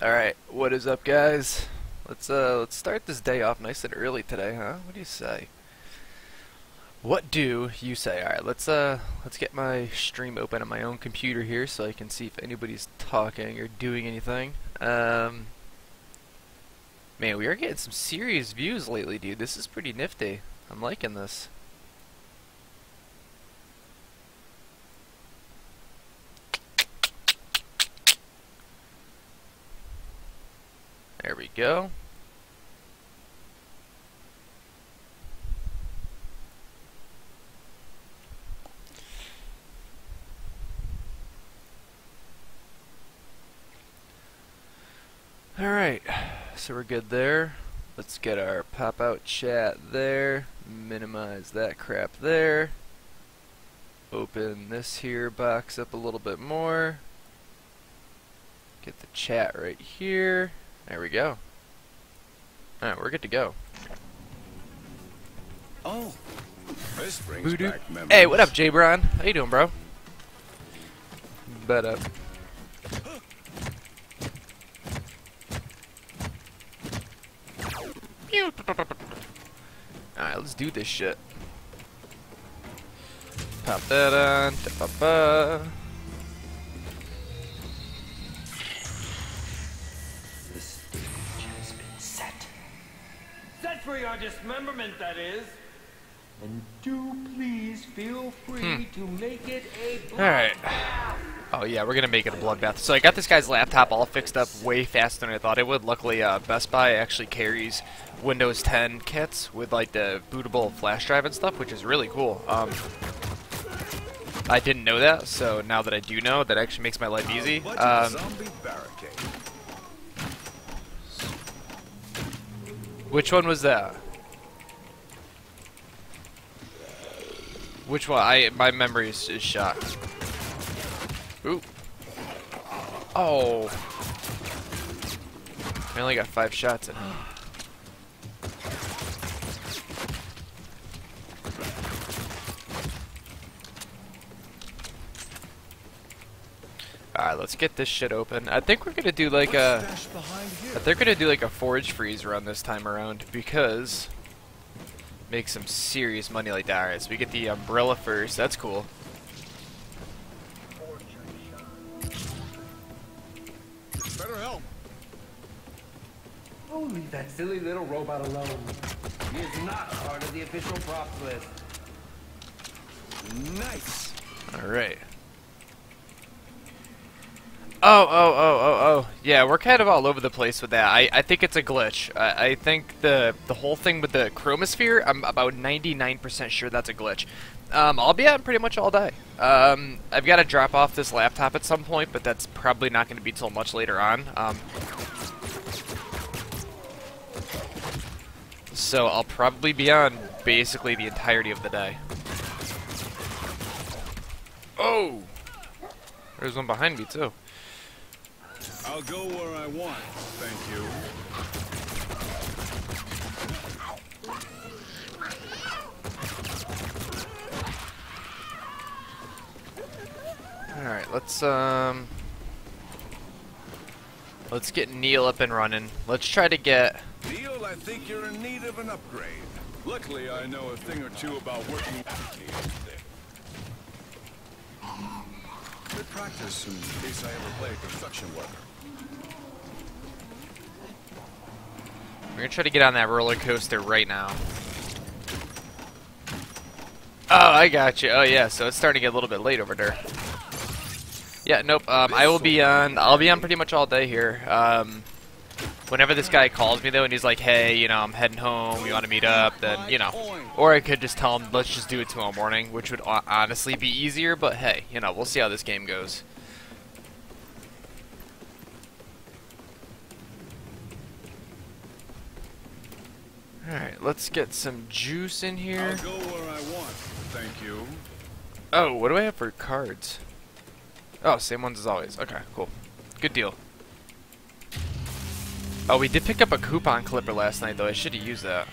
Alright, what is up guys? Let's uh let's start this day off nice and early today, huh? What do you say? What do you say? Alright, let's uh let's get my stream open on my own computer here so I can see if anybody's talking or doing anything. Um Man, we are getting some serious views lately, dude. This is pretty nifty. I'm liking this. There we go. Alright, so we're good there. Let's get our pop out chat there. Minimize that crap there. Open this here box up a little bit more. Get the chat right here. There we go. Alright, we're good to go. Oh, this brings Voodoo. back memories. Hey, what up, J Bron? How you doing, bro? But uh Alright, let's do this shit. Pop that on. Da-ba-ba. The for your dismemberment, that is. And do please feel free to make it a Alright. Oh yeah, we're gonna make it a bloodbath. So I got this guy's laptop all fixed up way faster than I thought it would. Luckily, uh, Best Buy actually carries Windows 10 kits with like the bootable flash drive and stuff, which is really cool. Um, I didn't know that, so now that I do know, that actually makes my life easy. Um, zombie barricade. Which one was that? Which one? I my memory is, is shot. Ooh. Oh. I only got five shots in. Alright, let's get this shit open. I think we're gonna do like a. Stashed behind here. I think we're gonna do like a forage freeze run this time around because make some serious money like that. Alright, so we get the umbrella first. That's cool. Better help. Oh, leave that silly little robot alone. He is not part of the official props list. Nice. Alright. Oh, oh, oh, oh, oh. Yeah, we're kind of all over the place with that. I, I think it's a glitch. I, I think the the whole thing with the chromosphere, I'm about 99% sure that's a glitch. Um, I'll be out pretty much all day. Um, I've got to drop off this laptop at some point, but that's probably not going to be till much later on. Um, so I'll probably be on basically the entirety of the day. Oh! There's one behind me too. I'll go where I want. Thank you. Alright, let's um Let's get Neil up and running. Let's try to get Neil, I think you're in need of an upgrade. Luckily, I know a thing or two about working with Good practice in case I ever play construction worker. We're gonna try to get on that roller coaster right now. Oh, I got you. Oh yeah, so it's starting to get a little bit late over there. Yeah, nope. Um, I will be on. I'll be on pretty much all day here. Um, whenever this guy calls me though, and he's like, "Hey, you know, I'm heading home. You want to meet up?" Then you know, or I could just tell him, "Let's just do it tomorrow morning," which would honestly be easier. But hey, you know, we'll see how this game goes. All right, let's get some juice in here. I'll go where I want. Thank you. Oh, what do I have for cards? Oh, same ones as always. Okay, cool. Good deal. Oh, we did pick up a coupon clipper last night, though. I should have used that.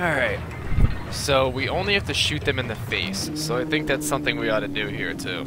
Alright. So we only have to shoot them in the face. So I think that's something we ought to do here too.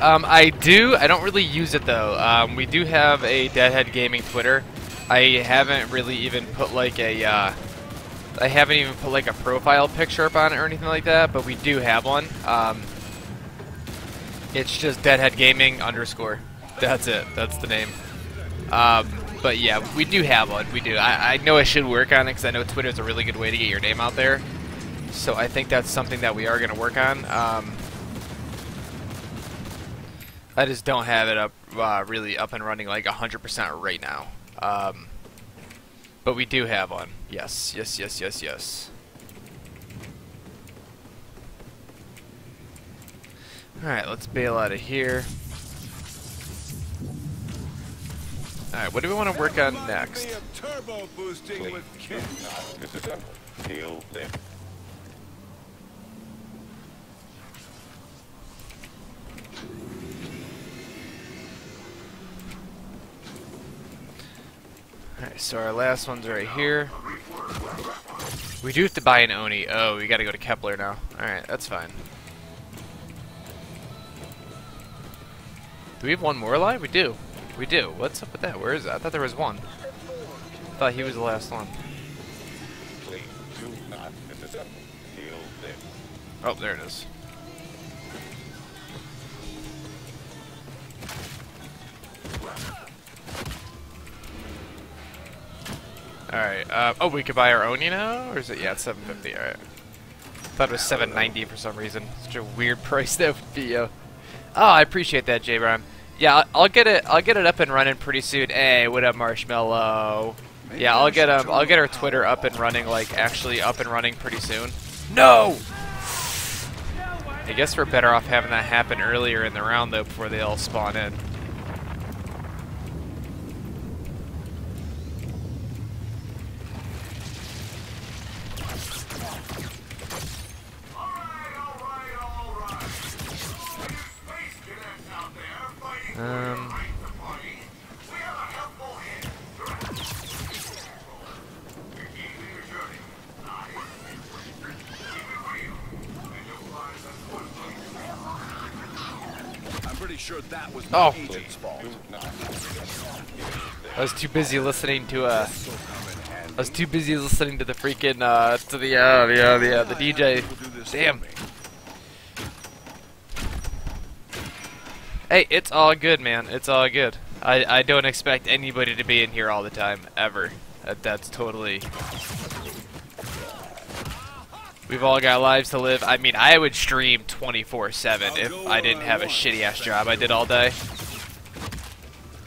Um, I do. I don't really use it though. Um, we do have a Deadhead Gaming Twitter. I haven't really even put like a. Uh, I haven't even put like a profile picture up on it or anything like that, but we do have one. Um, it's just Deadhead Gaming underscore. That's it. That's the name. Um, but yeah, we do have one. We do. I, I know I should work on it because I know Twitter is a really good way to get your name out there. So I think that's something that we are going to work on. I just don't have it up uh, really up and running like 100% right now. Um, but we do have one. Yes, yes, yes, yes, yes. Alright, let's bail out of here. Alright, what do we want to work on next? Me of turbo boosting with Ken. Feel them. Alright, so our last one's right here. We do have to buy an Oni. Oh, we gotta go to Kepler now. Alright, that's fine. Do we have one more alive? We do. We do. What's up with that? Where is that? I thought there was one. I thought he was the last one. Oh, there it is. Alright, uh, oh, we could buy our own, you know? Or is it, yeah, it's 750 alright. Thought it was 790 for some reason. Such a weird price that would be, uh... Oh, I appreciate that, J Brown. Yeah, I'll, I'll get it. I'll get it up and running pretty soon. Hey, what up, Marshmallow? Maybe Yeah, I I'll get um, I'll get our Twitter up and running, like actually up and running pretty soon. No. I guess we're better off having that happen earlier in the round though, before they all spawn in. Um. I'm pretty sure that was Oh. the agent's fault. I was too busy listening to uh. I was too busy listening to the freaking uh to the uh the uh, the, uh, the DJ. Damn. Hey, it's all good, man. It's all good. I I don't expect anybody to be in here all the time ever. That, that's totally. We've all got lives to live. I mean, I would stream 24/7 if I didn't have a shitty ass job I did all day.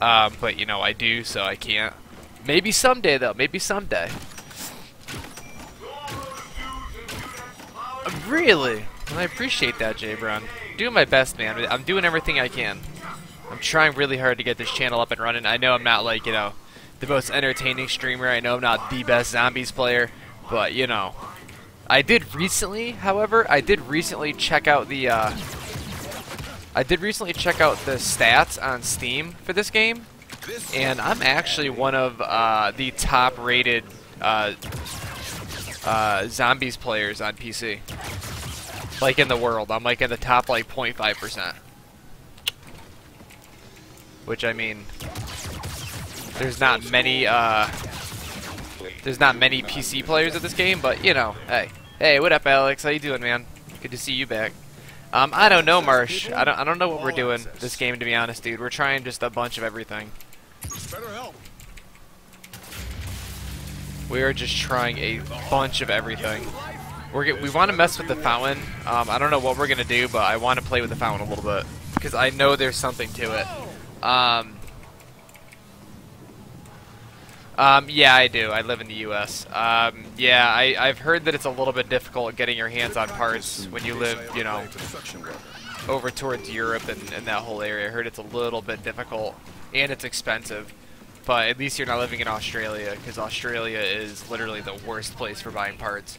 Um, but you know I do, so I can't. Maybe someday though. Maybe someday. Really? Well, I appreciate that, Jay Brown. Doing my best, man. I'm doing everything I can. I'm trying really hard to get this channel up and running. I know I'm not like, you know, the most entertaining streamer. I know I'm not the best zombies player, but you know, I did recently, however, I did recently check out the uh I did recently check out the stats on Steam for this game, and I'm actually one of uh, the top-rated uh, uh, zombies players on PC. Like in the world, I'm like in the top like 0.5 percent. Which I mean, there's not many. Uh, there's not many PC players of this game, but you know, hey, hey, what up, Alex? How you doing, man? Good to see you back. Um, I don't know, Marsh. I don't, I don't know what we're doing this game, to be honest, dude. We're trying just a bunch of everything. We are just trying a bunch of everything. We're we want to mess with the fountain. Um, I don't know what we're gonna do, but I want to play with the fountain a little bit because I know there's something to it. Um, um, yeah, I do. I live in the U.S. Um, yeah, I, I've heard that it's a little bit difficult getting your hands on parts when you live, you know, over towards Europe and, and that whole area. I heard it's a little bit difficult and it's expensive. But at least you're not living in Australia, because Australia is literally the worst place for buying parts.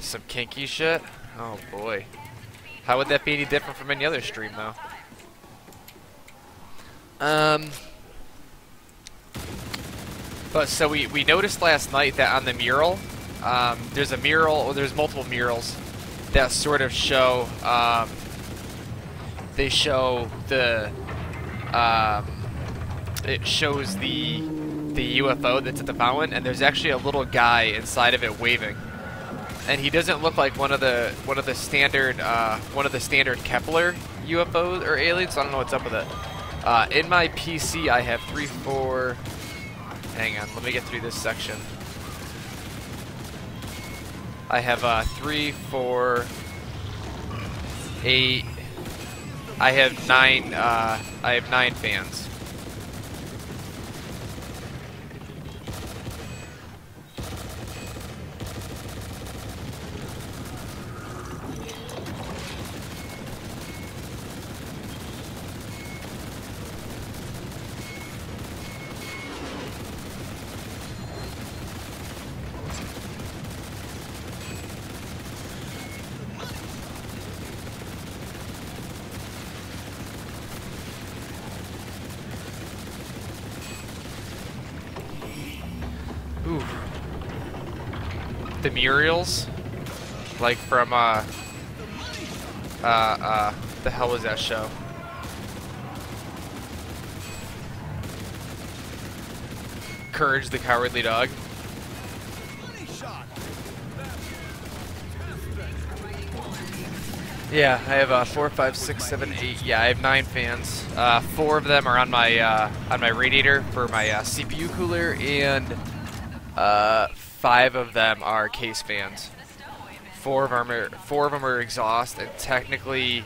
Some kinky shit? Oh boy. How would that be any different from any other stream, though? Um. But so we, we noticed last night that on the mural, um, there's a mural, or there's multiple murals that sort of show, um, they show the, um, it shows the the UFO that's at the fountain, and there's actually a little guy inside of it waving, and he doesn't look like one of the one of the standard uh, one of the standard Kepler UFOs or aliens. So I don't know what's up with it. Uh, in my PC, I have three, four. Hang on, let me get through this section. I have uh, three, four, eight. I have nine. Uh, I have nine fans. Ooh. The Muriels? Like from, uh... Uh, uh... The hell was that show? Courage the Cowardly Dog. Yeah, I have uh, four, five, six, seven, eight. Yeah, I have nine fans. Uh, four of them are on my uh, on my radiator for my uh, CPU cooler, and uh, five of them are case fans. Four of them are four of them are exhaust, and technically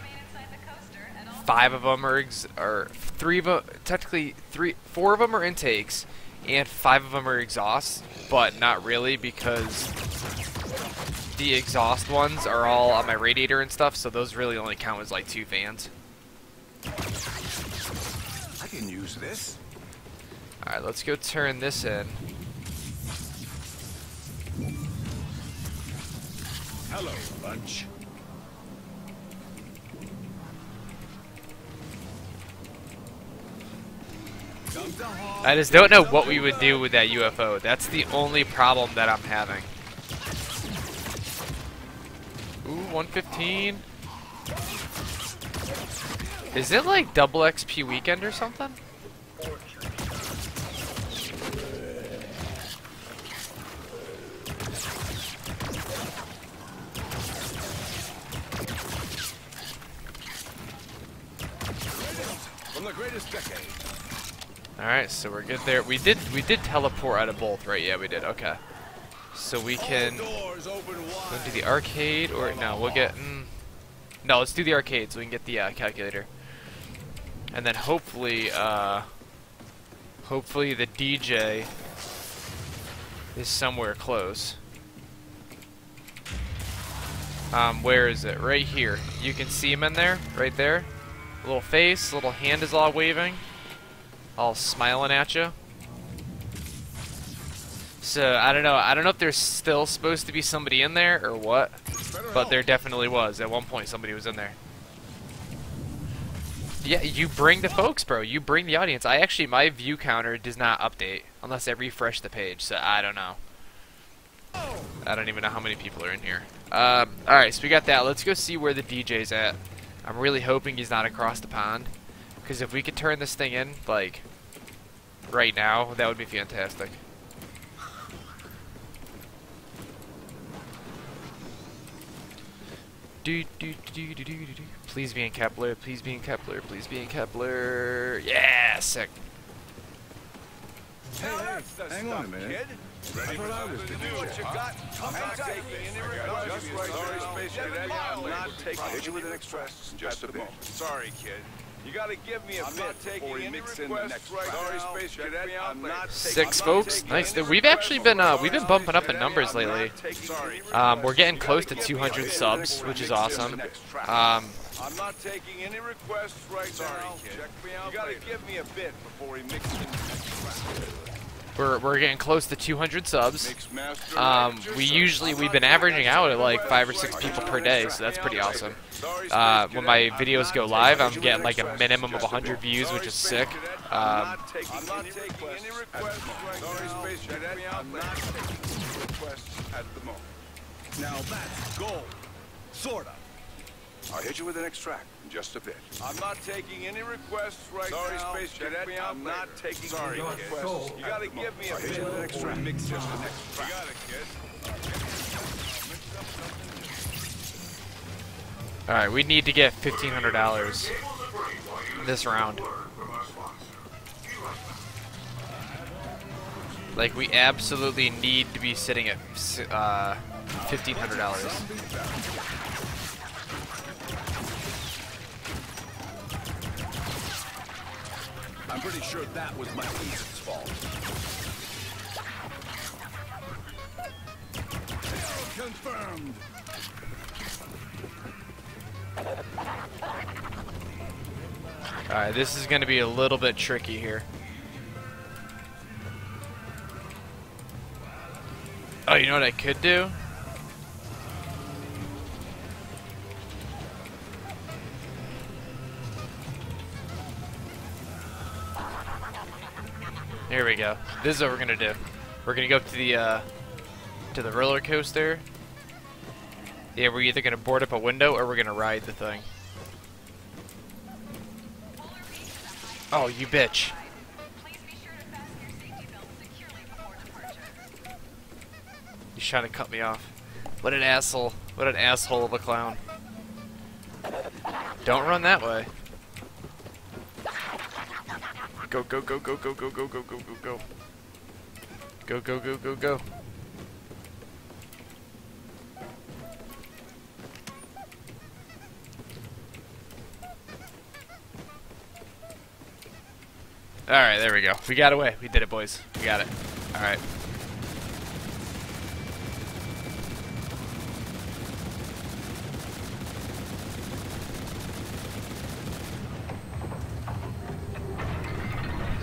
five of them are ex or three of them, technically three, four of them are intakes, and five of them are exhausts, but not really because the exhaust ones are all on my radiator and stuff, so those really only count as like two fans. I can use this. Alright, let's go turn this in. Hello. I just don't know what we would do with that UFO. That's the only problem that I'm having. Ooh, 115. Is it like double XP weekend or something? From the greatest decade. Alright, so we're good there. We did we did teleport out of both, right? Yeah, we did. Okay. So we can do the arcade or no? We'll get. Mm, no, let's do the arcade so we can get the uh, calculator, and then hopefully, uh, hopefully the DJ is somewhere close. Um, where is it? Right here. You can see him in there, right there. Little face, little hand is all waving, all smiling at you. So I don't know. I don't know if there's still supposed to be somebody in there or what, but there definitely was. At one point, somebody was in there. Yeah, you bring the folks, bro. You bring the audience. I actually, my view counter does not update unless I refresh the page. So I don't know. I don't even know how many people are in here. Um, all right, so we got that. Let's go see where the DJ's at. I'm really hoping he's not across the pond, because if we could turn this thing in, like, right now, that would be fantastic. Do, do, do, do, do, do, do. Please be in Kepler, please be in Kepler, please be in Kepler. Yeah, sick. Hey, hey, hang on a minute. Ready for I was to do what you got. I'm not taking any requests right. Sorry, Space Cadet. I'm not taking hit you with an express in just a bit. Sorry, kid. You gotta give me a I'm bit not before taking any mix in the next right Sorry, now. Space Cadet. I'm not Six I'm folks, taking nice. We've actually been uh, we've been bumping up in numbers lately. not taking any Um, we're getting close to gotta give me 200 subs, which is mix in the awesome. Um, I'm not taking any requests right Sorry, now. kid. Check me out You gotta later. give me a bit before he mixes in the next track. we're we're getting close to 200 subs. Um, we usually we've been averaging out at like five or six people per day, so that's pretty awesome. Uh, when my videos go live, I'm getting like a minimum of 100 views, which is sick. Um, now that's gold. Sorta. I'll hit you with an extract in just a bit. I'm not taking any requests right Sorry, now. Sorry, Space Cadet. I'm later. not taking Sorry, any requests. Gold. You gotta give me a bit. I'll hit you with an extract. Mix just an extract. You got it, kid all right, we need to get $1,500 this round. Like we absolutely need to be sitting at uh, $1,500. I'm pretty sure that was my agent's fault. Confirmed. All right, this is going to be a little bit tricky here. Oh, you know what I could do? Here we go. This is what we're gonna do. We're gonna go to the uh, to the roller coaster. Yeah, we're either gonna board up a window or we're gonna ride the thing. Oh, you bitch. To. He's trying to cut me off. What an asshole. What an asshole of a clown. Don't run that way. Go, go, go, go, go, go, go, go, go, go, go. Go, go, go, go, go. Alright, there we go. We got away. We did it, boys. We got it. Alright.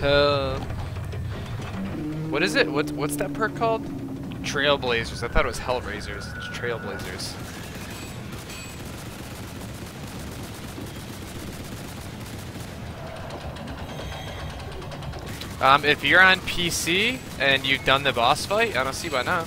Uh, what is it? What, what's that perk called? Trailblazers. I thought it was Hellraisers. It's Trailblazers. Um, if you're on PC and you've done the boss fight, I don't see why not.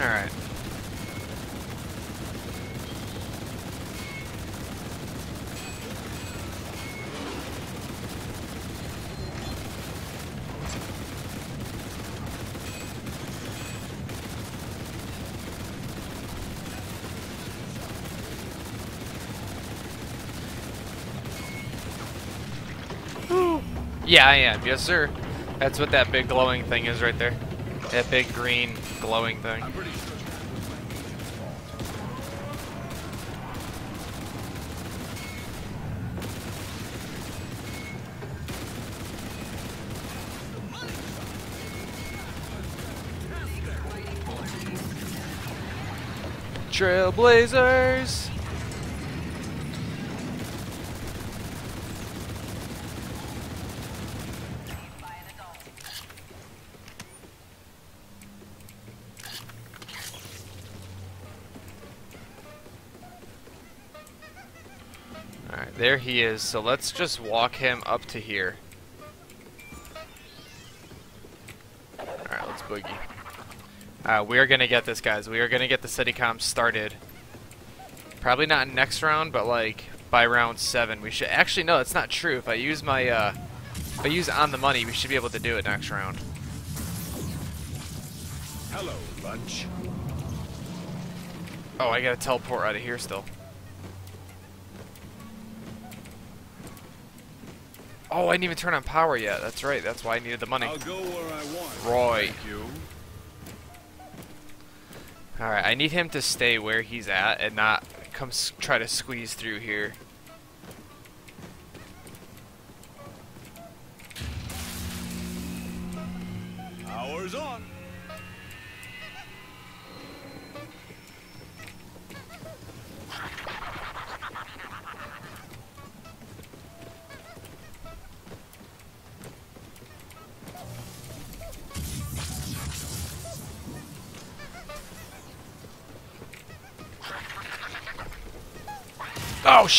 Alright. Yeah, I am. Yes, sir. That's what that big glowing thing is right there. That big green glowing thing. I'm There he is. So let's just walk him up to here. Alright, let's boogie. Uh, we are going to get this, guys. We are going to get the Seticom started. Probably not next round, but like by round 7. We should... Actually, no, that's not true. If I use my... Uh, if I use on the money, we should be able to do it next round. Hello, lunch. Oh, I gotta teleport out of here still. Oh, I didn't even turn on power yet. That's right. That's why I needed the money. I'll go where I want. Roy. Thank you. Alright, I need him to stay where he's at and not come s try to squeeze through here.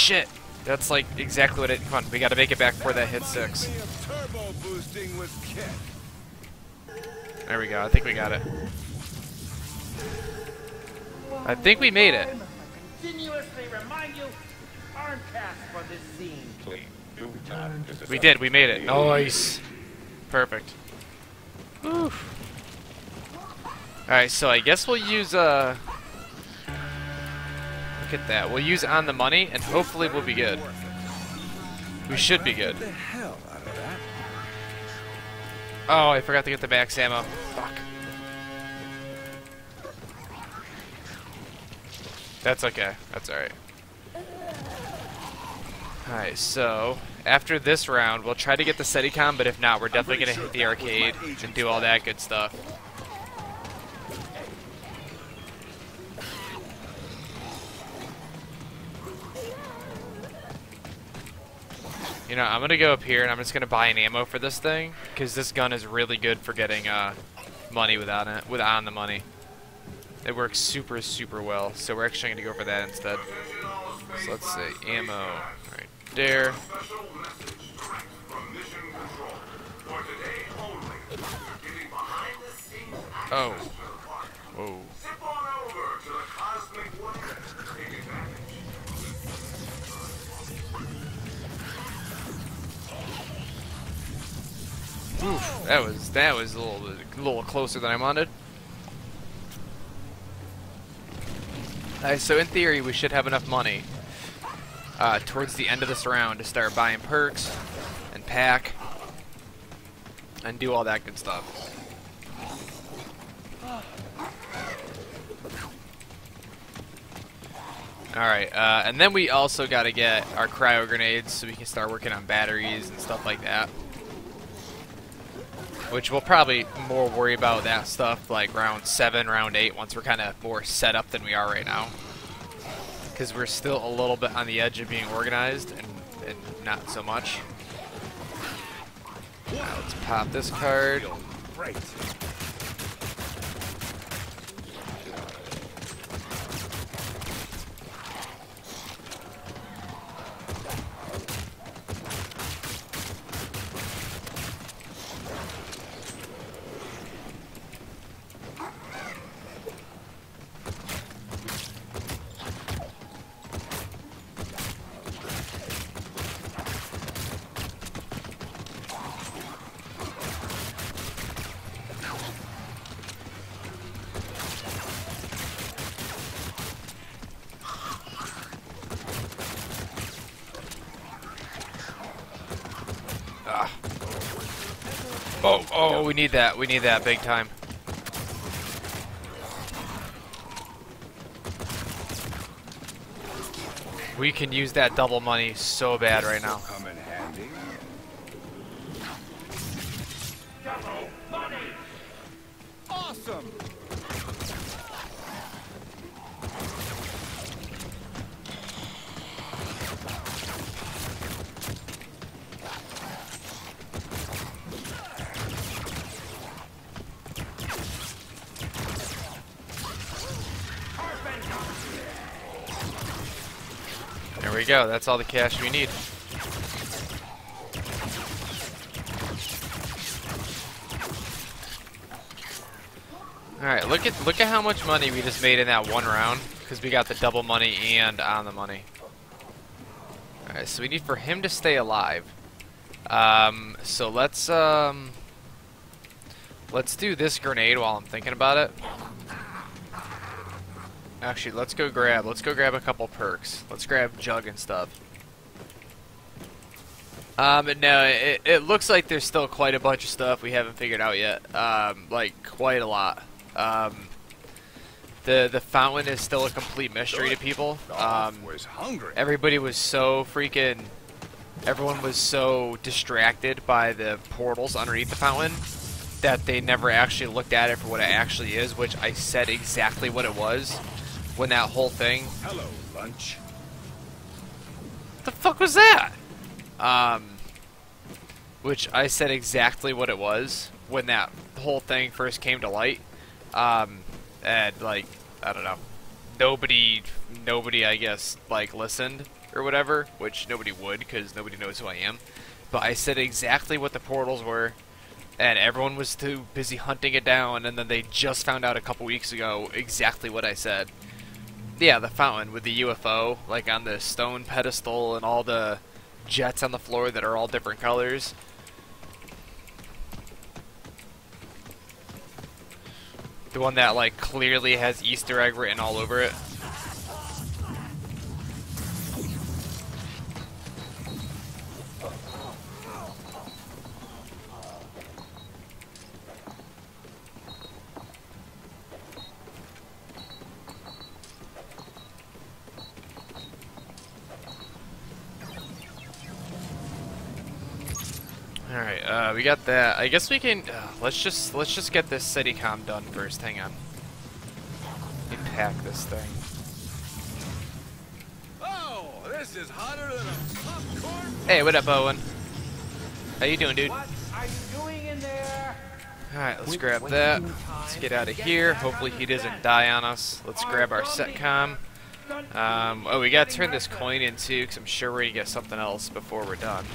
Shit! That's like exactly what it. Come on, we gotta make it back before that hits six. Me of turbo boosting with Kit. There we go. I think we got it. I think we made it. Continuously remind you, arm cast for this scene. Please do not disassemble. We did. We made it. Nice. Perfect. All right. So I guess we'll use uh. Look at that. We'll use on the money, and hopefully we'll be good. We should be good. Get the hell out of that. Oh, I forgot to get the max ammo. Fuck. That's okay. That's alright. Alright, so after this round, we'll try to get the Seticom, but if not, we're definitely going to hit the arcade and do all that good stuff. You know, I'm to go up here and I'm just to buy an ammo for this thing, because this gun is really good for getting uh, money without it, with on the money. It works super, super well, so we're actually to go for that instead. So let's see, ammo right there. Oh. Oof, that was that was a little a little closer than I wanted. Alright, so in theory we should have enough money uh, towards the end of this round to start buying perks and pack and do all that good stuff. Alright, uh, and then we also got to get our cryo grenades so we can start working on batteries and stuff like that. Which we'll probably more worry about that stuff like round 7, round 8 once we're kind of more set up than we are right now. Because we're still a little bit on the edge of being organized and, and not so much. Now let's pop this card. Need that. We need that big time. We can use that double money so bad right now. That's all the cash we need. All right, look at look at how much money we just made in that one round because we got the double money and on the money. All right, so we need for him to stay alive. Um, so let's um, let's do this grenade while I'm thinking about it. Actually, let's go grab. Let's go grab a couple perks. Let's grab jug and stuff. Um, no, it, it looks like there's still quite a bunch of stuff we haven't figured out yet. Um, like quite a lot. Um, the the fountain is still a complete mystery to people. Um, was hungry. everybody was so freaking. Everyone was so distracted by the portals underneath the fountain that they never actually looked at it for what it actually is, which I said exactly what it was when that whole thing. Hello, lunch. What the fuck was that? Um, which I said exactly what it was when that whole thing first came to light. Um, and like I don't know, nobody, nobody, I guess, like listened or whatever, which nobody would because nobody knows who I am. But I said exactly what the portals were, and everyone was too busy hunting it down, and then they just found out a couple weeks ago exactly what I said. Yeah, the fountain with the UFO, like on the stone pedestal, and all the jets on the floor that are all different colors. The one that like clearly has Easter egg written all over it. All right, uh, we got that. I guess we can. Uh, let's just let's just get this Seticom done first. Hang on. Let me pack this thing. Oh, this is hotter than a popcorn. Hey, what up, Owen? How you doing, dude? What are you doing in there? All right, let's grab that. Let's get out of here. Hopefully he doesn't die on us. Let's grab our setcom. Um, oh, we gotta turn this coin in too, because I'm sure we're gonna get something else before we're done.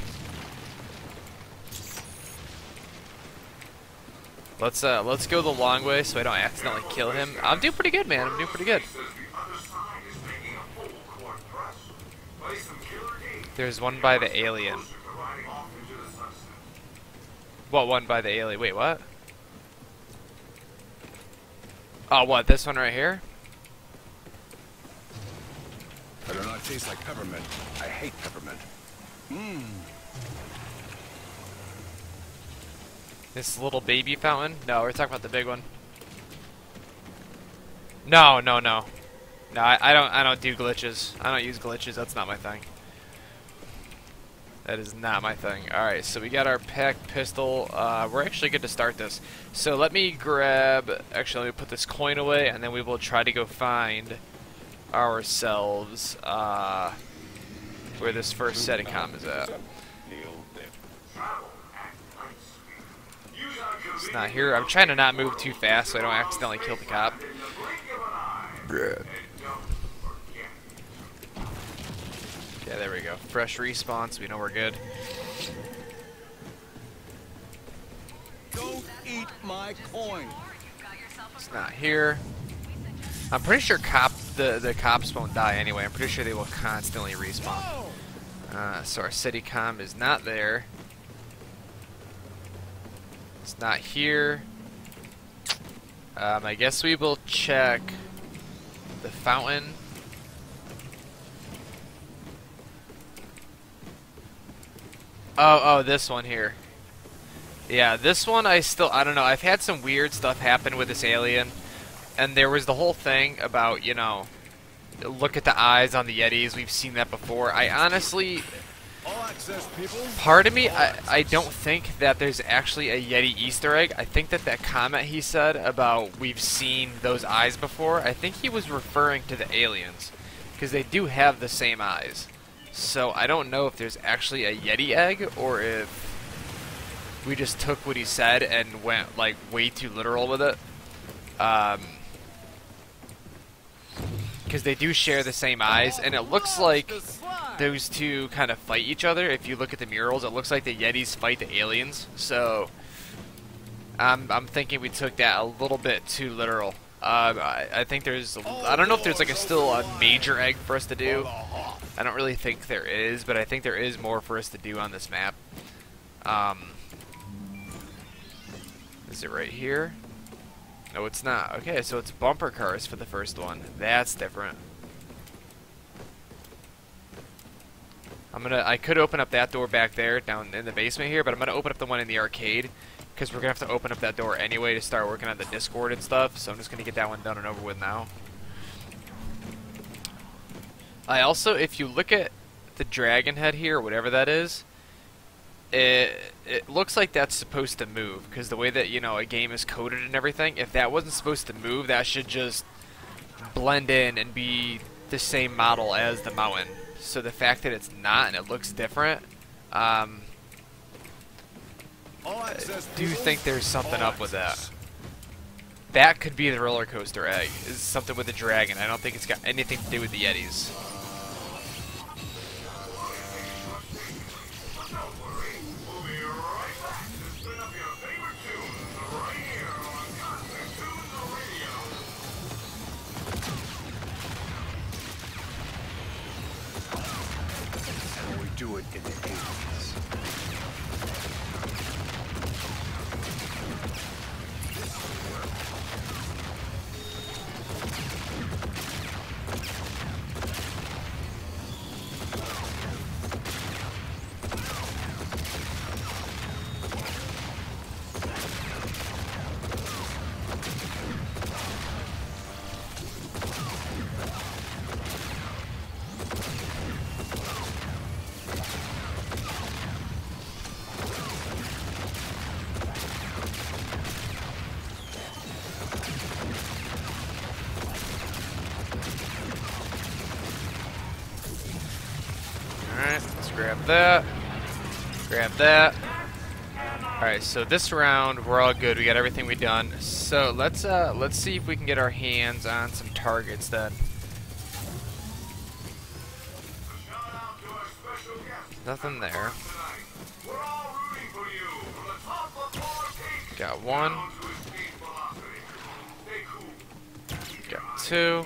Let's uh, let's go the long way so I don't accidentally kill him. I'm doing pretty good, man. I'm doing pretty good. There's one by the alien. What one by the alien? Wait, what? Oh, what? This one right here? I do not taste like peppermint. I hate peppermint. Mmm. This little baby fountain? No, we're talking about the big one. No, no, no. No, I, I don't I don't do glitches. I don't use glitches, that's not my thing. That is not my thing. Alright, so we got our pack pistol. Uh, we're actually good to start this. So let me grab... Actually, let me put this coin away, and then we will try to go find ourselves uh, where this first setting com is at. It's not here. I'm trying to not move too fast so I don't accidentally kill the cop. Yeah, there we go. Fresh response. We know we're good. Don't eat my coin. It's not here. I'm pretty sure cop the the cops won't die anyway. I'm pretty sure they will constantly respawn. Uh, so our Seticom is not there. It's not here. Um, I guess we will check the fountain. Oh, oh, this one here. Yeah, this one I still, I don't know, I've had some weird stuff happen with this alien. And there was the whole thing about, you know, look at the eyes on the Yetis, we've seen that before. I honestly. Part of me, I, I don't think that there's actually a Yeti Easter egg. I think that that comment he said about we've seen those eyes before, I think he was referring to the aliens. Because they do have the same eyes. So I don't know if there's actually a Yeti egg or if we just took what he said and went like way too literal with it. Um, because they do share the same eyes, and it looks like those two kind of fight each other. If you look at the murals, it looks like the Yetis fight the aliens. So I'm I'm thinking we took that a little bit too literal. Um, I, I think there's I don't know if there's like a still a major egg for us to do. I don't really think there is, but I think there is more for us to do on this map. Um, is it right here? No, it's not. Okay, so it's bumper cars for the first one. That's different. I'm gonna. I could open up that door back there, down in the basement here, but I'm gonna open up the one in the arcade because we're gonna have to open up that door anyway to start working on the Dischord and stuff. So I'm just gonna get that one done and over with now. I also, if you look at the dragon head here, whatever that is, it it looks like that's supposed to move because the way that you know a game is coded and everything. If that wasn't supposed to move, that should just blend in and be the same model as the mountain. So the fact that it's not and it looks different, um, All I do think there's something up with that. That could be the roller coaster egg. Is something with the dragon. I don't think it's got anything to do with the Yetis. And we that. Grab that. Alright, so this round we're all good. We got everything we done. So let's uh let's see if we can get our hands on some targets then. Nothing there. Got one. Got two.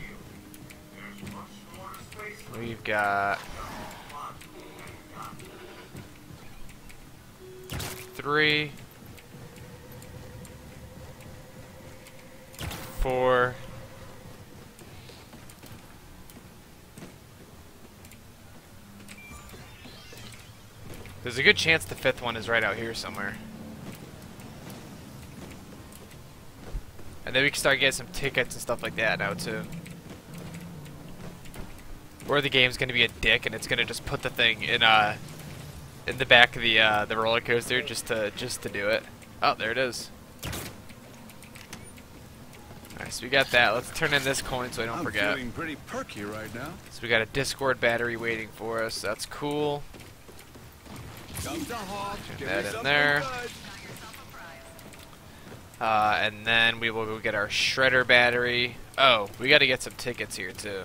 We've got three, four, There's a good chance the fifth one is right out here somewhere. And then we can start getting some tickets and stuff like that now too. Or the game's gonna be a dick and it's gonna just put the thing in uh in the back of the uh, the roller coaster just to just to do it. Oh, there it is. Alright, so we got that. Let's turn in this coin so I don't I'm forget. feeling pretty perky right now. So we got a Dischord battery waiting for us. That's cool. Turn that in there. Uh, and then we will go get our shredder battery. Oh, we got to get some tickets here too.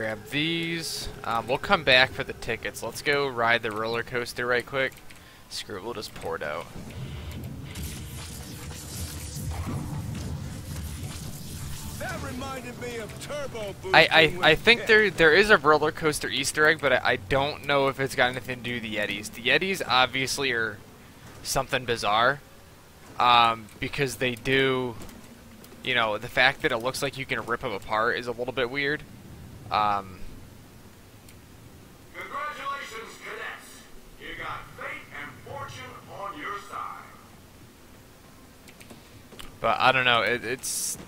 Grab these. Um, we'll come back for the tickets. Let's go ride the roller coaster right quick. Screw it, we'll just pour it out. That reminded me of Turbo I, I, I think there there is a roller coaster Easter egg, but I, I don't know if it's got anything to do with the Yetis. The Yetis obviously are something bizarre, um, because they do, you know, the fact that it looks like you can rip them apart is a little bit weird. Um, Congratulations, cadets! You got fate and fortune on your side. but I don't know. It, it's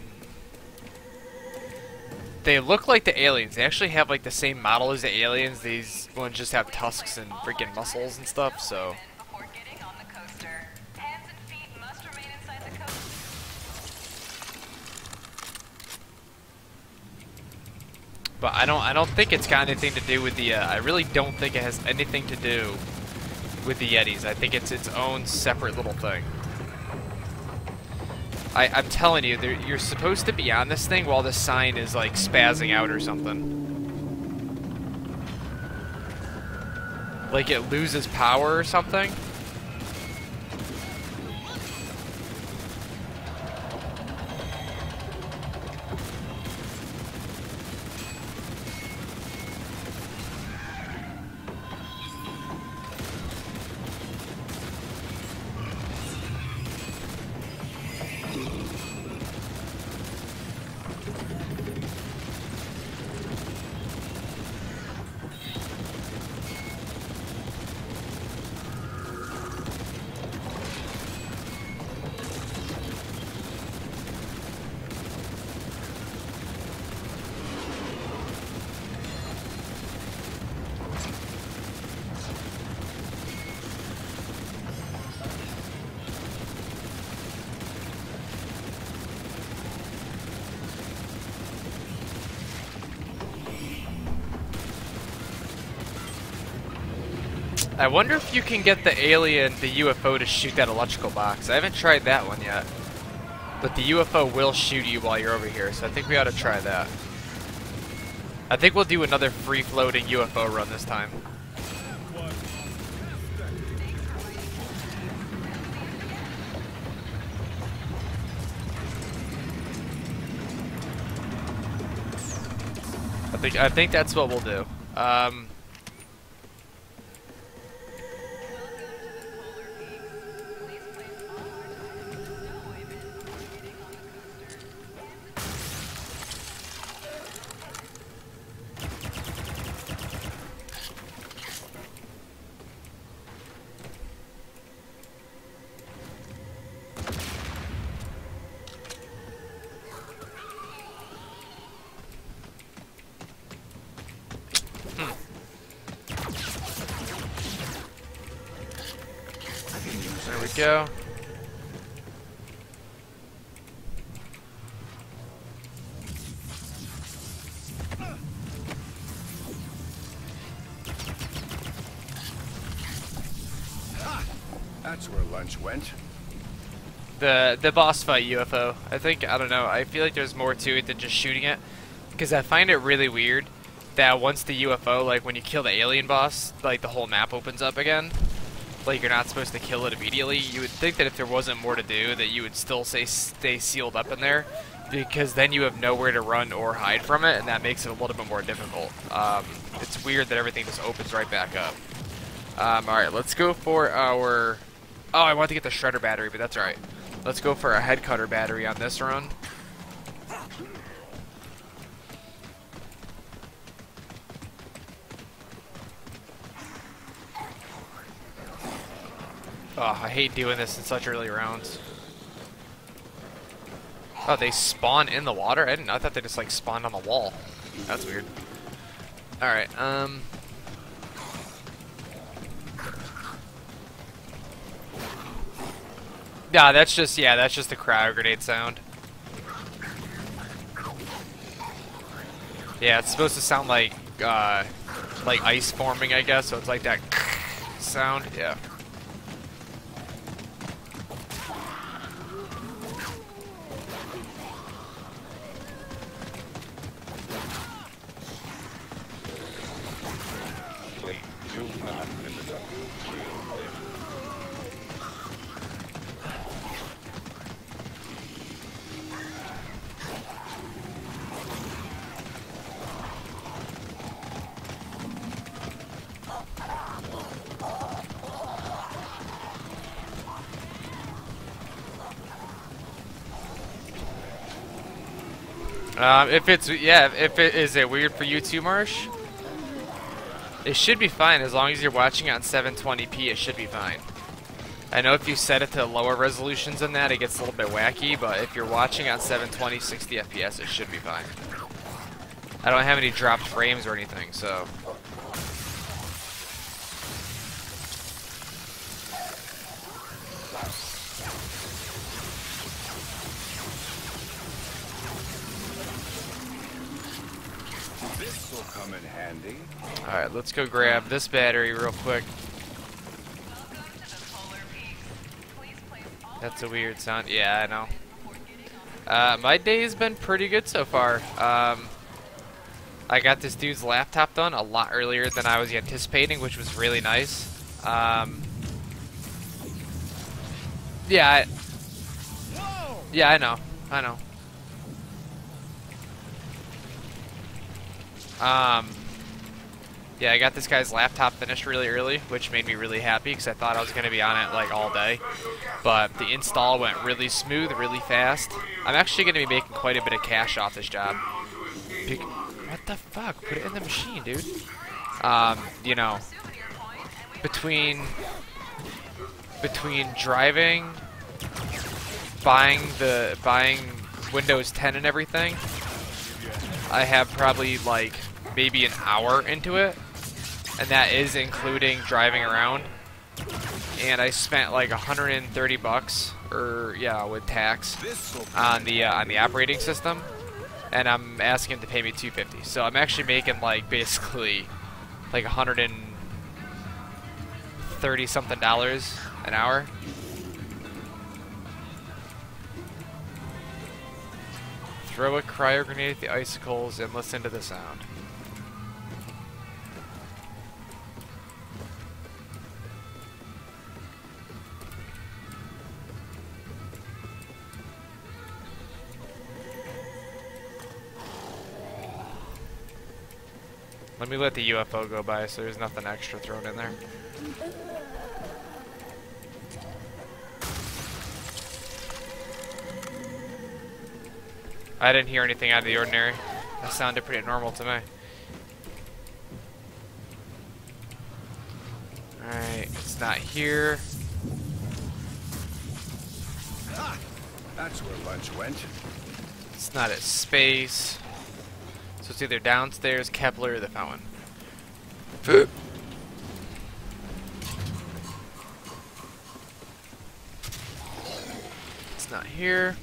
they look like the aliens. They actually have like the same model as the aliens. These ones just have tusks and freaking muscles and stuff. So. But I don't I don't think it's got anything to do with the. Uh, I really don't think it has anything to do with the Yetis. I think it's its own separate little thing. I, I'm telling you, you're supposed to be on this thing while the sign is like spazzing out or something. Like it loses power or something. I wonder if you can get the alien, the UFO, to shoot that electrical box. I haven't tried that one yet. But the UFO will shoot you while you're over here, so I think we ought to try that. I think we'll do another free-floating UFO run this time. I think I think that's what we'll do. Um, The the boss fight UFO. I think I don't know. I feel like there's more to it than just shooting it, because I find it really weird that once the UFO, like when you kill the alien boss, like the whole map opens up again. Like you're not supposed to kill it immediately. You would think that if there wasn't more to do, that you would still say stay sealed up in there, because then you have nowhere to run or hide from it, and that makes it a little bit more difficult. Um, it's weird that everything just opens right back up. Um, all right, let's go for our. Oh, I want to get the shredder battery, but that's all right. Let's go for a head cutter battery on this run. Oh, I hate doing this in such early rounds. Oh, they spawn in the water? I didn't. I thought they just like spawned on the wall. That's weird. All right. Um. Yeah, that's just yeah, that's just the cryo grenade sound. Yeah, it's supposed to sound like uh, like ice forming, I guess. So it's like that sound. Yeah. Please Um, if it's yeah, if it is it weird for you too, Marsh? It should be fine as long as you're watching on 720p. It should be fine. I know if you set it to lower resolutions than that, it gets a little bit wacky. But if you're watching on 720, 60 FPS, it should be fine. I don't have any dropped frames or anything, so Alright, let's go grab this battery real quick. That's a weird sound. Yeah, I know. Uh, my day's been pretty good so far. Um, I got this dude's laptop done a lot earlier than I was anticipating, which was really nice. Um, yeah, I, yeah, I know, I know. Um, yeah, I got this guy's laptop finished really early, which made me really happy because I thought I was going to be on it like all day. But the install went really smooth, really fast. I'm actually going to be making quite a bit of cash off this job. Bec- what the fuck? Put it in the machine, dude. Um, you know, between between driving, buying the buying Windows 10 and everything, I have probably like maybe an hour into it, and that is including driving around. And I spent like 130 bucks, or yeah, with tax, on the uh, on the operating system, and I'm asking him to pay me 250. So I'm actually making like basically like 130 something dollars an hour. Throw a cryo grenade at the icicles and listen to the sound. Let me let the UFO go by so there's nothing extra thrown in there. I didn't hear anything out of the ordinary. That sounded pretty normal to me. Alright, it's not here. Ah, that's where lunch went. It's not at space. So it's either downstairs, Kepler, or the fountain. it's not here.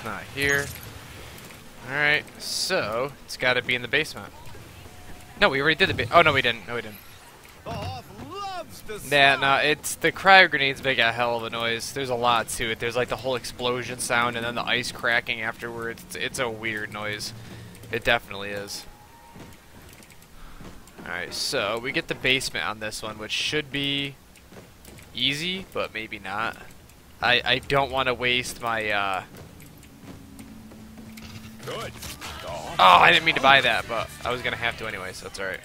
It's not here. Alright, so it's got to be in the basement. No, we already did the Oh, no, we didn't. No, we didn't. Yeah, no, it's the cryo grenades make a hell of a noise. There's a lot to it. There's like the whole explosion sound and then the ice cracking afterwards. It's, it's a weird noise. It definitely is. Alright, so we get the basement on this one, which should be easy, but maybe not. I, I don't want to waste my, uh... Good. Oh, I didn't mean to buy that, but I was gonna have to anyway, so that's alright.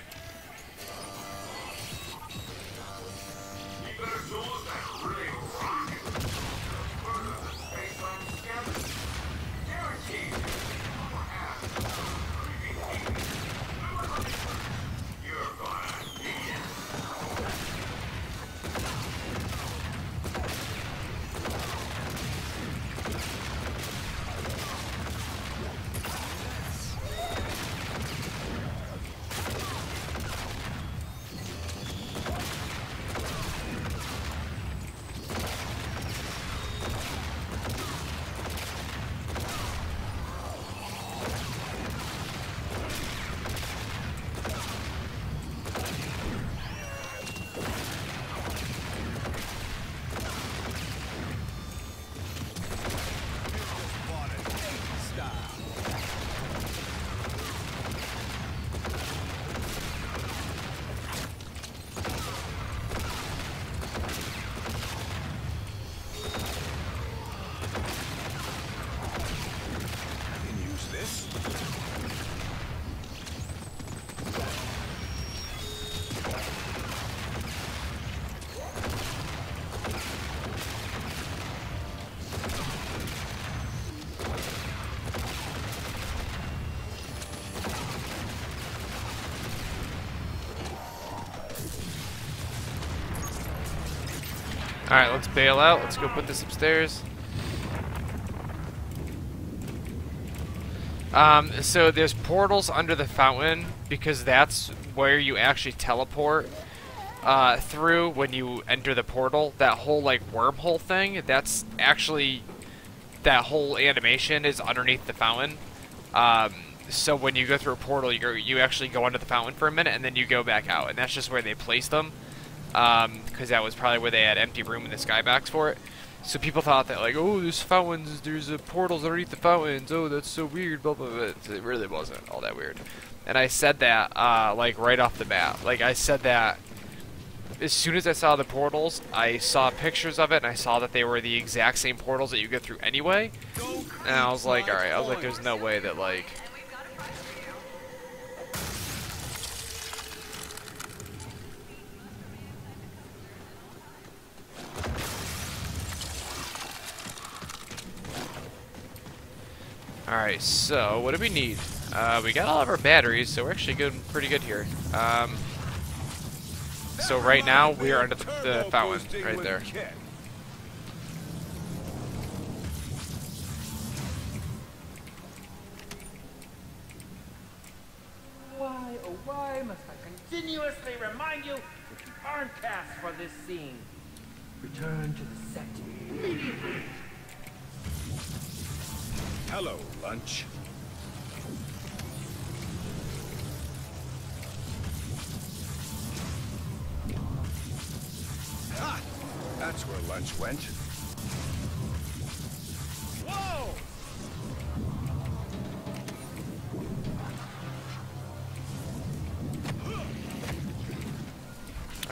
Alright, let's bail out. Let's go put this upstairs. Um, so there's portals under the fountain because that's where you actually teleport uh, through when you enter the portal. That whole like wormhole thing, that's actually that whole animation is underneath the fountain. Um, so when you go through a portal, you you actually go under the fountain for a minute and then you go back out, and that's just where they place them. Because that was probably where they had empty room in the skybox for it. So people thought that like, oh, there's fountains, there's uh, portals underneath the fountains. Oh, that's so weird. Blah blah blah. It really wasn't all that weird. And I said that uh, like right off the bat. Like I said that as soon as I saw the portals, I saw pictures of it and I saw that they were the exact same portals that you go through anyway. And I was like, all right. I was like, there's no way that like. Alright, so what do we need? Uh, we got all of our batteries, so we're actually good, pretty good here. Um, so right now, we are under the, the fountain, right there. Why, oh why must I continuously remind you that you aren't cast for this scene? Return to the immediately. Hello, lunch. Ha! That's where lunch went.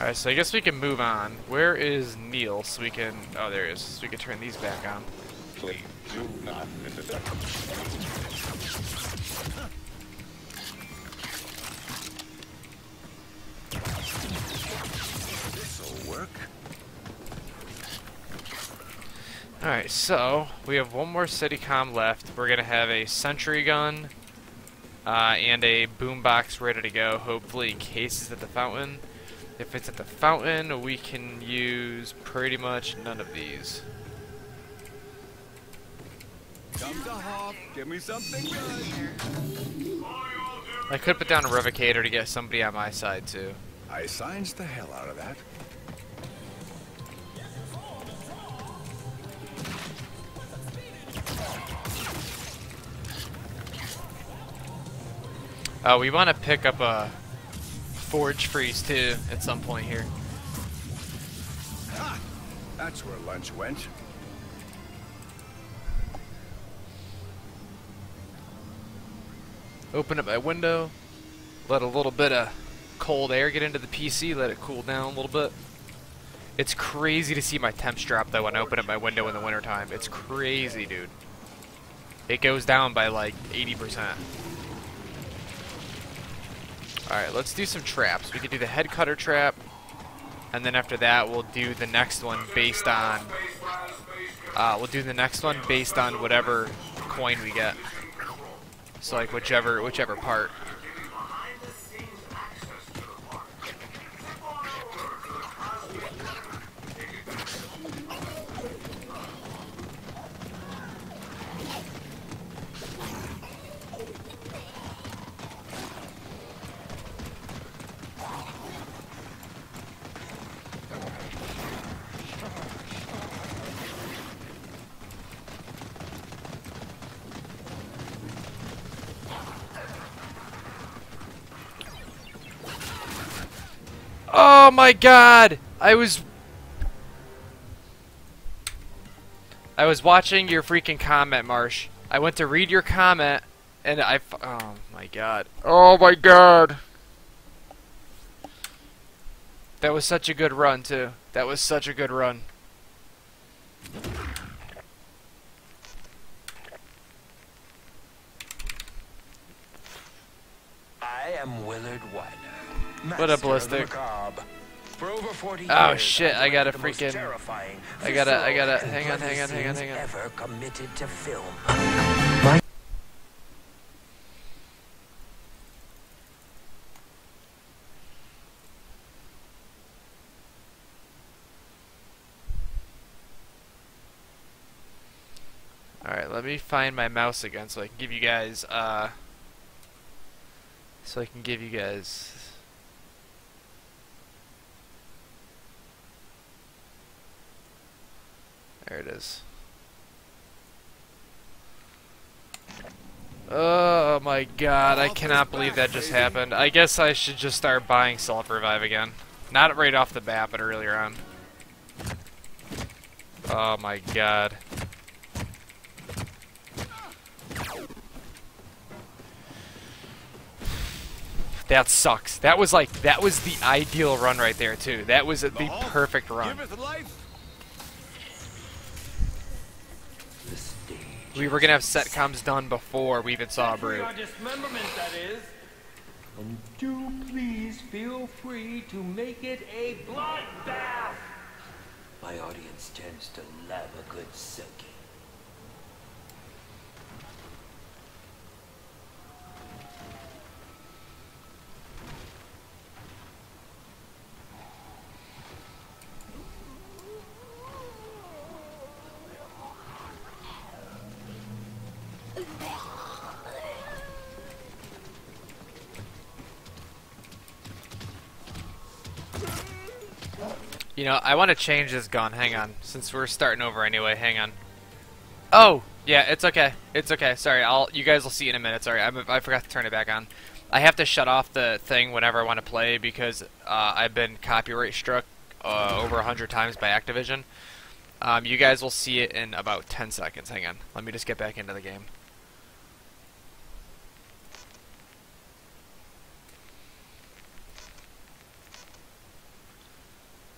Alright, so I guess we can move on. Where is Neil so we can... Oh, there he is. So we can turn these back on. Please do not. This'll work. Alright, so we have one more Seticom left. We're gonna have a sentry gun uh, and a boombox ready to go, hopefully in case it's at the fountain. If it's at the fountain, we can use pretty much none of these. Come to Hoff. Give me something good. I could put down a revocator to get somebody on my side too. I signs the hell out of that. Uh, we want to pick up a forge freeze too at some point here. Ha! That's where lunch went. Open up my window, let a little bit of cold air get into the PC, let it cool down a little bit. It's crazy to see my temps drop though when I open up my window in the wintertime. It's crazy, dude. It goes down by like 80%. Alright, let's do some traps. We could do the head cutter trap, and then after that we'll do the next one based on uh, we'll do the next one based on whatever coin we get. So like whichever whichever part. Oh my god! I was I was watching your freaking comment, Marsh. I went to read your comment and I... Oh my god. Oh my god. That was such a good run too. That was such a good run. I am Willard Wyler. What a ballistic. Oh shit, I gotta freaking I gotta I gotta hang on, hang on, hang on, hang on. Ever committed to film. Alright, let me find my mouse again so I can give you guys uh so I can give you guys There it is. Oh my god, I cannot believe that just happened. I guess I should just start buying Self Revive again. Not right off the bat, but earlier on. Oh my god. That sucks. That was like, that was the ideal run right there too. That was the perfect run. Give it life. The stage. We were gonna have Seticoms done before we even saw a For brute. dismemberment, that is. And do please feel free to make it a bloodbath. My audience tends to love a good soaking. You know, I want to change this gun. Hang on, since we're starting over anyway. Hang on. Oh, yeah, it's okay. It's okay. Sorry, I'll. You guys will see in a minute. Sorry, I, I forgot to turn it back on. I have to shut off the thing whenever I want to play because uh, I've been copyright struck uh, over a hundred times by Activision. Um, you guys will see it in about 10 seconds. Hang on. Let me just get back into the game.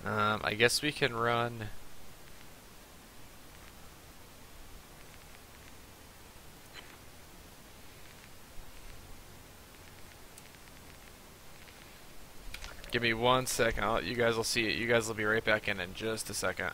Um, I guess we can run. Give me one second. I'll, you guys will see it. You guys will be right back in in just a second.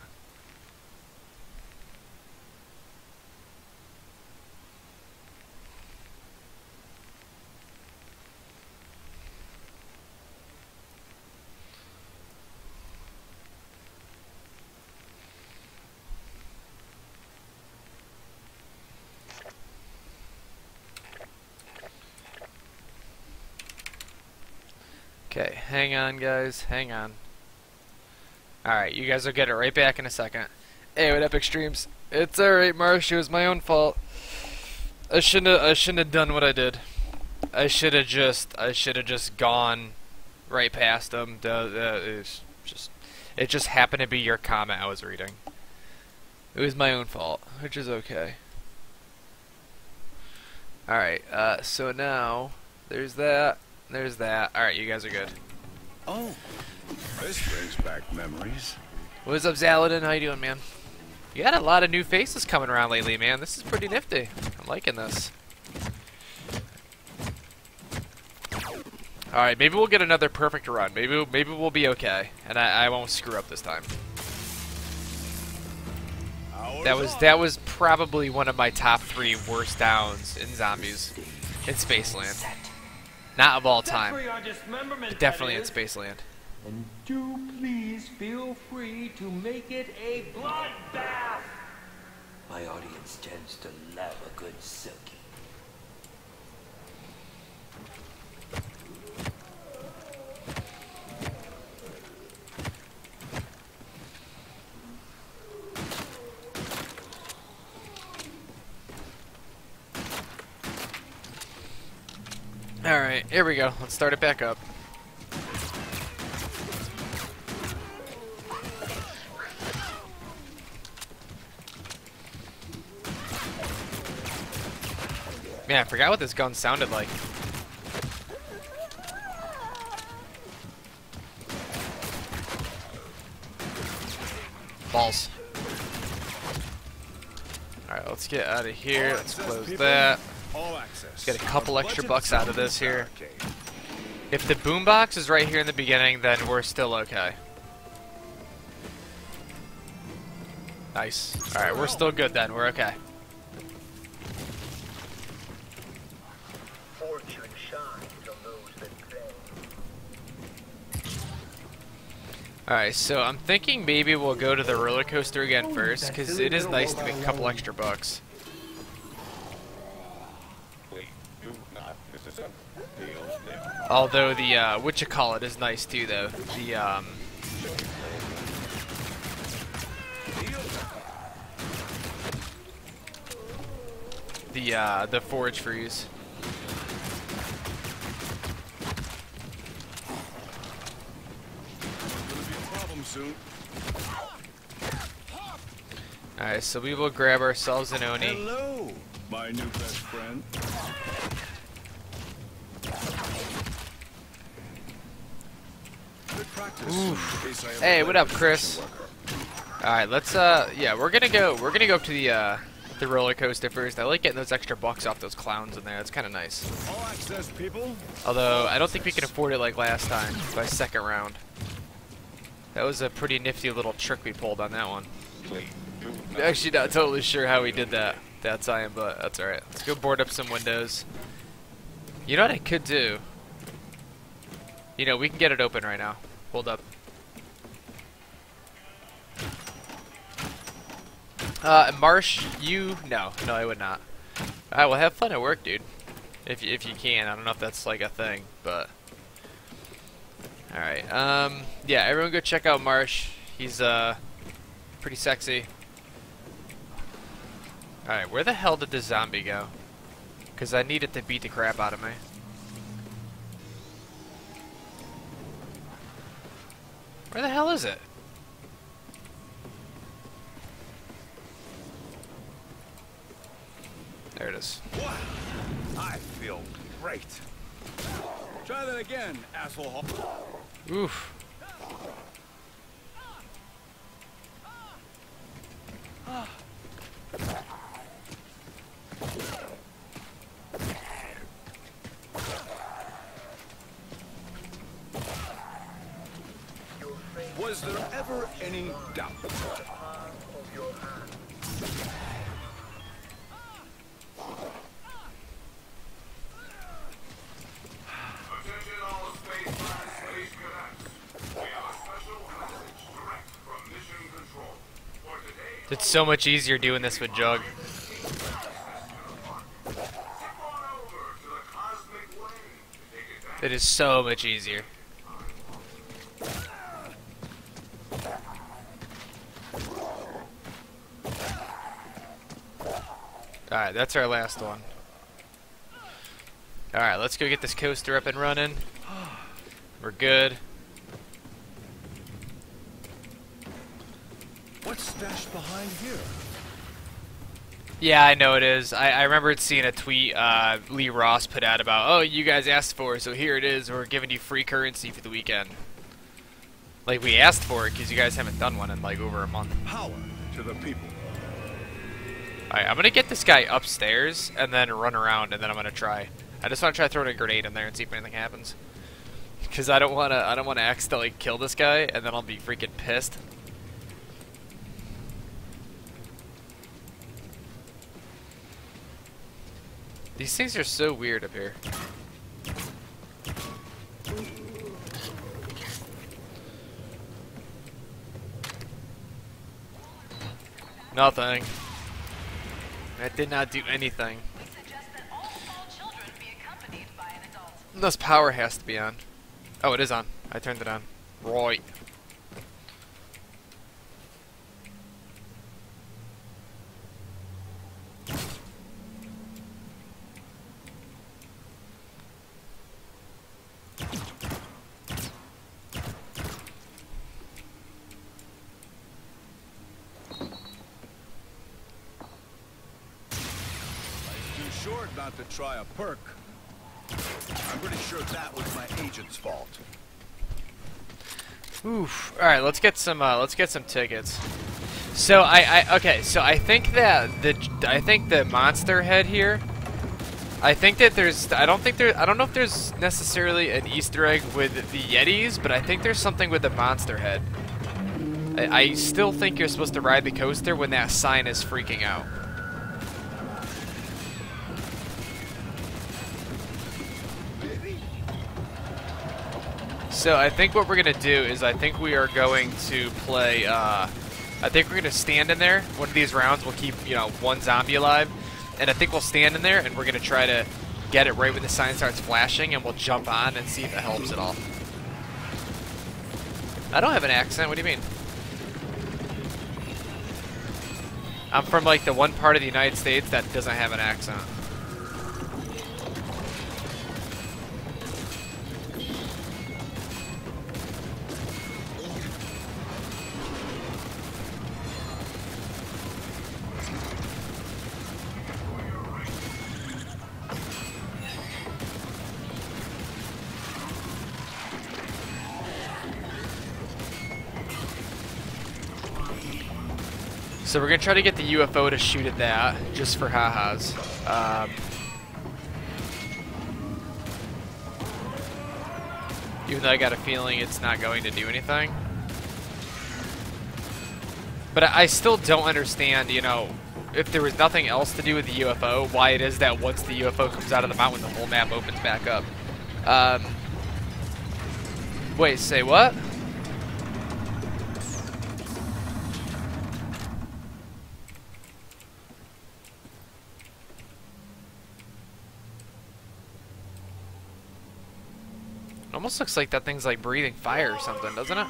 Okay, hang on, guys. Hang on. Alright, you guys will get it right back in a second. Hey, what up, Extremes? It's alright, Marsh. It was my own fault. I shouldn't have, I shouldn't have done what I did. I should have just I should have just gone right past them. The, the, it just it just happened to be your comment I was reading. It was my own fault, which is okay. Alright, uh, so now there's that. There's that. Alright, you guys are good. Oh, this brings back memories. What's up, Zaladin? How you doing, man? You had a lot of new faces coming around lately, man. This is pretty nifty. I'm liking this. Alright, maybe we'll get another perfect run. Maybe maybe we'll be okay. And I, I won't screw up this time. That was that was probably one of my top three worst downs in zombies in Spaceland. Not of all time, For your dismemberment, but definitely in. Spaceland. And do please feel free to make it a bloodbath. My audience tends to love a good soaking. Alright, here we go. Let's start it back up. Man, I forgot what this gun sounded like. Balls. Alright, let's get out of here. Let's close that. All access. Get a couple extra bucks out of this here. Arcade. If the boombox is right here in the beginning, then we're still okay. Nice. Alright, we're still good then. We're okay. Fortune shines on those that pray. Alright, so I'm thinking maybe we'll go to the roller coaster again first, because it is nice to make a couple extra bucks. disassemble. Deal there. Although the uh, what you call it is nice too, though. The um, the uh, the forge freeze. Gonna be a problem soon. All right, so we will grab ourselves an oni. Hello, my new best friend. Hey, what up, Chris? All right, let's uh, yeah, we're gonna go. We're gonna go up to the uh, the roller coaster first. I like getting those extra bucks off those clowns in there. That's kind of nice. All access. Although I don't think we can afford it like last time by second round. That was a pretty nifty little trick we pulled on that one. Actually, not totally sure how we did that that time, but that's alright. Let's go board up some windows. You know what I could do? You know, we can get it open right now. Hold up. Uh, Marsh, you no, no, I would not. I will have fun at work, dude. If you, if you can, I don't know if that's like a thing, but all right. Um, yeah, everyone go check out Marsh. He's uh pretty sexy. All right, where the hell did the zombie go? Cause I need it to beat the crap out of me. Where the hell is it? There it is. Wow, I feel great. Try that again, asshole. Oof. Ah. Was there ever any doubt? It's so much easier doing this with Jug. It is so much easier. Alright, that's our last one. Alright, let's go get this coaster up and running. We're good. What's stashed behind here? Yeah, I know it is. I, I remember seeing a tweet uh, Lee Ross put out about, oh, you guys asked for it, so here it is. We're giving you free currency for the weekend. Like, we asked for it because you guys haven't done one in, like, over a month. Power to the people. Alright, I'm gonna get this guy upstairs and then run around and then I'm gonna try. I just wanna try throwing a grenade in there and see if anything happens. Cause I don't wanna I don't wanna accidentally kill this guy and then I'll be freaking pissed. These things are so weird up here. Nothing. That did not do anything. We suggest that all small children be accompanied by an adult. This power has to be on. Oh, it is on. I turned it on. Right. To try a perk. I'm pretty sure that was my agent's fault. Oof. All right, let's get some. Uh, let's get some tickets. So I, I, okay. So I think that the, I think the monster head here. I think that there's. I don't think there. I don't know if there's necessarily an Easter egg with the Yetis, but I think there's something with the monster head. I, I still think you're supposed to ride the coaster when that sign is freaking out. So I think what we're gonna do is I think we are going to play. Uh, I think we're gonna stand in there. One of these rounds we'll keep you know one zombie alive, and I think we'll stand in there and we're gonna try to get it right when the sign starts flashing, and we'll jump on and see if it helps at all. I don't have an accent. What do you mean? I'm from like the one part of the United States that doesn't have an accent. So we're gonna try to get the UFO to shoot at that, just for ha-has. Um, even though I got a feeling it's not going to do anything. But I I still don't understand, you know, if there was nothing else to do with the UFO, why it is that once the UFO comes out of the mountain, the whole map opens back up. Um, wait, say what? Almost looks like that thing's like breathing fire or something, doesn't it?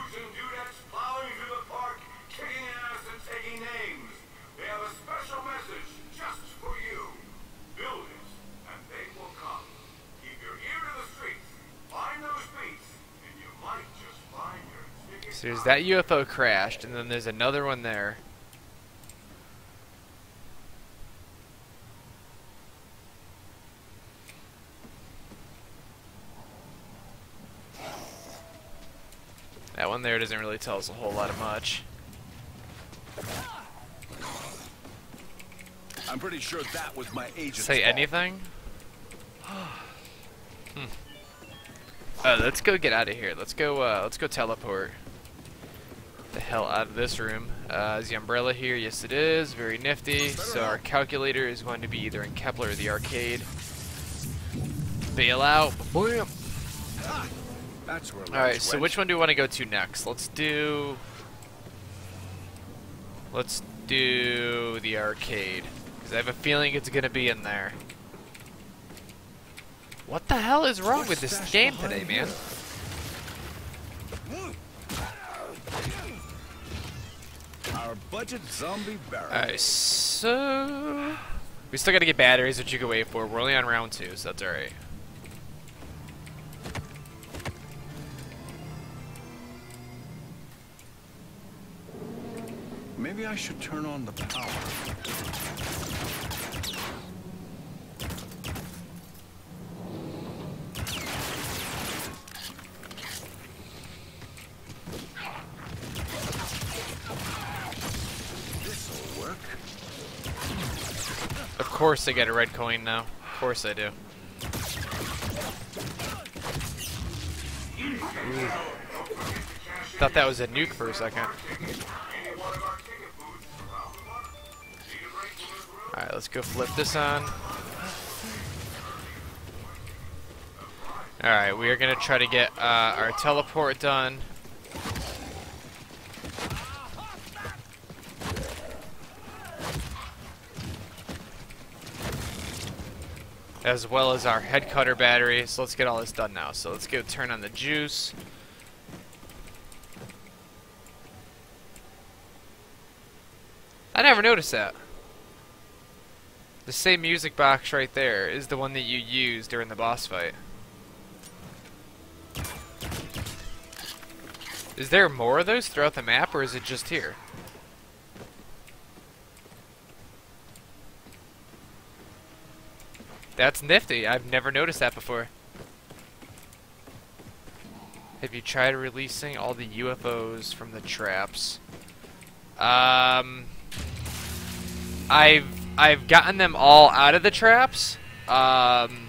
So there's that UFO crashed, and then there's another one there. That one there doesn't really tell us a whole lot of much. I'm pretty sure that was my agent's Say anything? hmm. Uh, let's go get out of here. Let's go. Uh, let's go teleport the hell out of this room. Uh, is the umbrella here? Yes, it is. Very nifty. So our calculator is going to be either in Kepler or the arcade. Bail out. Boom. That's where All right. So which one do we want to go to next? Let's do. Let's do the arcade because I have a feeling it's gonna be in there. What the hell is wrong with this game today, man? Our budget zombie barrel. Alright, so... We still gotta get batteries, which you can wait for. We're only on round two, so that's alright. Maybe I should turn on the power. This'll work. Of course I get a red coin now. Of course I do. Ooh. Thought that was a nuke for a second. Alright, let's go flip this on. Alright, we are gonna try to get uh, our teleport done. As well as our head cutter battery. So let's get all this done now. So let's go turn on the juice. I never noticed that. The same music box right there is the one that you used during the boss fight. Is there more of those throughout the map, or is it just here? That's nifty. I've never noticed that before. Have you tried releasing all the UFOs from the traps? Um, I've I've gotten them all out of the traps. Um,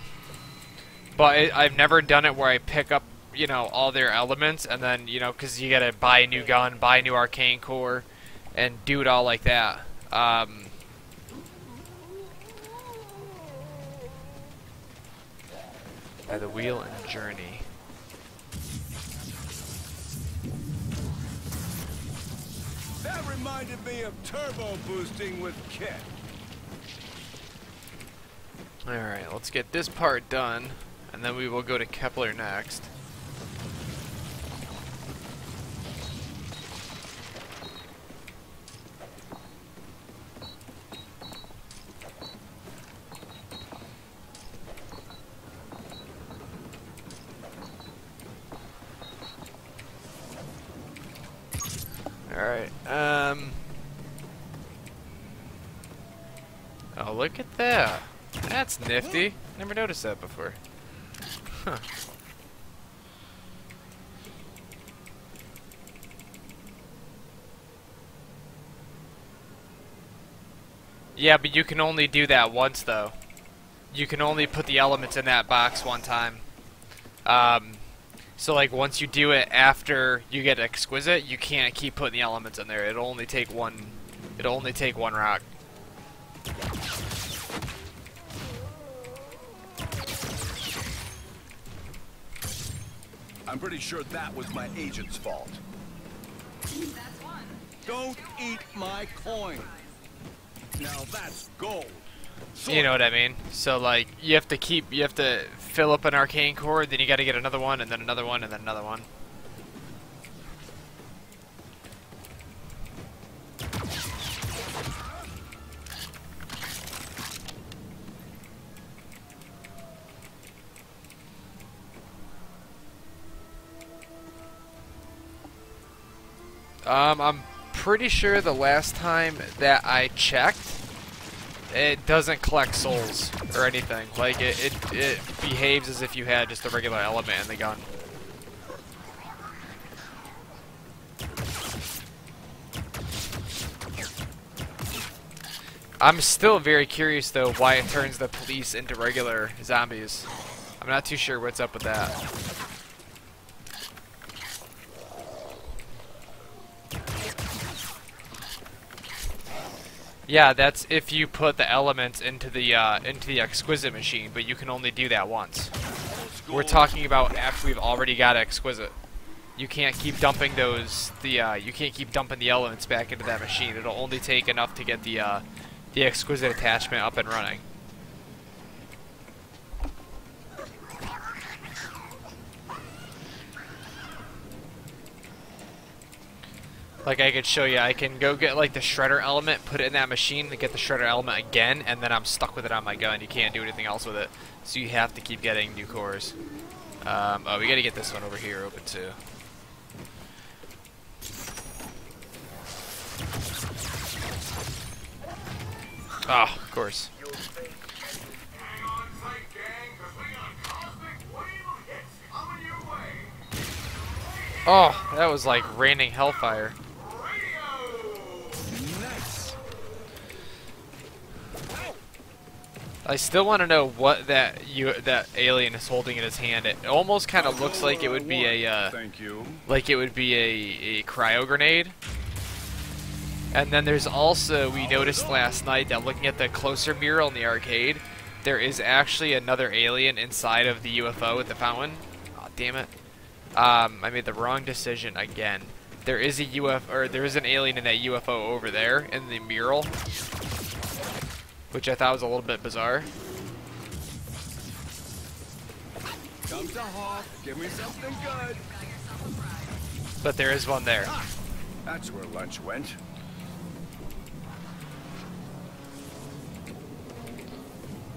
but it, I've never done it where I pick up, you know, all their elements and then, you know, because you gotta buy a new gun, buy a new arcane core, and do it all like that. Um, by the wheel and journey. That reminded me of turbo boosting with KITT. Alright, let's get this part done, and then we will go to Kepler next. Alright, um... Oh, look at that. That's nifty. Never noticed that before. Huh. Yeah, but you can only do that once, though. You can only put the elements in that box one time. Um, so, like, once you do it after you get exquisite, you can't keep putting the elements in there. It'll only take one. It'll only take one rock. I'm pretty sure that was my agent's fault. Don't eat my coin. Now that's gold. You know what I mean? So like you have to keep you have to fill up an arcane core, then you got to get another one, and then another one, and then another one. Um, I'm pretty sure the last time that I checked, it doesn't collect souls or anything. Like it, it, it behaves as if you had just a regular element in the gun. I'm still very curious though why it turns the police into regular zombies. I'm not too sure what's up with that. Yeah, that's if you put the elements into the uh, into the exquisite machine, but you can only do that once. We're talking about after we've already got exquisite. You can't keep dumping those the uh, you can't keep dumping the elements back into that machine. It'll only take enough to get the uh, the exquisite attachment up and running. Like I could show you, I can go get like the shredder element, put it in that machine, get the shredder element again, and then I'm stuck with it on my gun. You can't do anything else with it, so you have to keep getting new cores. Um, oh, we gotta get this one over here open too. Ah, of course. Oh, that was like raining hellfire. I still want to know what that you that alien is holding in his hand. It almost kind of looks like it would be a uh, Thank you. like it would be a, a cryo grenade. And then there's also we noticed last night that looking at the closer mural in the arcade, there is actually another alien inside of the UFO at the fountain. Oh, damn it! Um, I made the wrong decision again. There is a UFO or there is an alien in that UFO over there in the mural, which I thought was a little bit bizarre. Come to Hawk. Give me something good. But there is one there. That's where lunch went.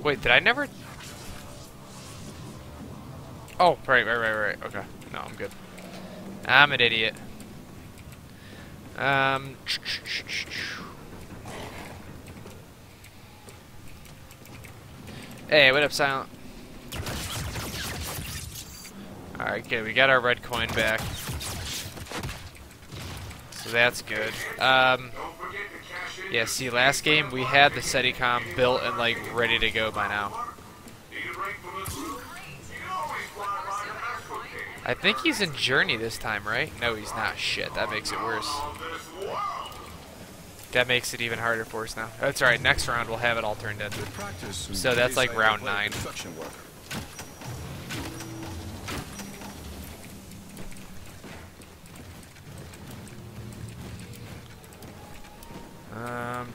Wait, did I never? Oh, right, right, right, right. Okay, no, I'm good. I'm an idiot. Um. Hey, what up, Silent? Alright, good. We got our red coin back. So that's good. Um. Yeah, see, last game we had the SETICOM built and like ready to go by now. I think he's in Journey this time, right? No, he's not. Shit, that makes it worse. Of this world. That makes it even harder for us now. That's alright, next round we'll have it all turned in. So that's like round nine. Construction worker. Um,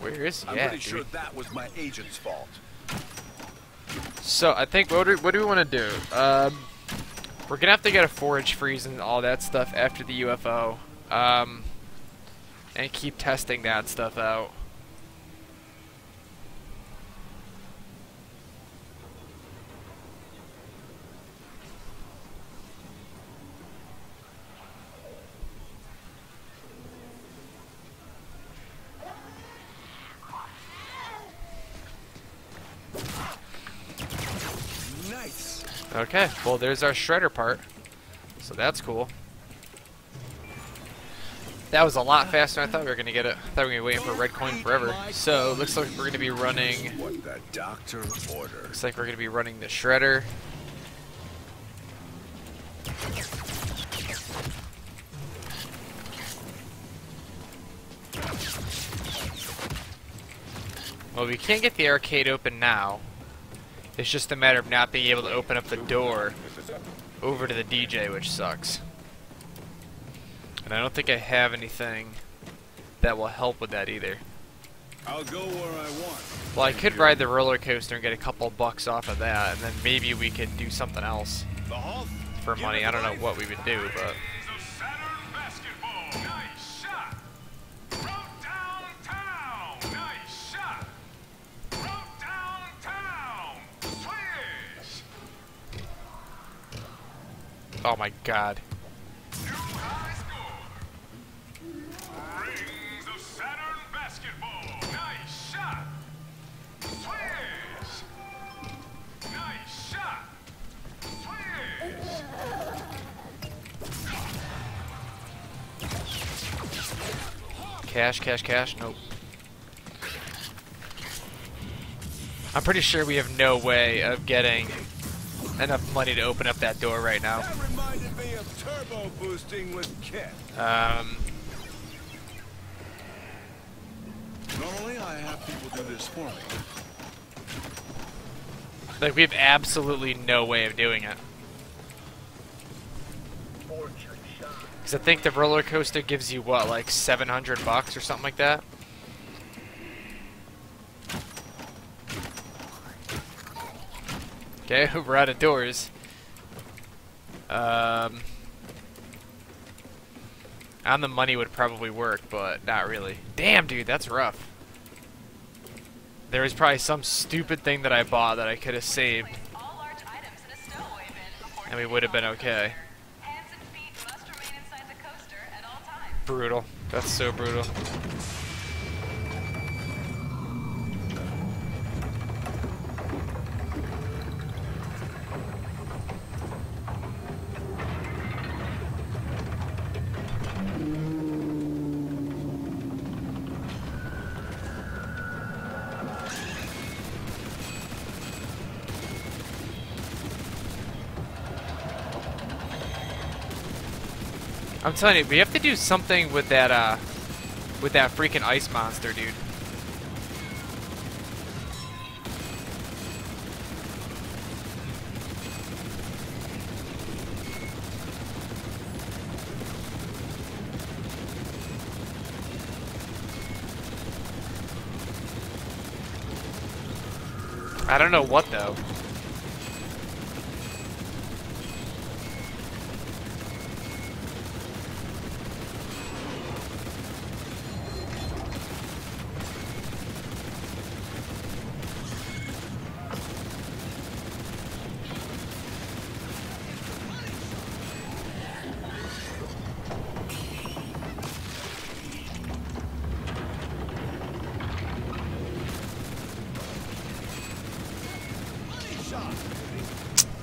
where is he I'm pretty sure that was my agent's fault. So I think what do, what do we want to do? Um, we're gonna have to get a forge freeze and all that stuff after the UFO, um, and keep testing that stuff out. Nice. Okay, well there's our shredder part, so that's cool. That was a lot faster than I thought we were gonna get it. I thought we were waiting for red coin forever. So looks like we're gonna be running. What the doctor orders. Looks like we're gonna be running the shredder. Well, we can't get the arcade open now. It's just a matter of not being able to open up the door over to the DJ, which sucks. And I don't think I have anything that will help with that either. I'll go where I want. Well, I could ride the roller coaster and get a couple bucks off of that, and then maybe we could do something else for money. I don't know what we would do, but Oh my basketball. Cash, cash, cash. Nope. I'm pretty sure we have no way of getting enough money to open up that door right now. That reminded me of turbo boosting with KITT. Um, Normally, I have people do this for me. like we have absolutely no way of doing it. Because I think the roller coaster gives you what, like 700 bucks or something like that. Okay, we're out of doors. Um, on the money would probably work, but not really. Damn, dude, that's rough. There was probably some stupid thing that I bought that I could have saved, All large items in a stowaway bin before and we would have been okay. Brutal. That's so brutal. I'm telling you, to do something with that, uh, with that freaking ice monster, dude. I don't know what though.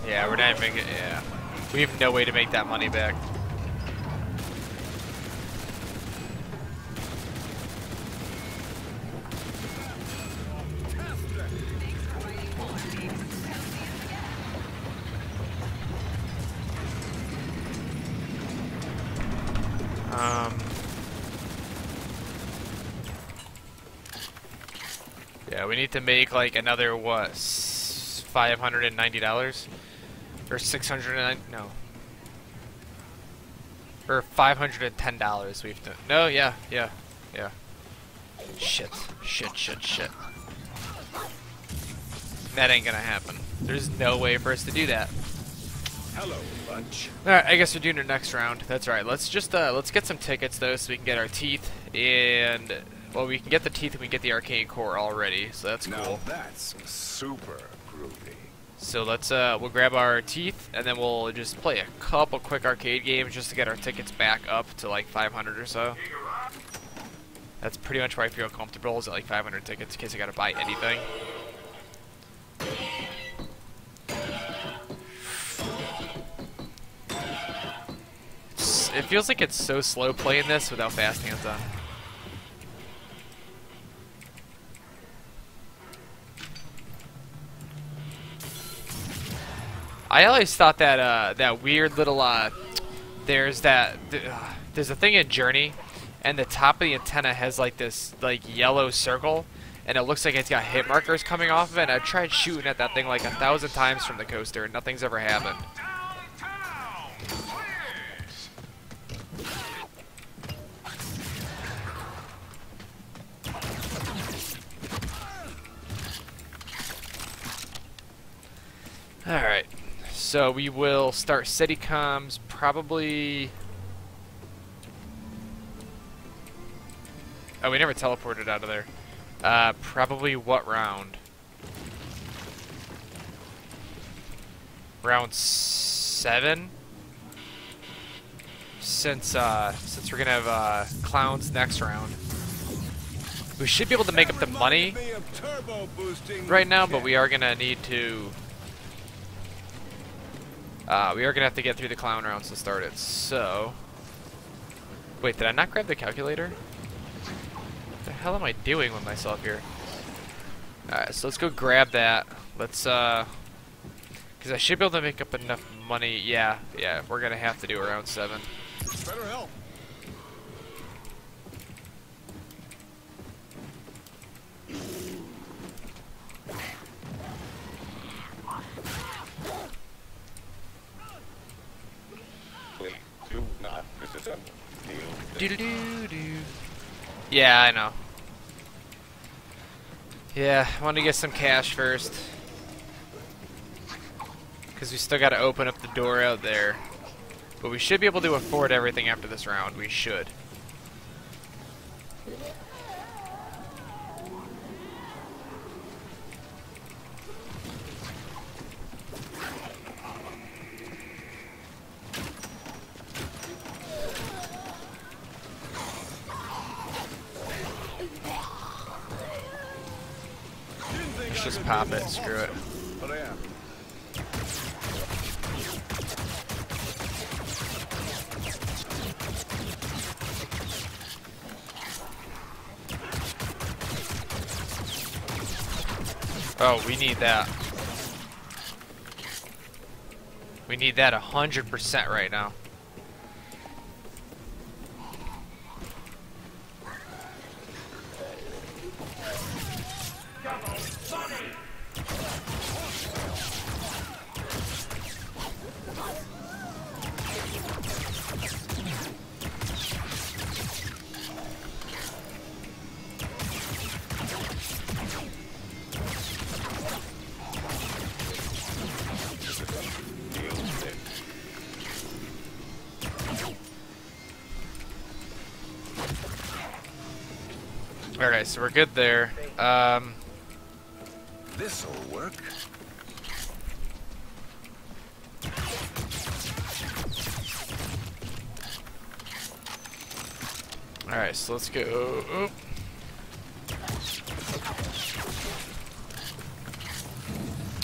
Yeah, we're not even. Yeah, we have no way to make that money back. Um. Yeah, we need to make like another what, five hundred and ninety dollars, or six hundred and no, or five hundred and ten dollars. We've done. No, yeah, yeah, yeah. Shit, shit, shit, shit. That ain't gonna happen. There's no way for us to do that. Hello, lunch. All right, I guess we're doing our next round. That's right. Let's just uh, let's get some tickets though, so we can get our teeth and well, we can get the teeth and we get the arcane core already, so that's Now cool. that's super. So let's uh, we'll grab our teeth and then we'll just play a couple quick arcade games just to get our tickets back up to like 500 or so. That's pretty much where I feel comfortable is at like 500 tickets in case I gotta buy anything. It's- It feels like it's so slow playing this without fast hands on. I always thought that uh, that weird little uh, there's that uh, there's a thing in Journey, and the top of the antenna has like this like yellow circle, and it looks like it's got hit markers coming off of it. And I've tried shooting at that thing like a thousand times from the coaster, and nothing's ever happened. Alright, so we will start Seticoms probably. Oh, we never teleported out of there. Uh, probably what round? Round seven. Since uh, since we're gonna have uh, clowns next round, we should be able to make up the money Me a turbo boosting right now, but we are gonna need to. Uh, we are gonna have to get through the clown rounds to start it. So, wait, did I not grab the calculator? What the hell am I doing with myself here? Alright, so let's go grab that. Let's, uh, because I should be able to make up enough money. Yeah, yeah, we're gonna have to do around seven. Better help. Please do not disassemble. Deal Yeah, I know. Yeah, I want to get some cash first. Because we still got to open up the door out there. But we should be able to afford everything after this round. We should. Didn't think Let's just pop it. Screw it. Oh, we need that. We need that 100% right now. Alright, so we're good there. Um, This'll work. Alright, so let's go.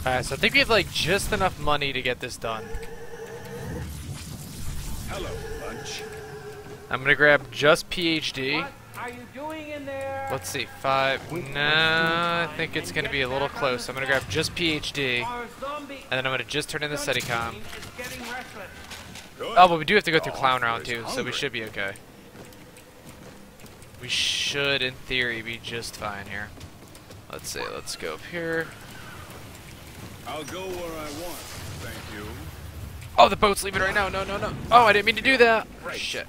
Alright, so I think we have like just enough money to get this done. Hello, lunch. I'm gonna grab just PhD. What are you doing in there? Let's see, five. Nah, I think it's gonna be a little close. I'm gonna grab just PhD, and then I'm gonna just turn in the SETICOM. is getting restless. Good. Oh, but we do have to go through Oh, clown round too, so we should be okay. We should, in theory, be just fine here. Let's see, let's go up here. I'll go where I want. Thank you. Oh, the boat's leaving right now. No, no, no. Oh, I didn't mean to do that. Shit.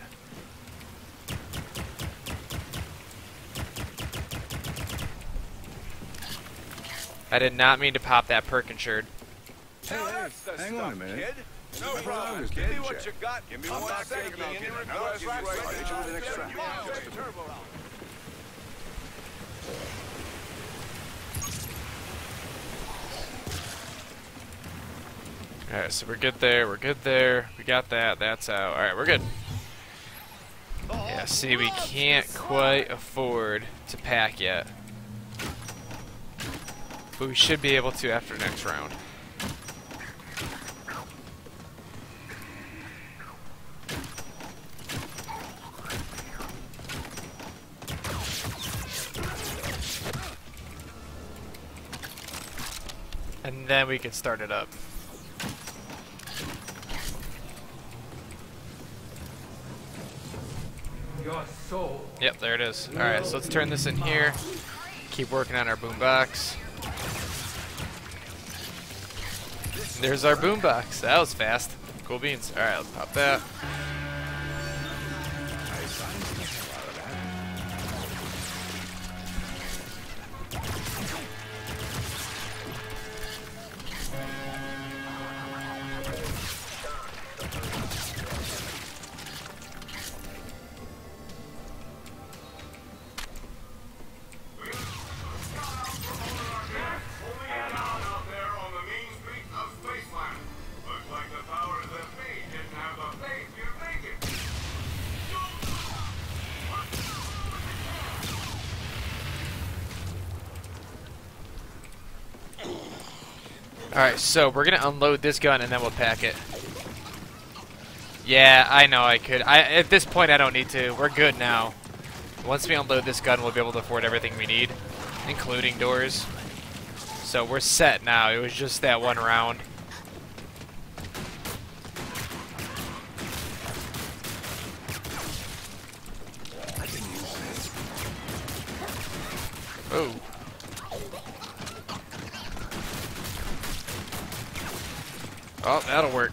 I did not mean to pop that perk insured. Now hey, hang stuff, on a minute. kid. No I problem. was Give me what you got. Give me I'm one not second, taking I'll any get it. requests No, that's right right. now. Hit you with an Just extra- come on, just take a- turbo out. Alright, so we're good there, we're good there. We got that, that's out. Alright, we're good. Yeah, see, we oh, can't quite afford to pack yet. But we should be able to after next round. And then we can start it up. Yep, there it is. Alright, so let's turn this in here. Keep working on our boombox. There's our boombox. That was fast. Cool beans. Alright, let's pop that. Alright, so we're gonna unload this gun and then we'll pack it. Yeah, I know I could. I At this point, I don't need to. We're good now. Once we unload this gun, we'll be able to afford everything we need, including doors. So we're set now. It was just that one round. Oh. Oh, that'll work.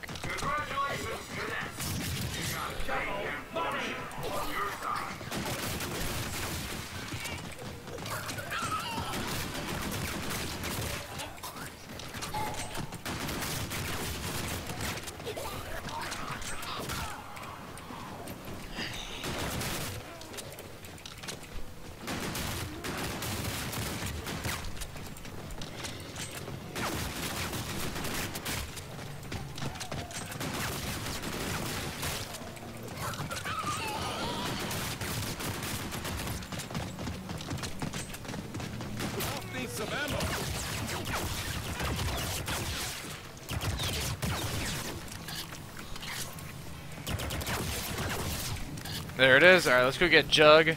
There. Alright, let's go get Jug.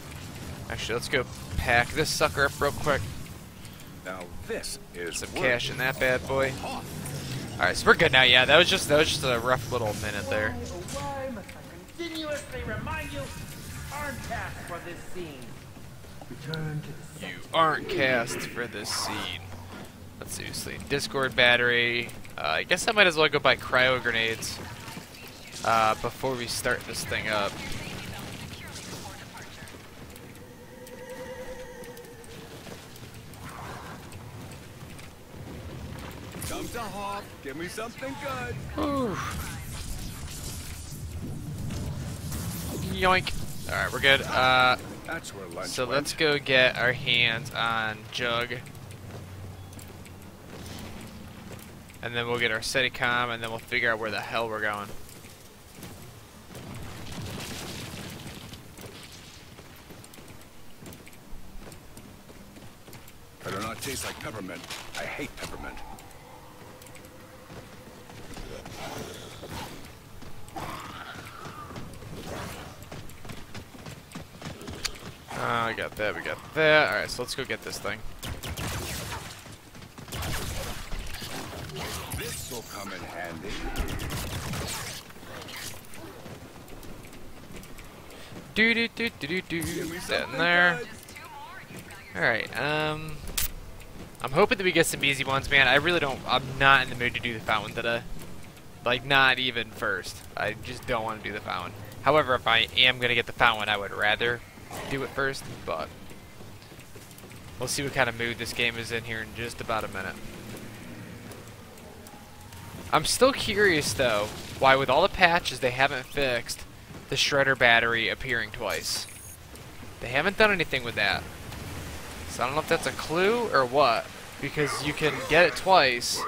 Actually, let's go pack this sucker up real quick. Now this is Some cash in that bad boy. Alright, so we're good now. Yeah, that was just that was just a rough little minute there. Why, must I continuously remind you, aren't cast for this scene? Return to the You aren't cast for this scene. Let's see, see. Dischord battery. Uh, I guess I might as well go buy cryo grenades uh, before we start this thing up. Come to hop. Give me something good. Yoink. Alright, we're good. Uh, That's where lunch so went. let's go get our hands on Jug. And then we'll get our SETICOM, and then we'll figure out where the hell we're going. Better not taste like peppermint. I hate peppermint. Uh, we got that, we got that. Alright, so let's go get this thing. This will come in handy. Do do do do do do. Give me That in there. Alright, um. I'm hoping that we get some easy ones, man. I really don't. I'm not in the mood to do the fountain today. Like, not even first. I just don't want to do the fountain. However, if I am going to get the fountain, I would rather do it first, but. We'll see what kind of mood this game is in here in just about a minute. I'm still curious though, why with all the patches they haven't fixed the shredder battery appearing twice. They haven't done anything with that. So I don't know if that's a clue or what, because you can get it twice,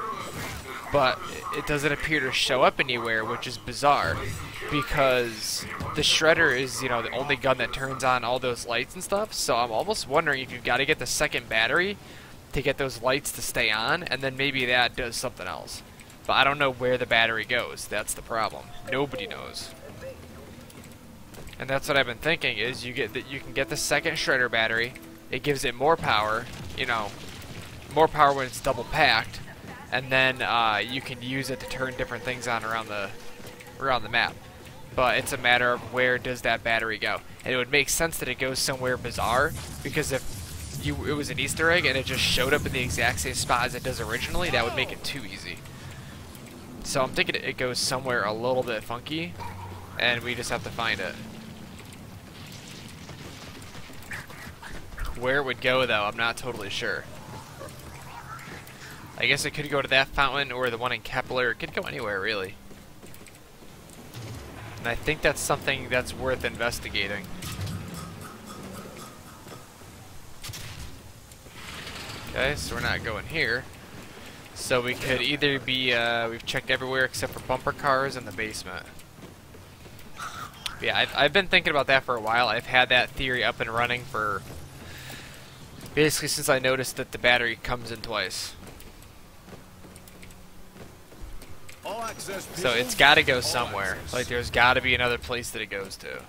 but it doesn't appear to show up anywhere, which is bizarre, because the shredder is, you know, the only gun that turns on all those lights and stuff, so I'm almost wondering if you've got to get the second battery to get those lights to stay on, and then maybe that does something else. But I don't know where the battery goes. That's the problem. Nobody knows. And that's what I've been thinking is you get that you can get the second shredder battery. It gives it more power, you know, more power when it's double packed, and then uh, you can use it to turn different things on around the around the map. But it's a matter of where does that battery go? And it would make sense that it goes somewhere bizarre because if you it was an Easter egg and it just showed up in the exact same spot as it does originally, that would make it too easy. So I'm thinking it goes somewhere a little bit funky, and we just have to find it. Where it would go, though, I'm not totally sure. I guess it could go to that fountain or the one in Kepler. It could go anywhere, really. And I think that's something that's worth investigating. Okay, so we're not going here. So we could either be, uh, we've checked everywhere except for bumper cars in the basement. Yeah, I've, I've been thinking about that for a while. I've had that theory up and running for basically since I noticed that the battery comes in twice. All access So it's got to go somewhere. Like there's got to be another place that it goes to.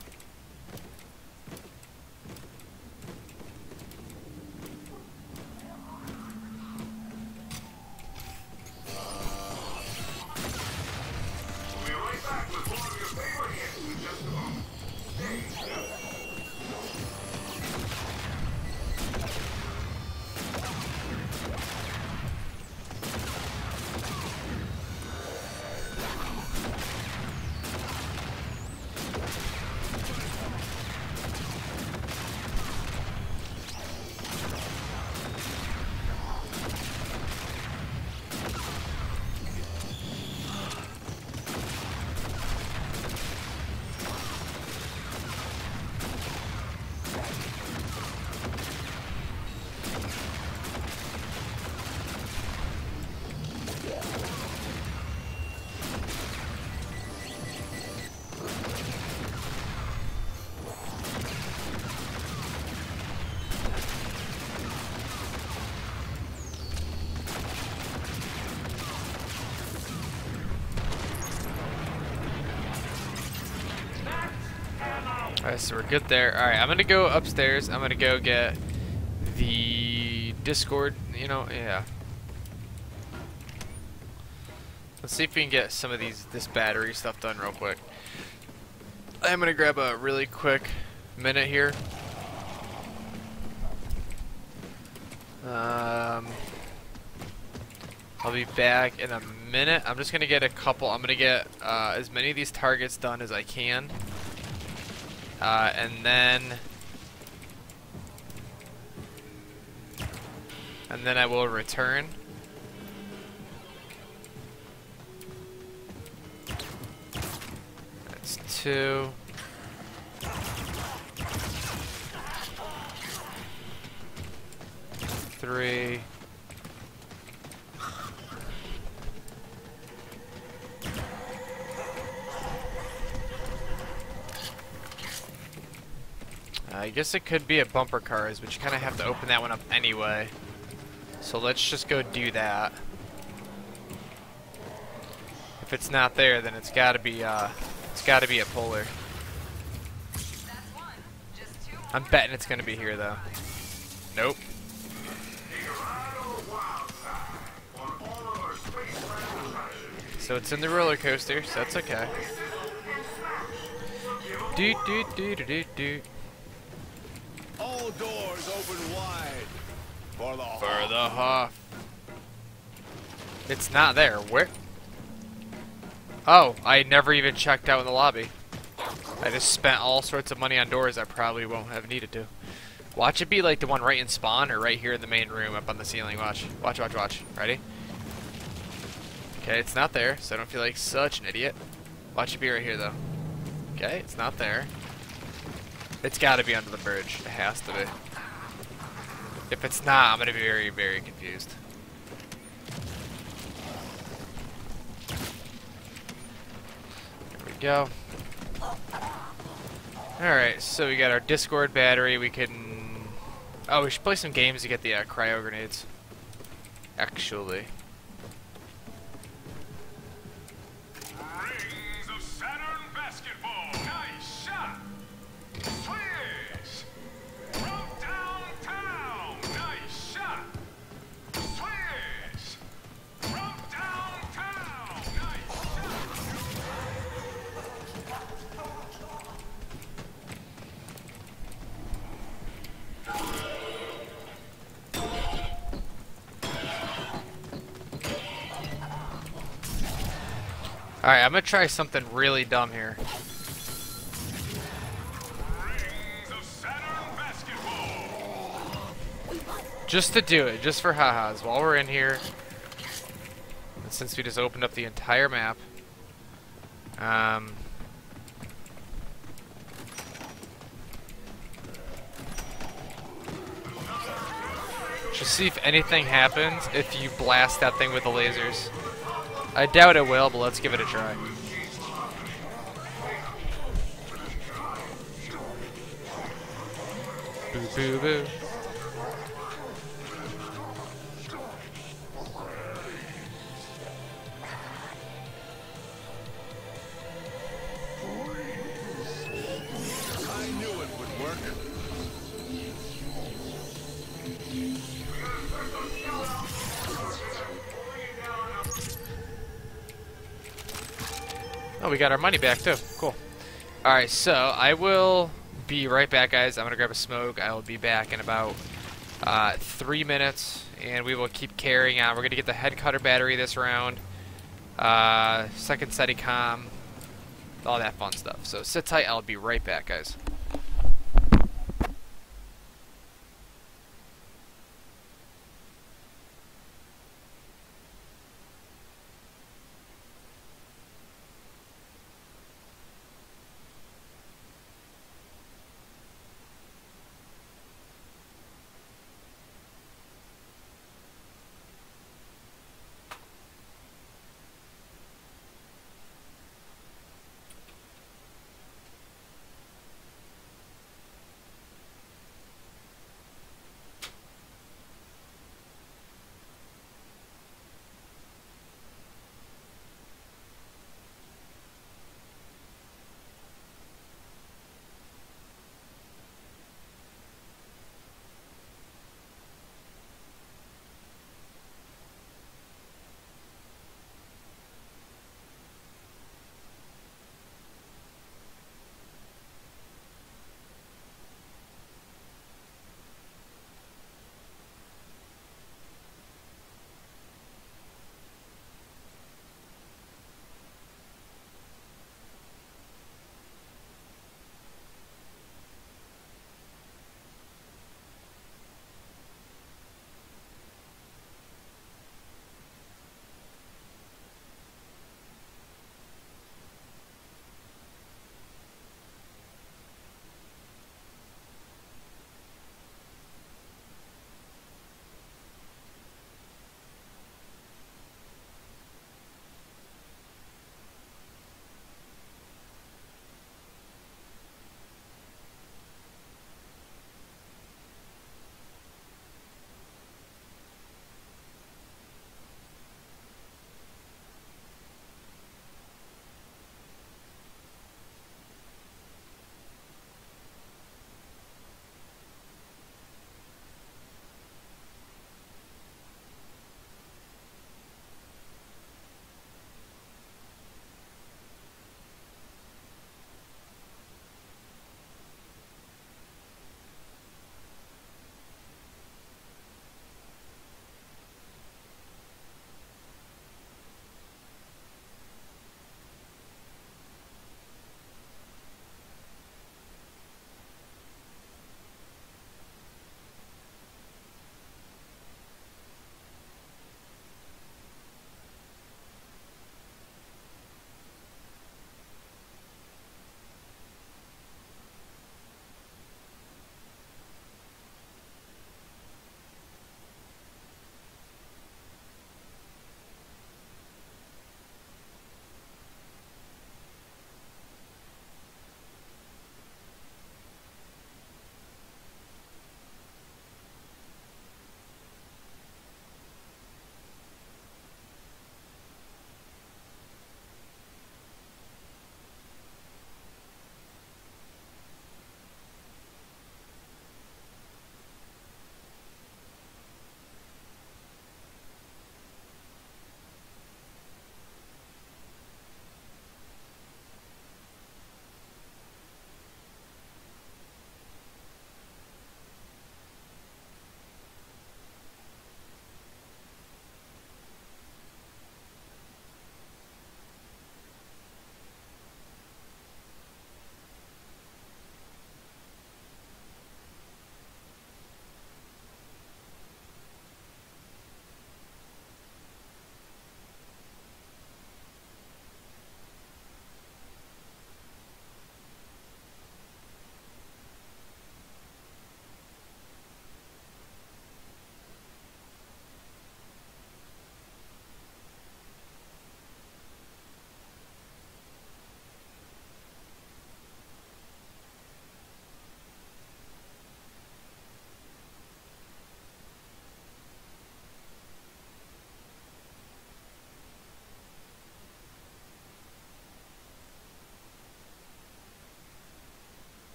Good there. Alright, I'm gonna go upstairs. I'm gonna go get the Dischord, you know, yeah. Let's see if we can get some of these this battery stuff done real quick. I'm gonna grab a really quick minute here. Um, I'll be back in a minute. I'm just gonna get a couple. I'm gonna get uh, as many of these targets done as I can. Uh, and then and then I will return. That's two. Three. I guess it could be a bumper cars, but you kind of have to open that one up anyway. So let's just go do that. If it's not there, then it's got to be uh, it's got to be a polar. I'm betting it's gonna be here though. Nope. So it's in the roller coaster, so that's okay. Do do do do do do. All doors open wide for the For the Hoff. It's not there. Where? Oh, I never even checked out in the lobby. I just spent all sorts of money on doors I probably won't have needed to. Watch it be like the one right in spawn or right here in the main room up on the ceiling. Watch. Watch, watch, watch. Ready? Okay, it's not there, so I don't feel like such an idiot. Watch it be right here, though. Okay, it's not there. It's got to be under the bridge. It has to be. If it's not, I'm going to be very, very confused. There we go. Alright, so we got our Dischord battery. We can... Oh, we should play some games to get the uh, cryo grenades. Actually. Alright, I'm gonna try something really dumb here. Just to do it, just for ha-has, while we're in here. And since we just opened up the entire map. Um... Just see if anything happens if you blast that thing with the lasers. I doubt it will, but let's give it a try. Boo boo boo. Oh, we got our money back too. Cool. Alright, so I will be right back, guys. I'm going to grab a smoke. I will be back in about uh, three minutes, and we will keep carrying on. We're going to get the head cutter battery this round, uh, second Seticom, all that fun stuff. So sit tight. I'll be right back, guys.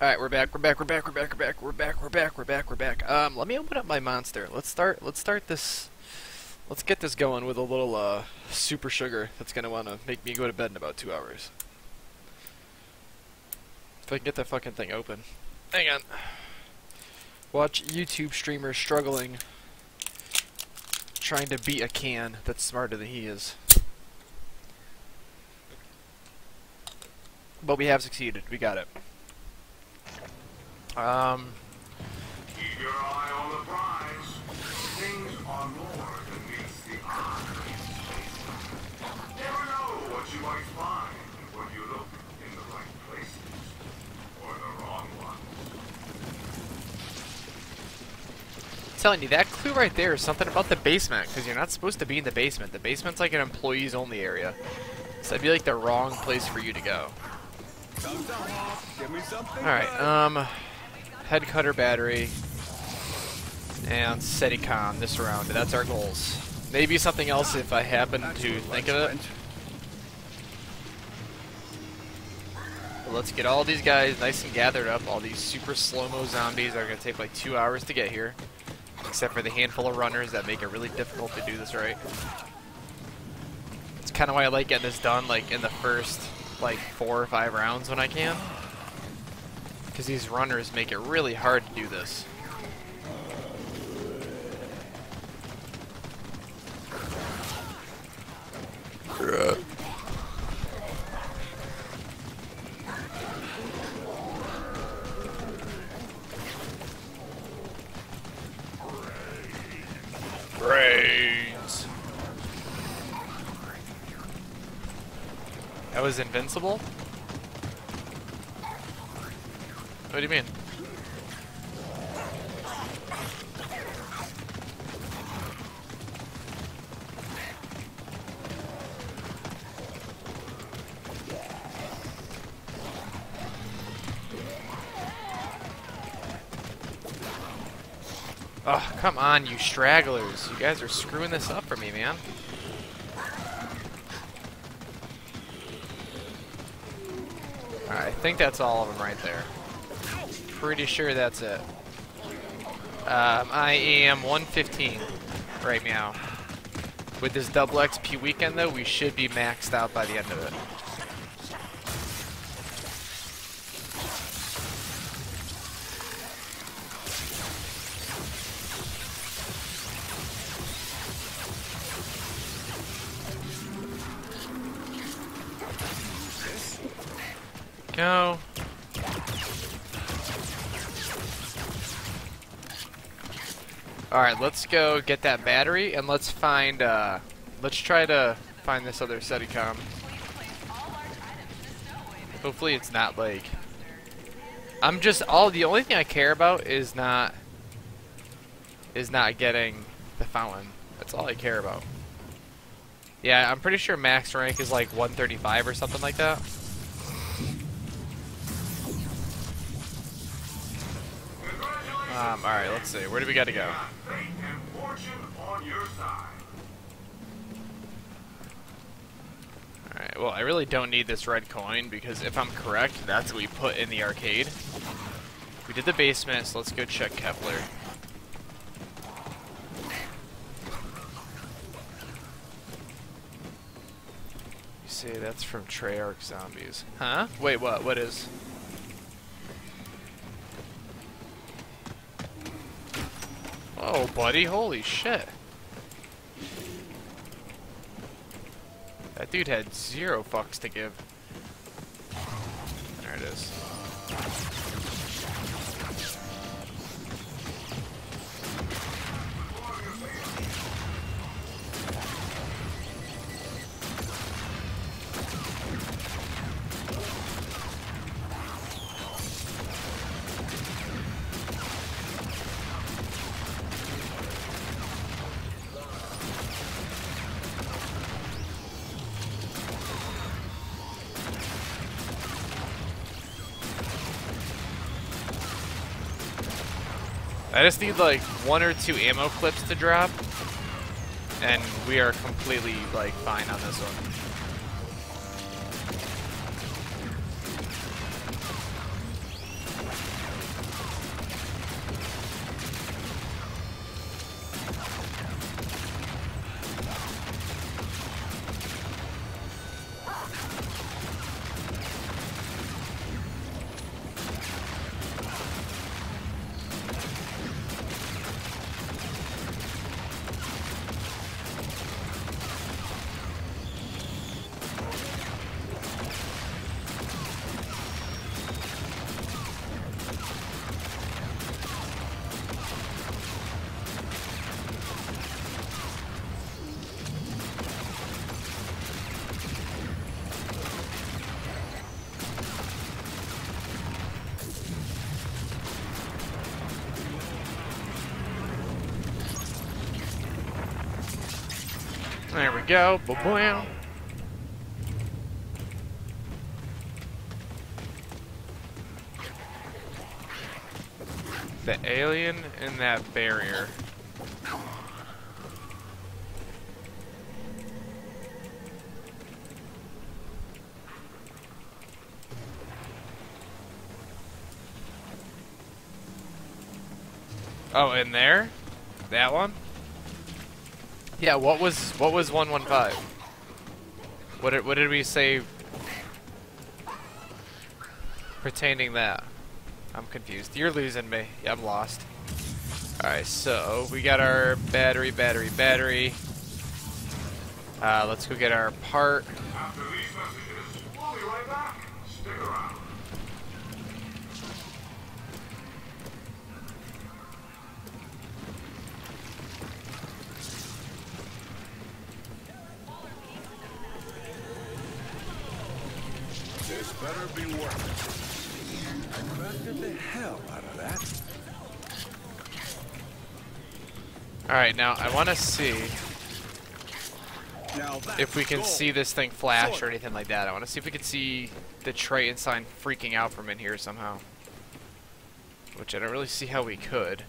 Alright, we're back, we're back, we're back, we're back, we're back, we're back, we're back, we're back, we're back. Um, let me open up my monster. Let's start let's start this let's get this going with a little uh super sugar that's gonna wanna make me go to bed in about two hours. If I can get that fucking thing open. Hang on. Watch YouTube streamers struggling trying to beat a can that's smarter than he is. But we have succeeded. We got it. Um, Keep your eye on the prize. Things are more than meets the eye. Never know what you might find when you look in the right places or the wrong ones. telling you that clue right there is something about the basement because you're not supposed to be in the basement. The basement's like an employees only area, so that'd be like the wrong place for you to go. Give me something. All right, um, head cutter battery and Seticom this round. That's our goals. Maybe something else if I happen to think of it. But let's get all these guys nice and gathered up. All these super slow-mo zombies are gonna take like two hours to get here, except for the handful of runners that make it really difficult to do this right. It's kind of why I like getting this done like in the first like four or five rounds when I can. Because these runners make it really hard to do this. Brains. That was invincible? What do you mean? Oh, come on, you stragglers. You guys are screwing this up for me, man. Alright, I think that's all of them right there. Pretty sure that's it. Um, I am 115 right now. With this double XP weekend, though, we should be maxed out by the end of it. Alright, let's go get that battery and let's find, uh, let's try to find this other Seticom. Hopefully it's not like, I'm just, all, the only thing I care about is not, is not getting the fountain. That's all I care about. Yeah, I'm pretty sure max rank is like 135 or something like that. Um, alright, let's see. Where do we gotta go? Fate and fortune on your side. Alright, well, I really don't need this red coin because if I'm correct, that's what we put in the arcade. We did the basement, so let's go check Kepler. You say that's from Treyarch Zombies. Huh? Wait, what? What is? Oh, buddy, holy shit. Dude had zero fucks to give. There it is. I just need like one or two ammo clips to drop, and we are completely like fine on this one. Go. Ba-bam. The alien in that barrier. Oh, in there? That one? Yeah, what was what was 115? What did what did we say pertaining that? I'm confused. You're losing me. Yeah, I'm lost. Alright, so we got our battery, battery, battery. Uh, let's go get our part. I want to see if we can see this thing flash or anything like that. I want to see if we can see the Triton sign freaking out from in here somehow. Which I don't really see how we could.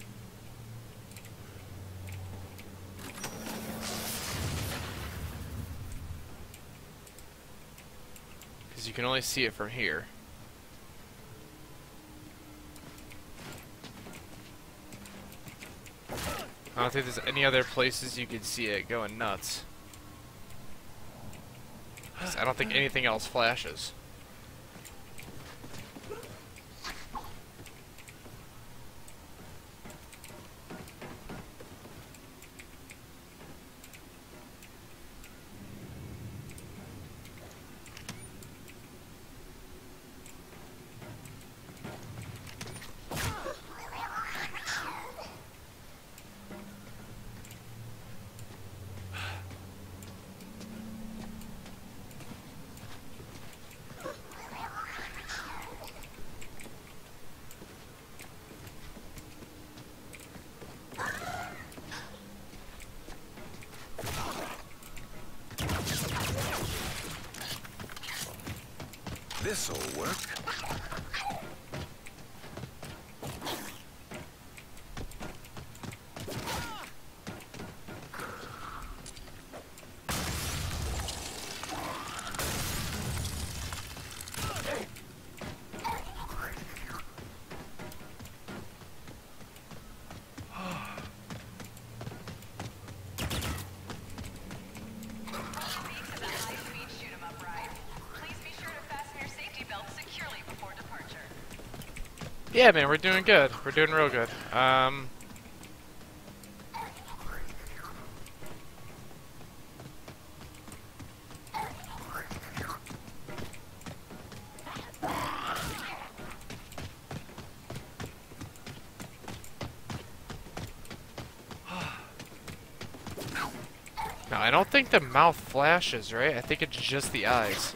Because you can only see it from here. I don't think there's any other places you can see it going nuts. I don't think anything else flashes. Yeah, man, we're doing good. We're doing real good. Um, no, I don't think the mouth flashes, right? I think it's just the eyes.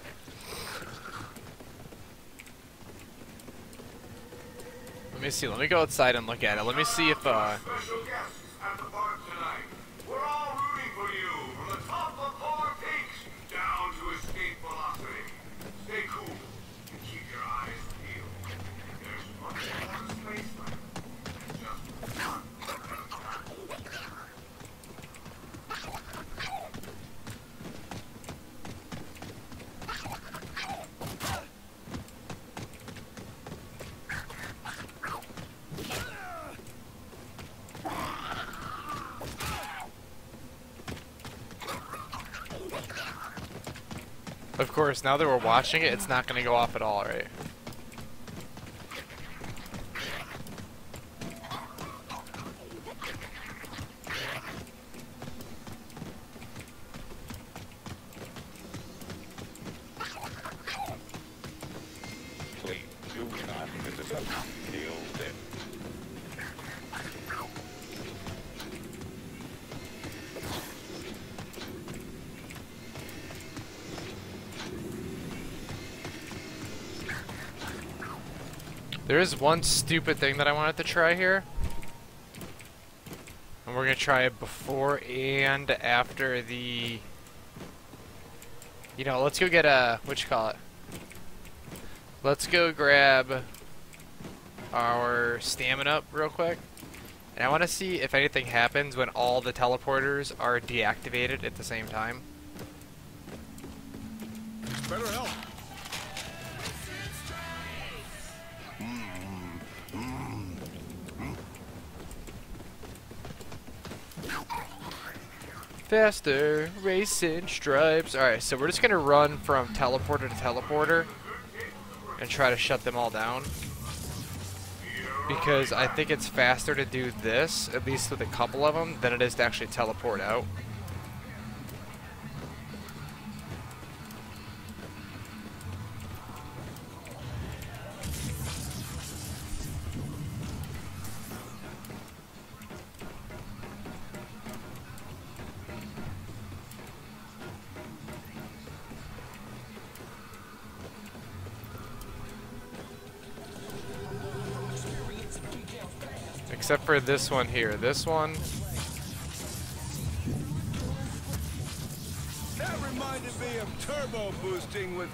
Let me see. Let me go outside and look at it. Let me see if uh Special guests at the park tonight. We're all rooting for you from the top of Polar Peaks down to escape velocity. Stay cool and keep your eyes peeled. There's much more to space left. Just one at a time. Of course, now that we're watching it, it's not going to go off at all, right? Is one stupid thing that I wanted to try here. And we're going to try it before and after the You know, let's go get a what you call it. Let's go grab our stamina up real quick. And I want to see if anything happens when all the teleporters are deactivated at the same time. Better help. Faster, racing stripes. Alright, so we're just gonna run from teleporter to teleporter and try to shut them all down. Because I think it's faster to do this, at least with a couple of them, than it is to actually teleport out. For this one here. This one, That reminded me of turbo boosting with.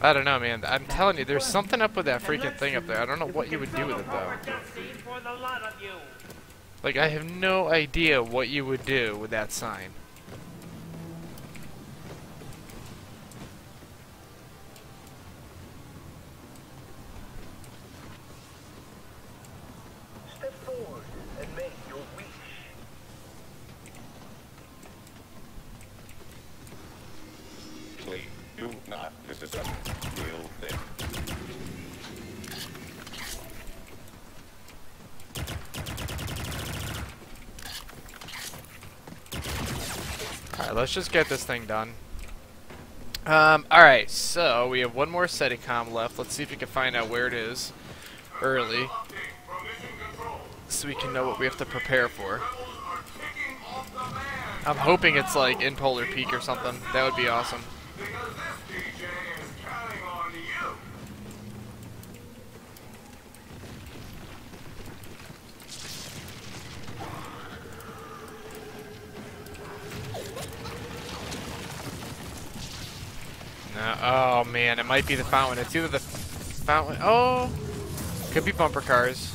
I don't know, man. I'm telling you, there's something up with that freaking thing up there. I don't know what you would do with it, though. Like, I have no idea what you would do with that sign. Step forward and make your wish. Please do not disassemble. Kill them. Alright, let's just get this thing done. Um, alright, so we have one more Seticom left. Let's see if we can find out where it is early. So we can know what we have to prepare for. I'm hoping it's like in Polar Peak or something. That would be awesome. Oh man, it might be the fountain. It's either the fountain. Oh, could be bumper cars.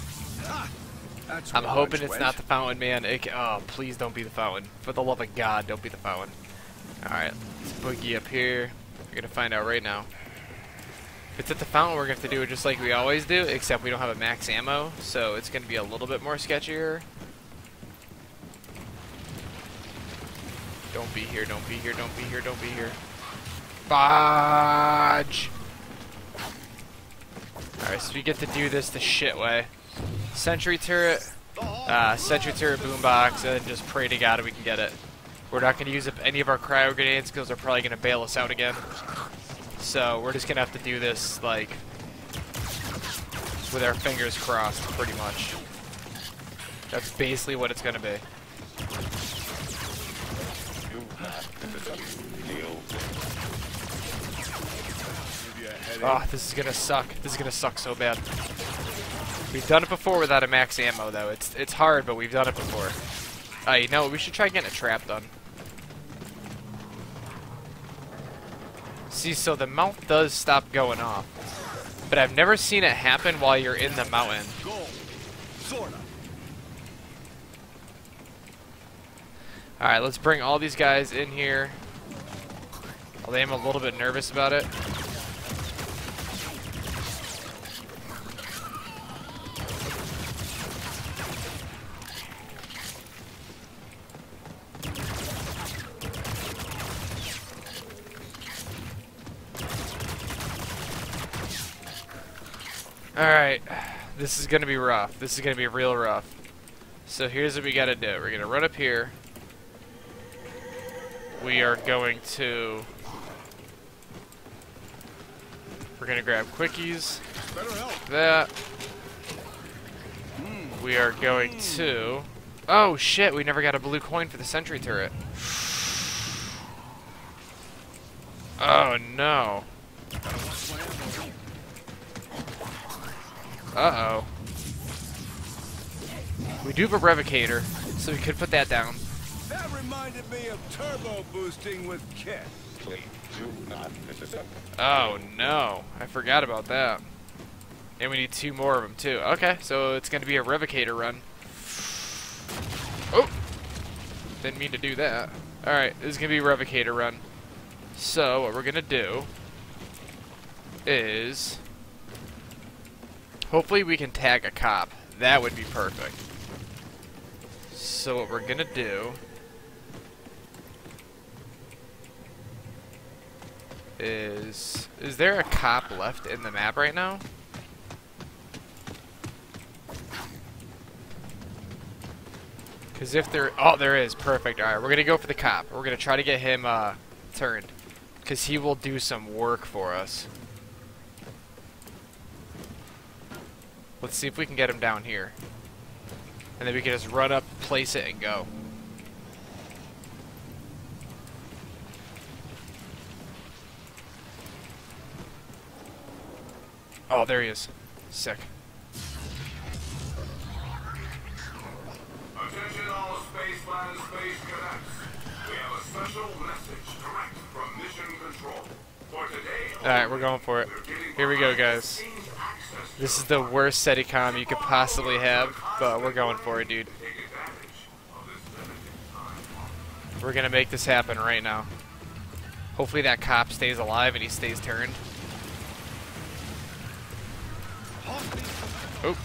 I'm hoping it's not the fountain, man. It, oh, please don't be the fountain. For the love of God, don't be the fountain. Alright, let's boogie up here. We're gonna find out right now. If it's at the fountain, we're gonna have to do it just like we always do, except we don't have a max ammo, so it's gonna be a little bit more sketchier. Don't be here, don't be here, don't be here, don't be here. Fudge! Alright, so we get to do this the shit way. Sentry turret, uh, sentry turret boombox, and just pray to God we can get it. We're not going to use up any of our cryo grenades because they're probably going to bail us out again. So we're just going to have to do this, like, with our fingers crossed, pretty much. That's basically what it's going to be. Do not disassemble. Kill them. Oh, this is to suck. This is to suck so bad. We've done it before without a max ammo, though. It's it's hard, but we've done it before. Uh, you know, we should try getting a trap done. See, so the mount does stop going off. But I've never seen it happen while you're in the mountain. Alright, let's bring all these guys in here. Although I'm a little bit nervous about it. Alright, this is gonna be rough. This is gonna be real rough. So here's what we gotta do. We're gonna run up here. We are going to We're gonna grab quickies. Better help. That. We are going to. Oh shit! We never got a blue coin for the sentry turret. Oh no. Uh oh. We do have a revocator, so we could put that down. That reminded me of turbo boosting with KITT. Please do not disassemble. Oh no, I forgot about that. And we need two more of them too. Okay, so it's gonna be a revocator run. Oh, didn't mean to do that. All right, this is gonna be a revocator run. So what we're gonna do is, hopefully we can tag a cop. That would be perfect. So what we're gonna do is is there a cop left in the map right now? Cause if there oh there is perfect. All right, we're gonna go for the cop. We're gonna try to get him uh, turned, cause he will do some work for us. Let's see if we can get him down here, and then we can just run up, place it, and go. Oh, there he is. Sick. Attention all spaceman space cadets. We have a special message direct from Mission Control. For today, Alright, we're going for it. Here we go, guys. This is the worst SETICOM you could possibly have, but we're going for it, dude. We're gonna make this happen right now. Hopefully that cop stays alive and he stays turned. Oh.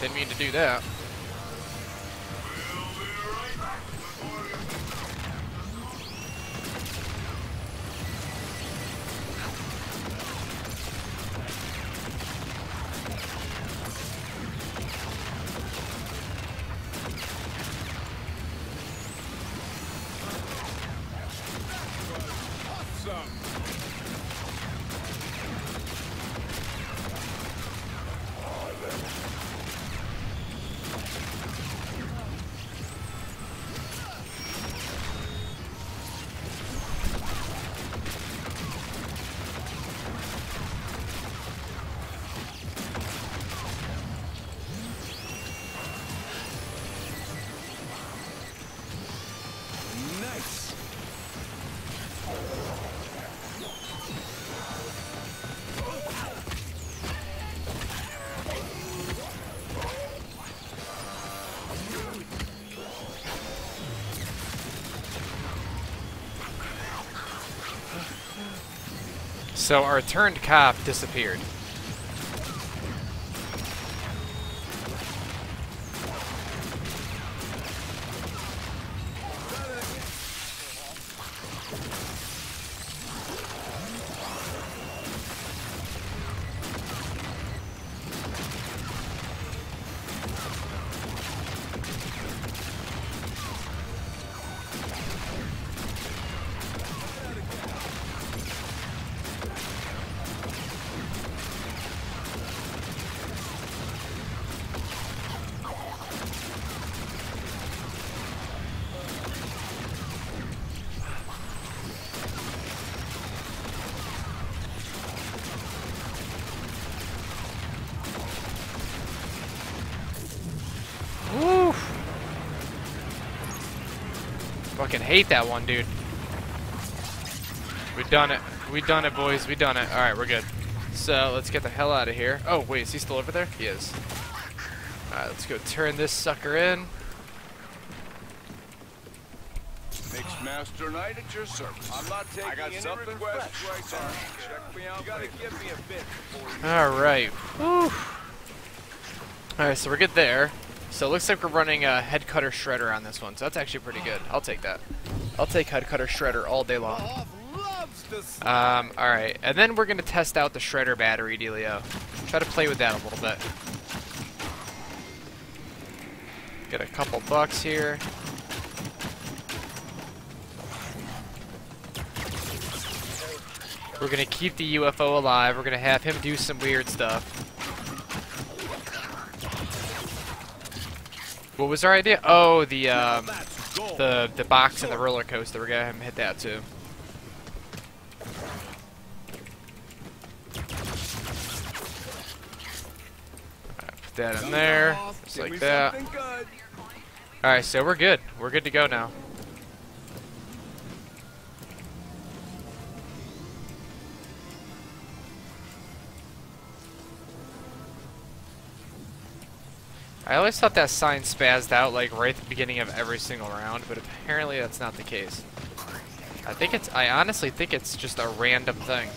Didn't mean to do that. So our turned cop disappeared. Fucking hate that one, dude. We done it. We done it, boys. We done it. Alright, we're good. So, let's get the hell out of here. Oh, wait, is he still over there? He is. Alright, let's go turn this sucker in. Mixmaster Knight at your service. I'm not taking I got any something requests fresh. right now. Check me out You gotta later. give me a bit before you Alright. Alright, so we're good there. So it looks like we're running a head cutter shredder on this one, so that's actually pretty good. I'll take that. I'll take head cutter shredder all day long. Hoff loves to sleep. Um, alright, and then we're gonna test out the shredder battery dealio. Try to play with that a little bit. Get a couple bucks here. We're gonna keep the UFO alive. We're gonna have him do some weird stuff. What was our idea? Oh, the um, the the box and the roller coaster. We're gonna hit that too. Alright, Put that in there, just like that. Alright, so we're good. We're good to go now. I always thought that sign spazzed out like right at the beginning of every single round, but apparently that's not the case. I think it's, I honestly think it's just a random thing.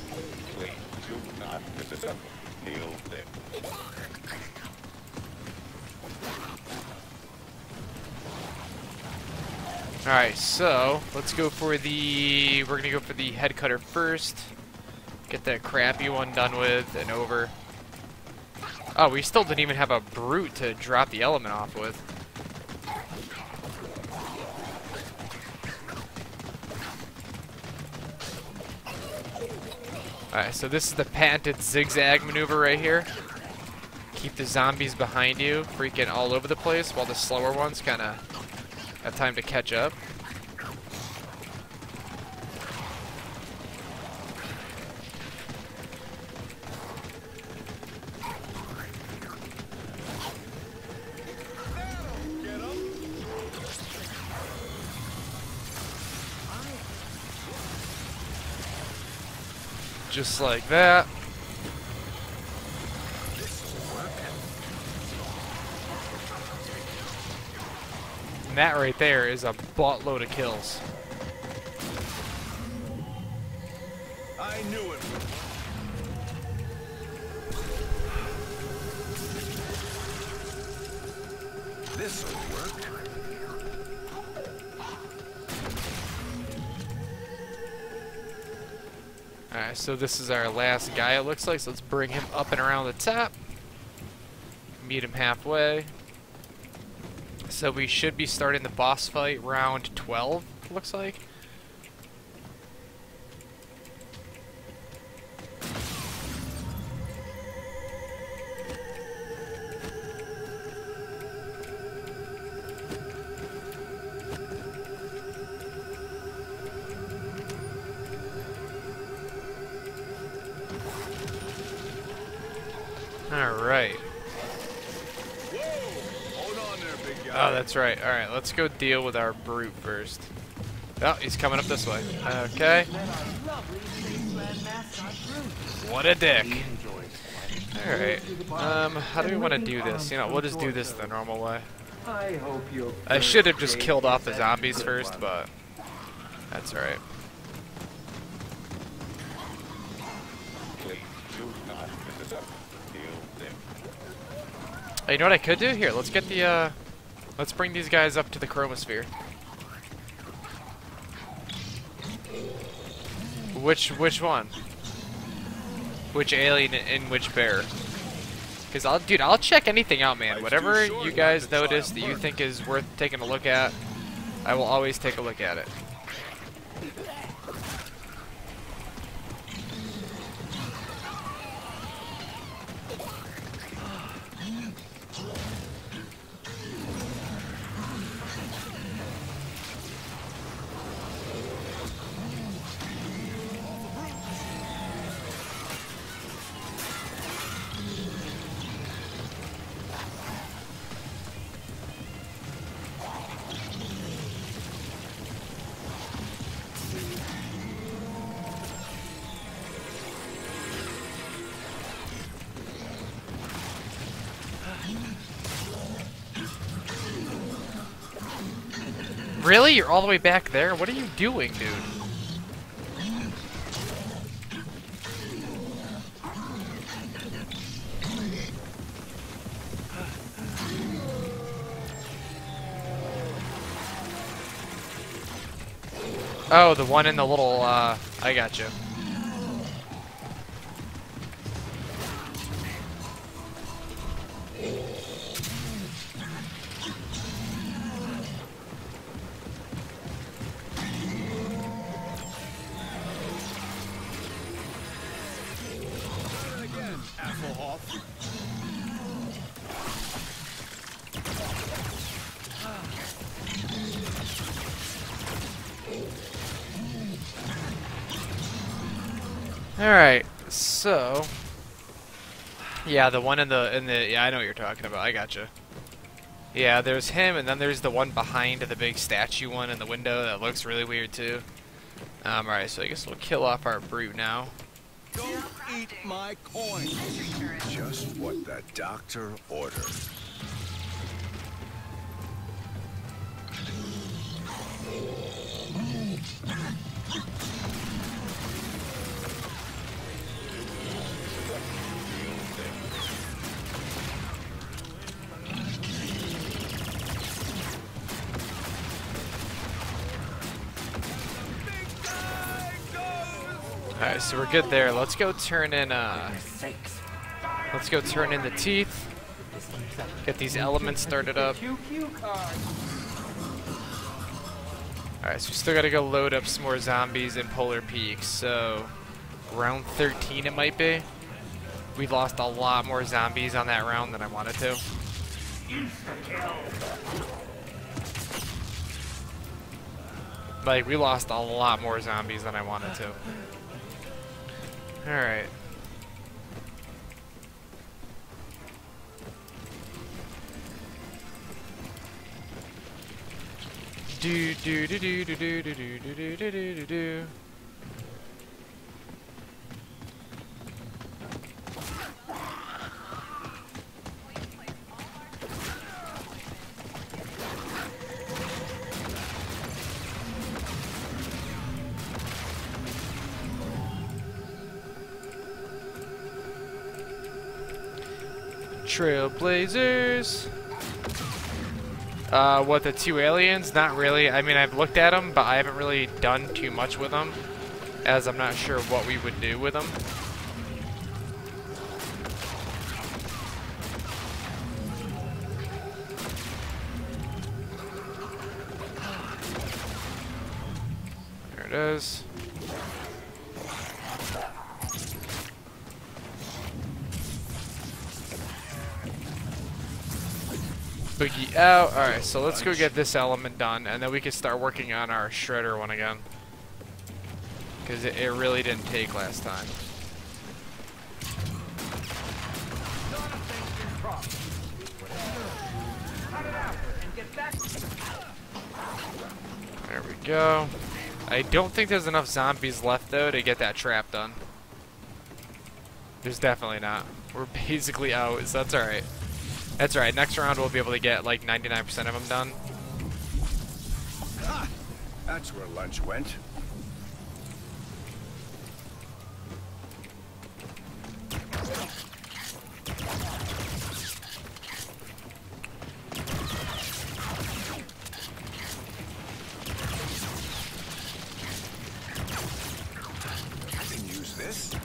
Alright, so let's go for the, we're gonna go for the head cutter first. Get that crappy one done with and over. Oh, we still didn't even have a brute to drop the element off with. Alright, so this is the patented zigzag maneuver right here. Keep the zombies behind you, freaking all over the place, while the slower ones kind of have time to catch up. Just like that. And that right there is a buttload of kills. So this is our last guy it looks like, so let's bring him up and around the top. Meet him halfway. So we should be starting the boss fight round 12, looks like. That's right. Alright, let's go deal with our brute first. Oh, he's coming up this way. Okay. What a dick. Alright. Um, how do we want to do this? You know, we'll just do this the normal way. I hope you. I should have just killed off the zombies first, but that's alright. You know what I could do? Here, let's get the, uh, let's bring these guys up to the chromosphere. Which, which one? Which alien in which bear? Because I'll, dude, I'll check anything out, man. Whatever you guys notice that you think is worth taking a look at, I will always take a look at it. You're all the way back there? What are you doing, dude? Oh, the one in the little, uh, I got you. The one in the in the yeah, I know what you're talking about. I gotcha. Yeah, there's him and then there's the one behind the big statue one in the window that looks really weird too. Um, alright, so I guess we'll kill off our brute now. Don't eat my coin. Just what the doctor ordered. So we're good there. Let's go turn in uh Let's go turn in the teeth. Get these elements started up. Alright, so we still gotta go load up some more zombies in Polar Peaks. So, round 13 it might be. We lost a lot more zombies on that round than I wanted to. Like, we lost a lot more zombies than I wanted to. Alright. Do do do do do do do do do do do do do Trailblazers. Uh, what the two aliens? Not really. I mean, I've looked at them, but I haven't really done too much with them, as I'm not sure what we would do with them. There it is. Boogie out. Oh, alright, so let's go get this element done, and then we can start working on our shredder one again. Because it, it really didn't take last time. There we go. I don't think there's enough zombies left, though, to get that trap done. There's definitely not. We're basically out, so that's alright. That's right. Next round we'll be able to get like 99% of them done. Ha! That's where lunch went. I can use this.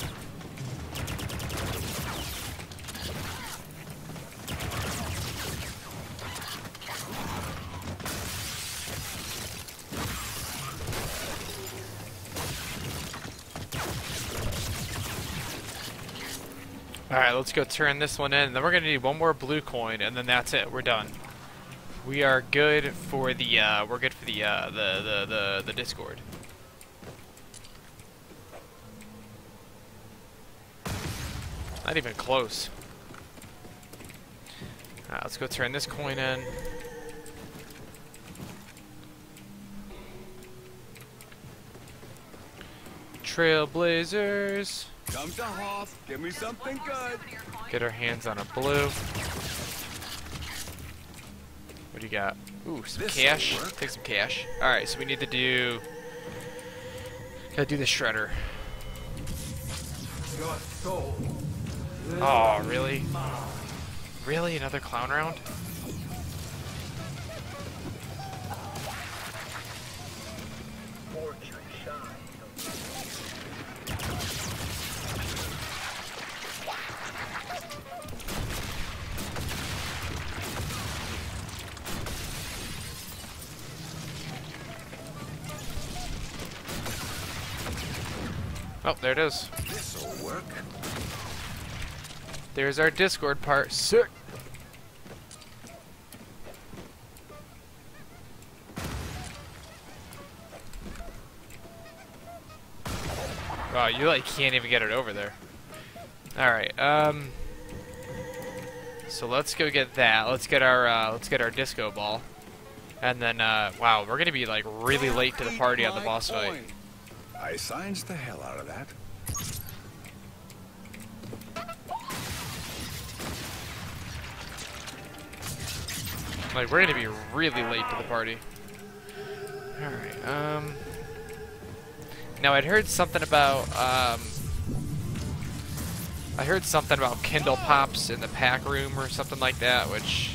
Alright, let's go turn this one in. Then we're going to need one more blue coin, and then that's it. We're done. We are good for the, uh, we're good for the, uh, the, the, the, the Dischord. Not even close. Alright, let's go turn this coin in. Trailblazers. Come to Hoff. Give me something good. Get our hands on a blue. What do you got? Ooh, some This'll cash. Take some cash. Alright, so we need to do... Gotta do the shredder. Oh, really? Really? Another clown round? Oh, there it is. This'll work. There's our Dischord part. Sick. Wow, you like can't even get it over there. Alright, um So let's go get that. Let's get our uh, let's get our disco ball. And then uh wow, we're gonna be like really late to the party on the boss fight. I signs the hell out of that. Like we're gonna be really late to the party. Alright, um Now I'd heard something about um I heard something about Kindle Pops in the pack room or something like that, which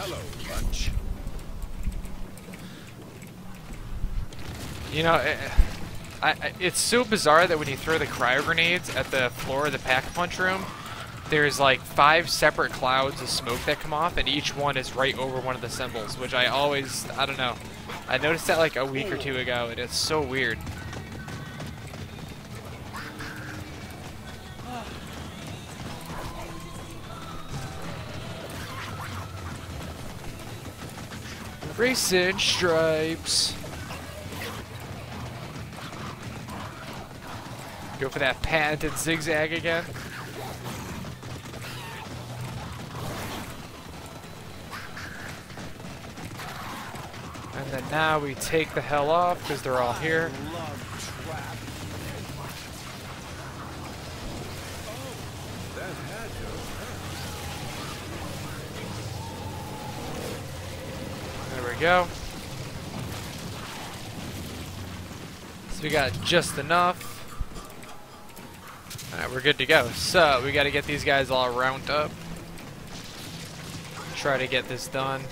Hello, lunch. You know, eh, I, I, it's so bizarre that when you throw the cryo grenades at the floor of the pack-a-punch room, there's like five separate clouds of smoke that come off, and each one is right over one of the symbols, which I always, I don't know. I noticed that like a week or two ago, and it's so weird. Racing stripes. Go for that patented zigzag again. And then now we take the hell off because they're all here. There we go. So we got just enough. Alright, we're good to go. So, we gotta get these guys all round up. Try to get this done.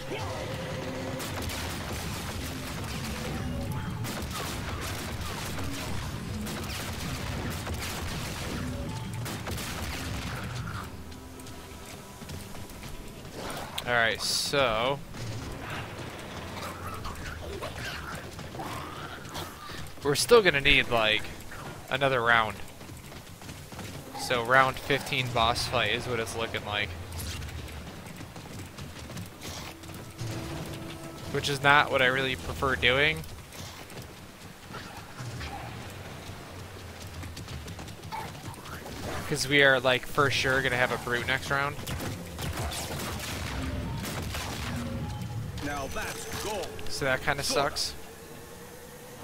Alright, so... We're still gonna need, like, another round. So round 15 boss fight is what it's looking like. Which is not what I really prefer doing. Because we are, like, for sure gonna have a brute next round. Now that's gold. So that kind of sucks.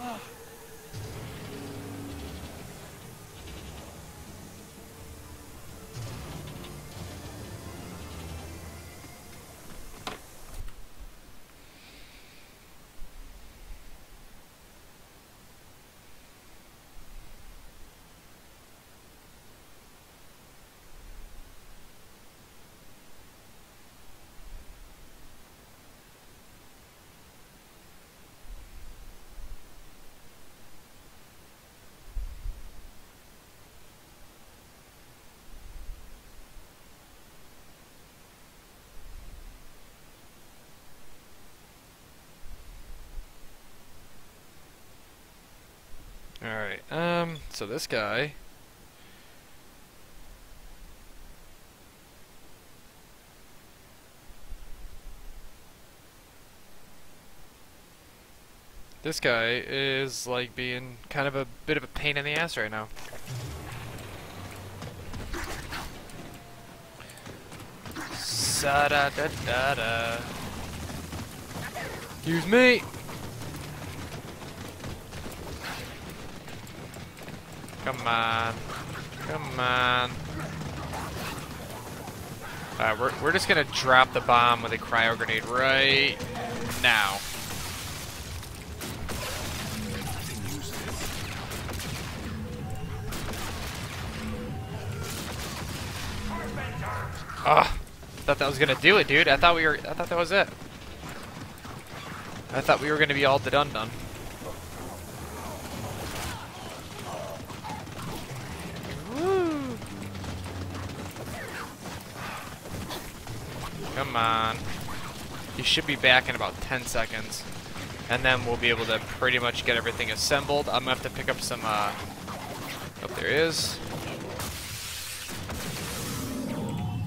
Ah. Alright, so this guy... This guy is like being kind of a bit of a pain in the ass right now. Sa da da da da. Excuse me. Come on. Come on. Alright, we're, we're just gonna drop the bomb with a cryo grenade right now. Ah, thought that was gonna do it, dude. I thought we were. I thought that was it. I thought we were gonna be all the done done. Come on. You should be back in about 10 seconds. And then we'll be able to pretty much get everything assembled. I'm gonna have to pick up some, uh... Oh, there he is.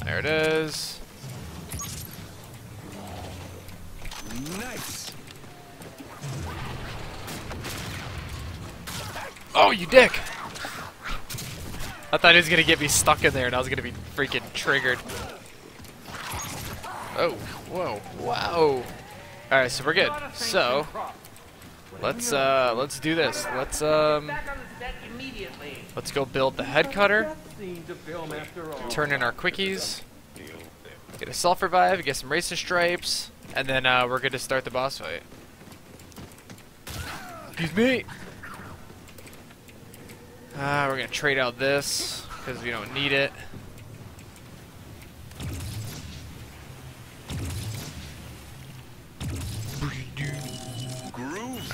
There it is. Nice. Oh, you dick! I thought he was gonna get me stuck in there and I was gonna be freaking triggered. Oh, whoa, wow. Alright, so we're good. So, let's, uh, let's do this. Let's, um, let's go build the head cutter, all. turn in our quickies, get a self revive, get some racing stripes, and then, uh, we're good to start the boss fight. Excuse me! Uh, we're gonna trade out this, because we don't need it.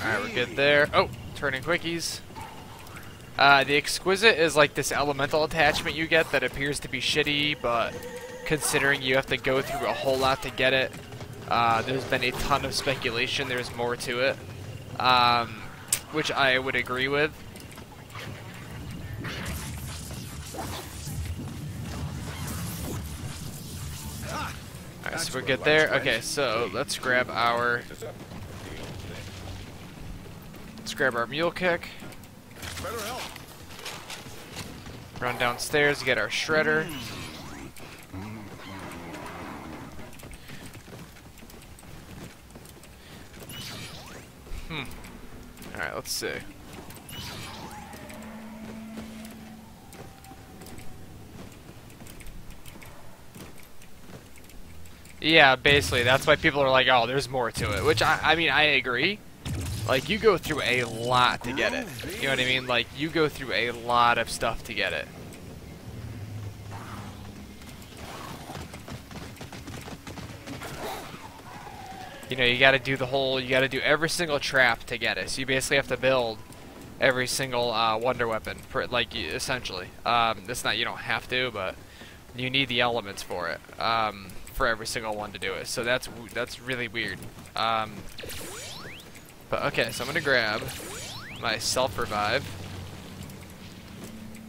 Alright, we're good there. Oh, turning quickies. Uh, the Exquisite is like this elemental attachment you get that appears to be shitty, but considering you have to go through a whole lot to get it, uh, there's been a ton of speculation there's more to it, um, which I would agree with. Alright, so we're good there. Okay, so let's grab our let's grab our mule kick. Run downstairs, get our shredder. Hmm. Alright, let's see. Yeah, basically, that's why people are like, oh, there's more to it. Which, I, I mean, I agree. Like, you go through a lot to get it. You know what I mean? Like, you go through a lot of stuff to get it. You know, you gotta do the whole, you gotta do every single trap to get it. So you basically have to build every single uh, wonder weapon, per, like, essentially. Um, it's not, you don't have to, but you need the elements for it. Um, for every single one to do it. So that's, that's really weird. Um, but okay, so I'm gonna grab my self revive.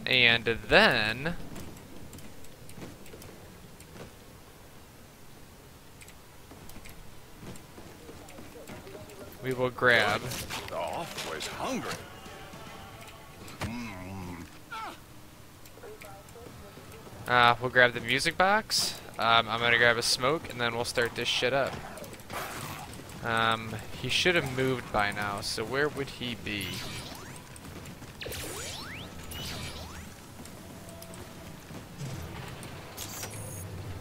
And then we will grab off was hungry. uh, we'll grab the music box. Um, I'm gonna grab a smoke and then we'll start this shit up. Um, he should have moved by now, so where would he be?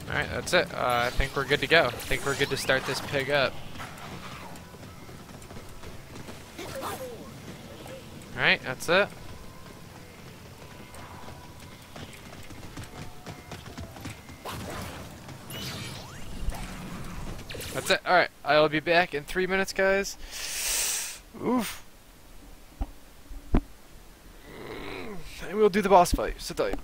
Alright, that's it. Uh, I think we're good to go. I think we're good to start this pig up. Alright, that's it. That's it. Alright, I'll be back in three minutes, guys. Oof. And we'll do the boss fight. Sit tight.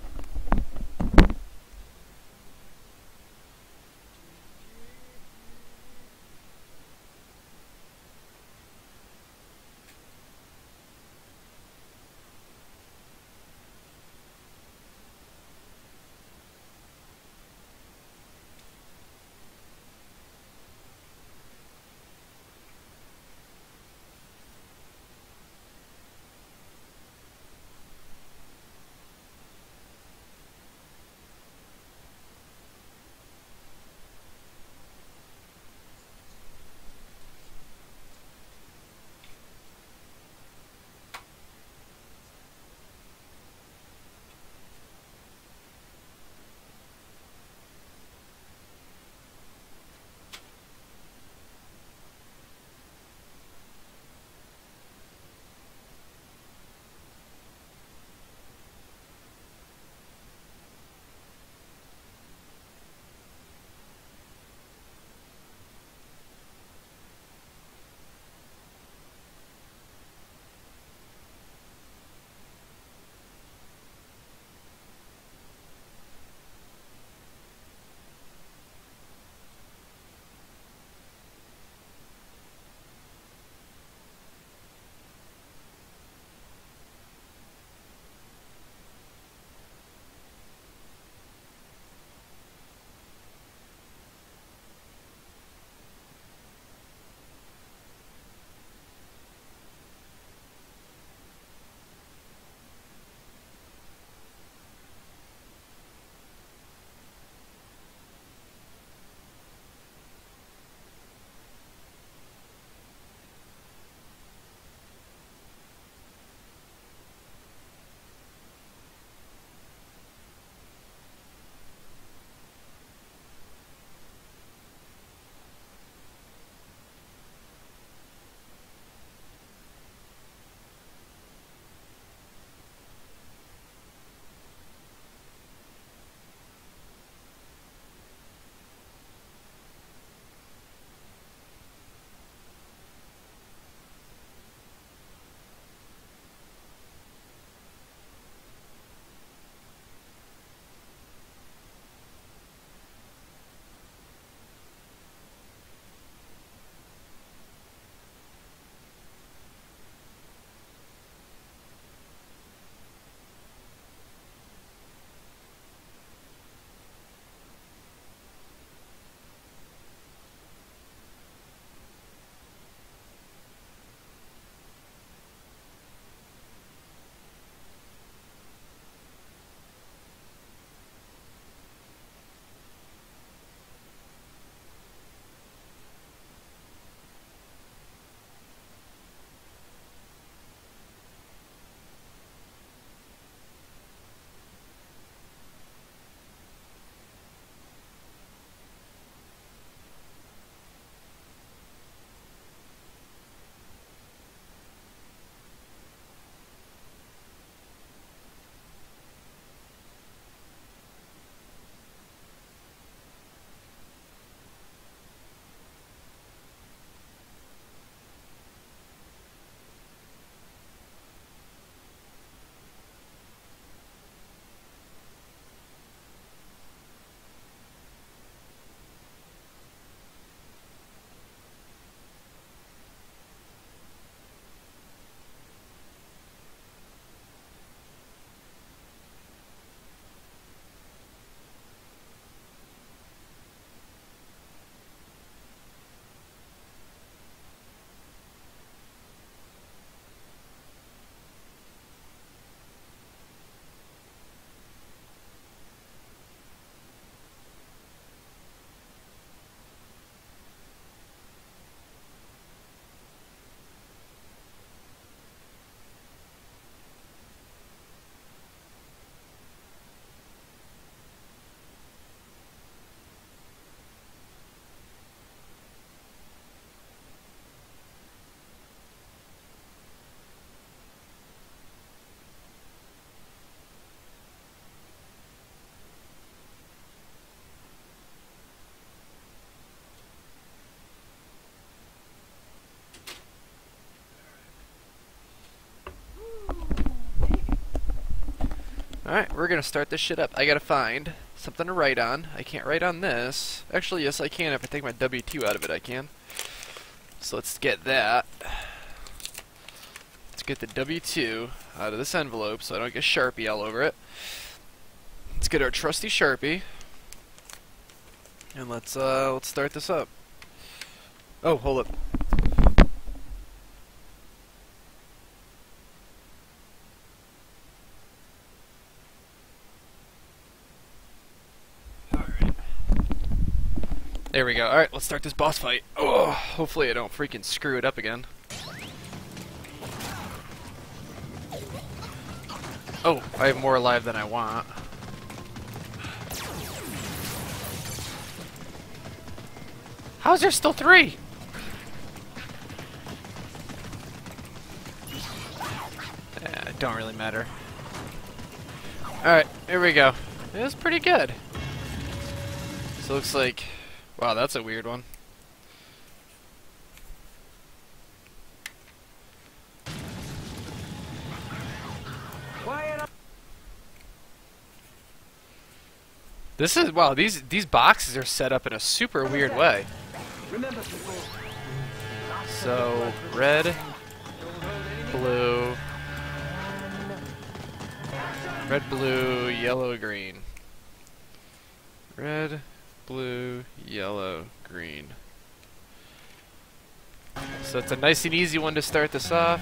Alright, we're gonna start this shit up. I gotta find something to write on. I can't write on this. Actually, yes, I can. If I take my W2 out of it, I can. So let's get that. Let's get the W2 out of this envelope so I don't get Sharpie all over it. Let's get our trusty Sharpie. And let's uh let's start this up. Oh, hold up. There we go. Alright, let's start this boss fight. Oh, hopefully I don't freaking screw it up again. Oh, I have more alive than I want. How is there still three? Eh, don't really matter. Alright, here we go. It was pretty good. So looks like... Wow, that's a weird one. This is wow. These these boxes are set up in a super weird way. So red, blue, red, blue, yellow, green. Red, blue, yellow, green. So it's a nice and easy one to start this off.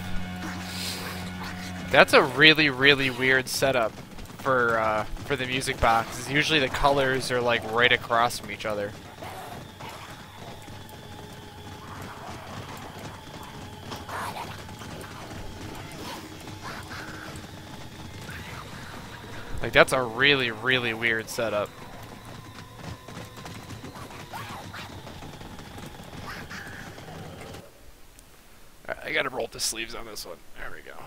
That's a really, really weird setup for uh, for the music box. Usually the colors are like right across from each other. Like that's a really, really weird setup. I gotta roll the sleeves on this one. There we go.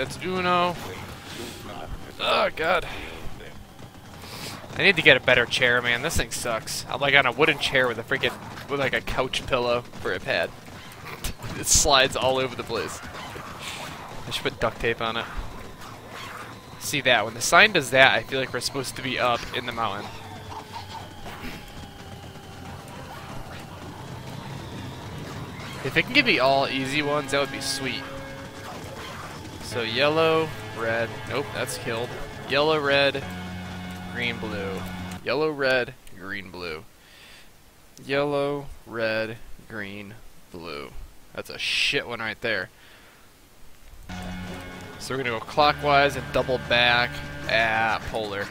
That's Uno. Oh, God. I need to get a better chair, man. This thing sucks. I'm like on a wooden chair with a freaking, with like a couch pillow for a pad. it slides all over the place. I should put duct tape on it. See that? When the sign does that, I feel like we're supposed to be up in the mountain. If it can give me all easy ones, that would be sweet. So yellow, red, nope, that's killed. Yellow, red, green, blue. Yellow, red, green, blue. Yellow, red, green, blue. That's a shit one right there. So we're gonna go clockwise and double back at polar.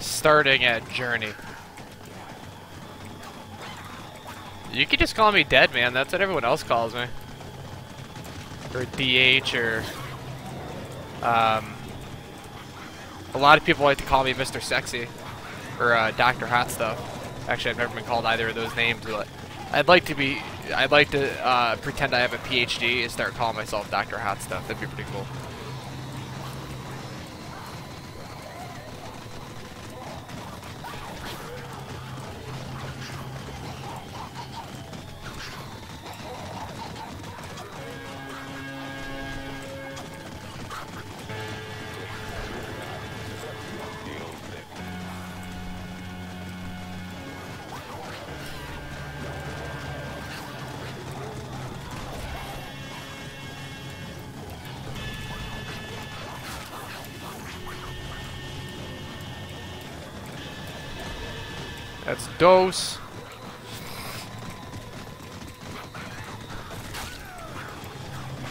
Starting at journey. You could just call me dead man, that's what everyone else calls me. Or DH or um a lot of people like to call me Mr. Sexy or uh, Dr. Hot Stuff. Actually, I've never been called either of those names, but I'd like to be. I'd like to uh, pretend I have a PhD and start calling myself Dr. Hot Stuff. That'd be pretty cool.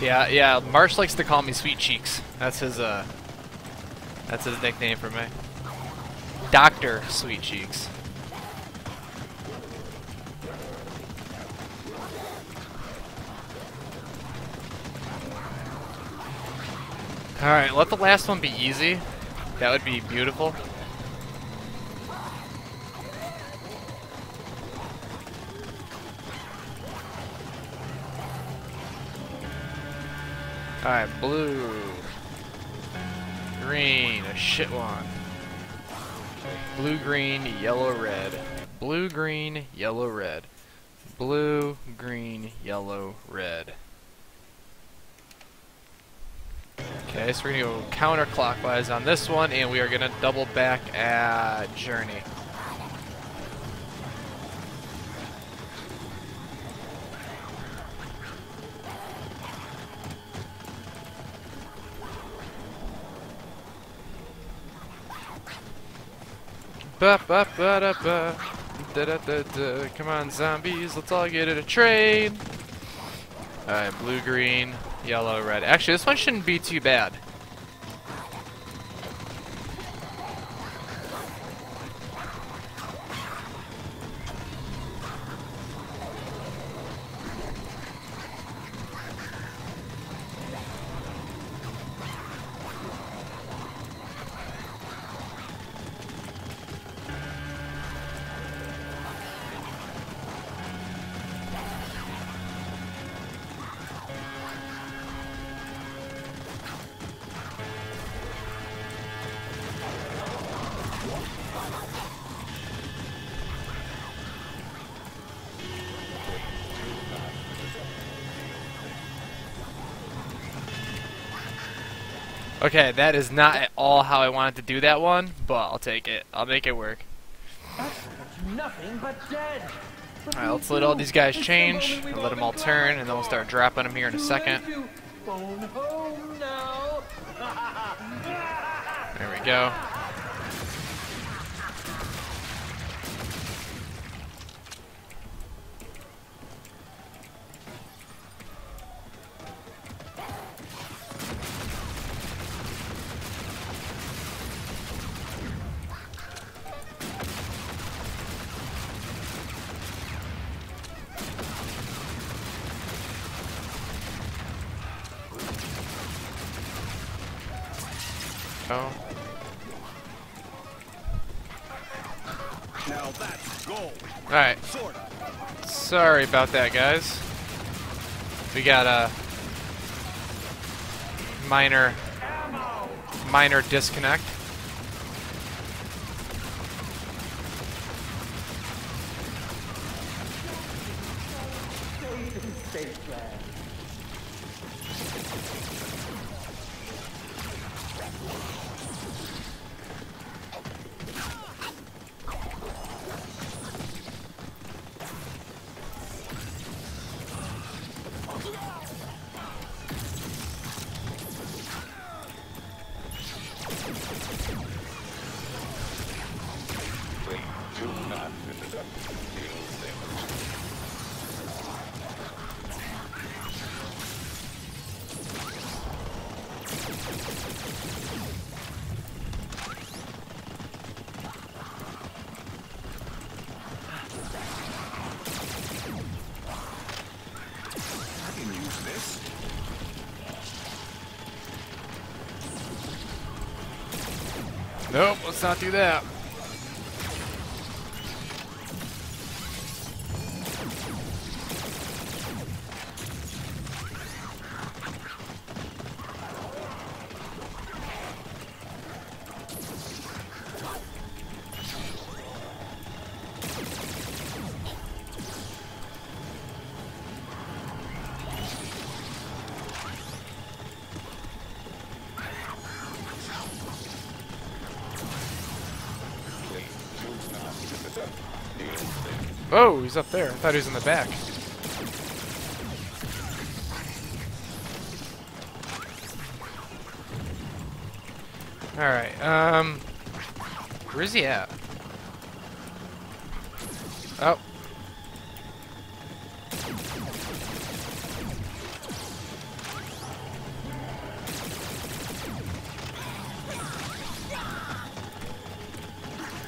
Yeah, yeah. Marsh likes to call me Sweet Cheeks. That's his uh. That's his nickname for me. Doctor Sweet Cheeks. All right, let the last one be easy. That would be beautiful. Alright, blue. Green, a shit one. Blue, green, yellow, red. Blue, green, yellow, red. Blue, green, yellow, red. Okay, so we're gonna go counterclockwise on this one, and we are gonna double back at Journey. Ba ba ba da da da da. Come on, zombies. Let's all get in a train. Alright, blue, green, yellow, red. Actually, this one shouldn't be too bad. Okay, that is not at all how I wanted to do that one, but I'll take it. I'll make it work. Nothing but dead. Alright, let's let all these guys change, and let them all turn, and then we'll start dropping them here in a second. Phone home now. There we go. About that, guys. We got a minor minor disconnect. Let's not do that. he's up there. I thought he was in the back. Alright, um... Where's he at? Oh.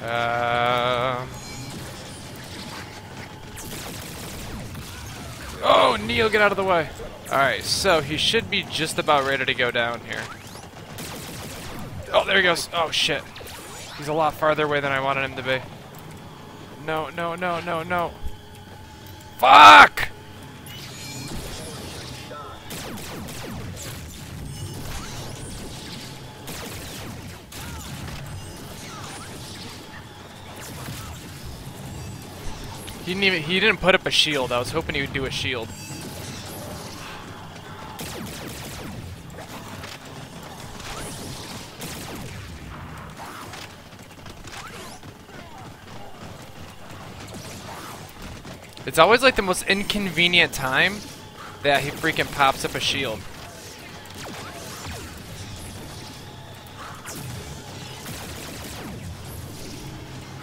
Uh... Neil, get out of the way. Alright, so he should be just about ready to go down here. Oh, there he goes. Oh, shit. He's a lot farther away than I wanted him to be. No, no, no, no, no. Fuck! He didn't even he didn't put up a shield. I was hoping he would do a shield. It's always like the most inconvenient time that he freaking pops up a shield.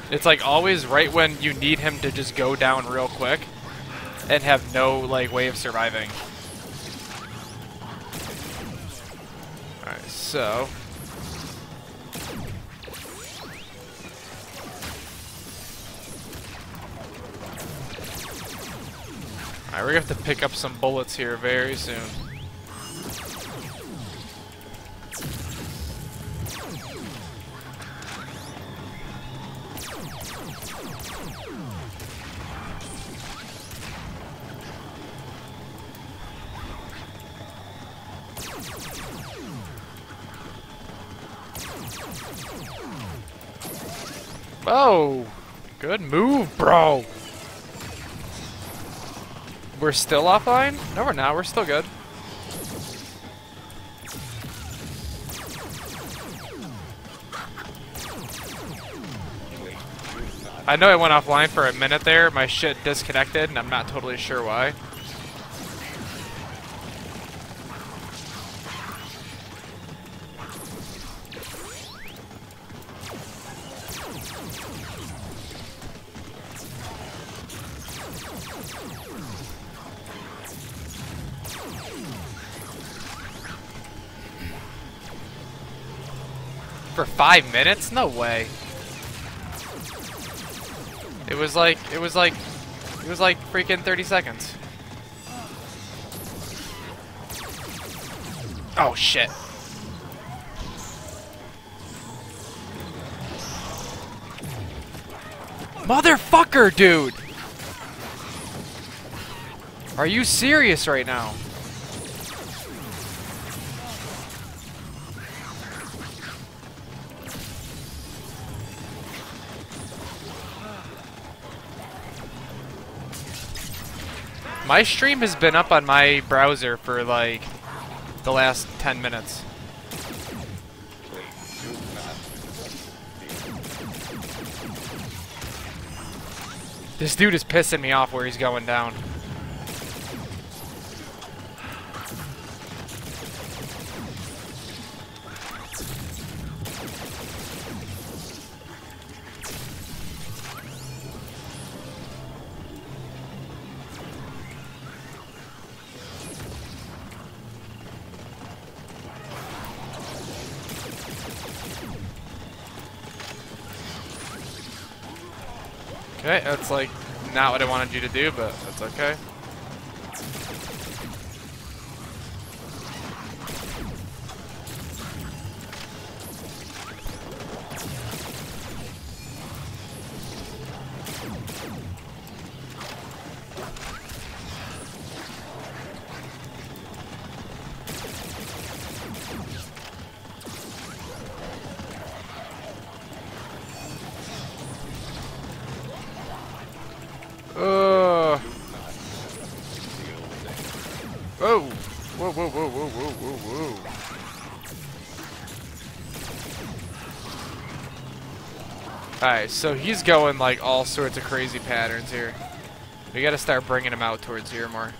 It's like always right when you need him to just go down real quick and have no like way of surviving. Alright, so Alright, we're gonna have to pick up some bullets here very soon. Oh, good move, bro. We're still offline? No, we're not. We're still good. I know I went offline for a minute there. My shit disconnected, and I'm not totally sure why. Five minutes? No way. It was like, it was like, it was like freaking 30 seconds. Oh shit. Motherfucker, dude! Are you serious right now? My stream has been up on my browser for like the last 10 minutes. This dude is pissing me off where he's going down. Not what I wanted you to do, but that's okay. So he's going like all sorts of crazy patterns here. We gotta start bringing him out towards here more.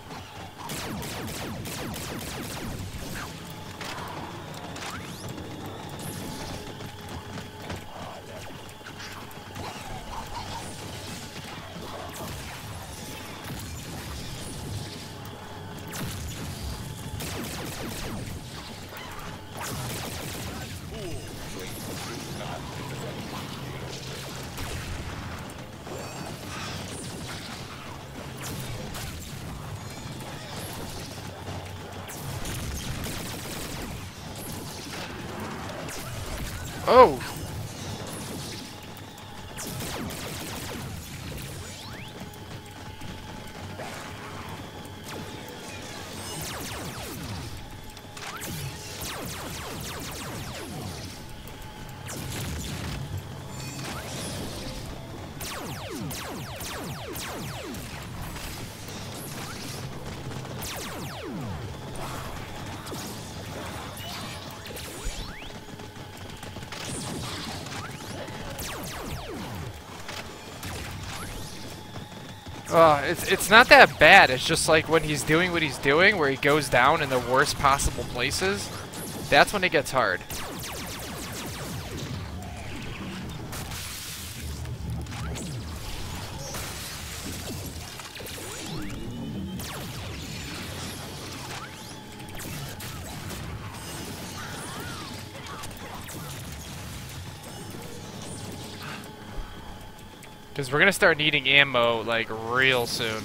It's it's not that bad. It's just like when he's doing what he's doing, where he goes down in the worst possible places. That's when it gets hard. Because we're going to start needing ammo, like, real soon.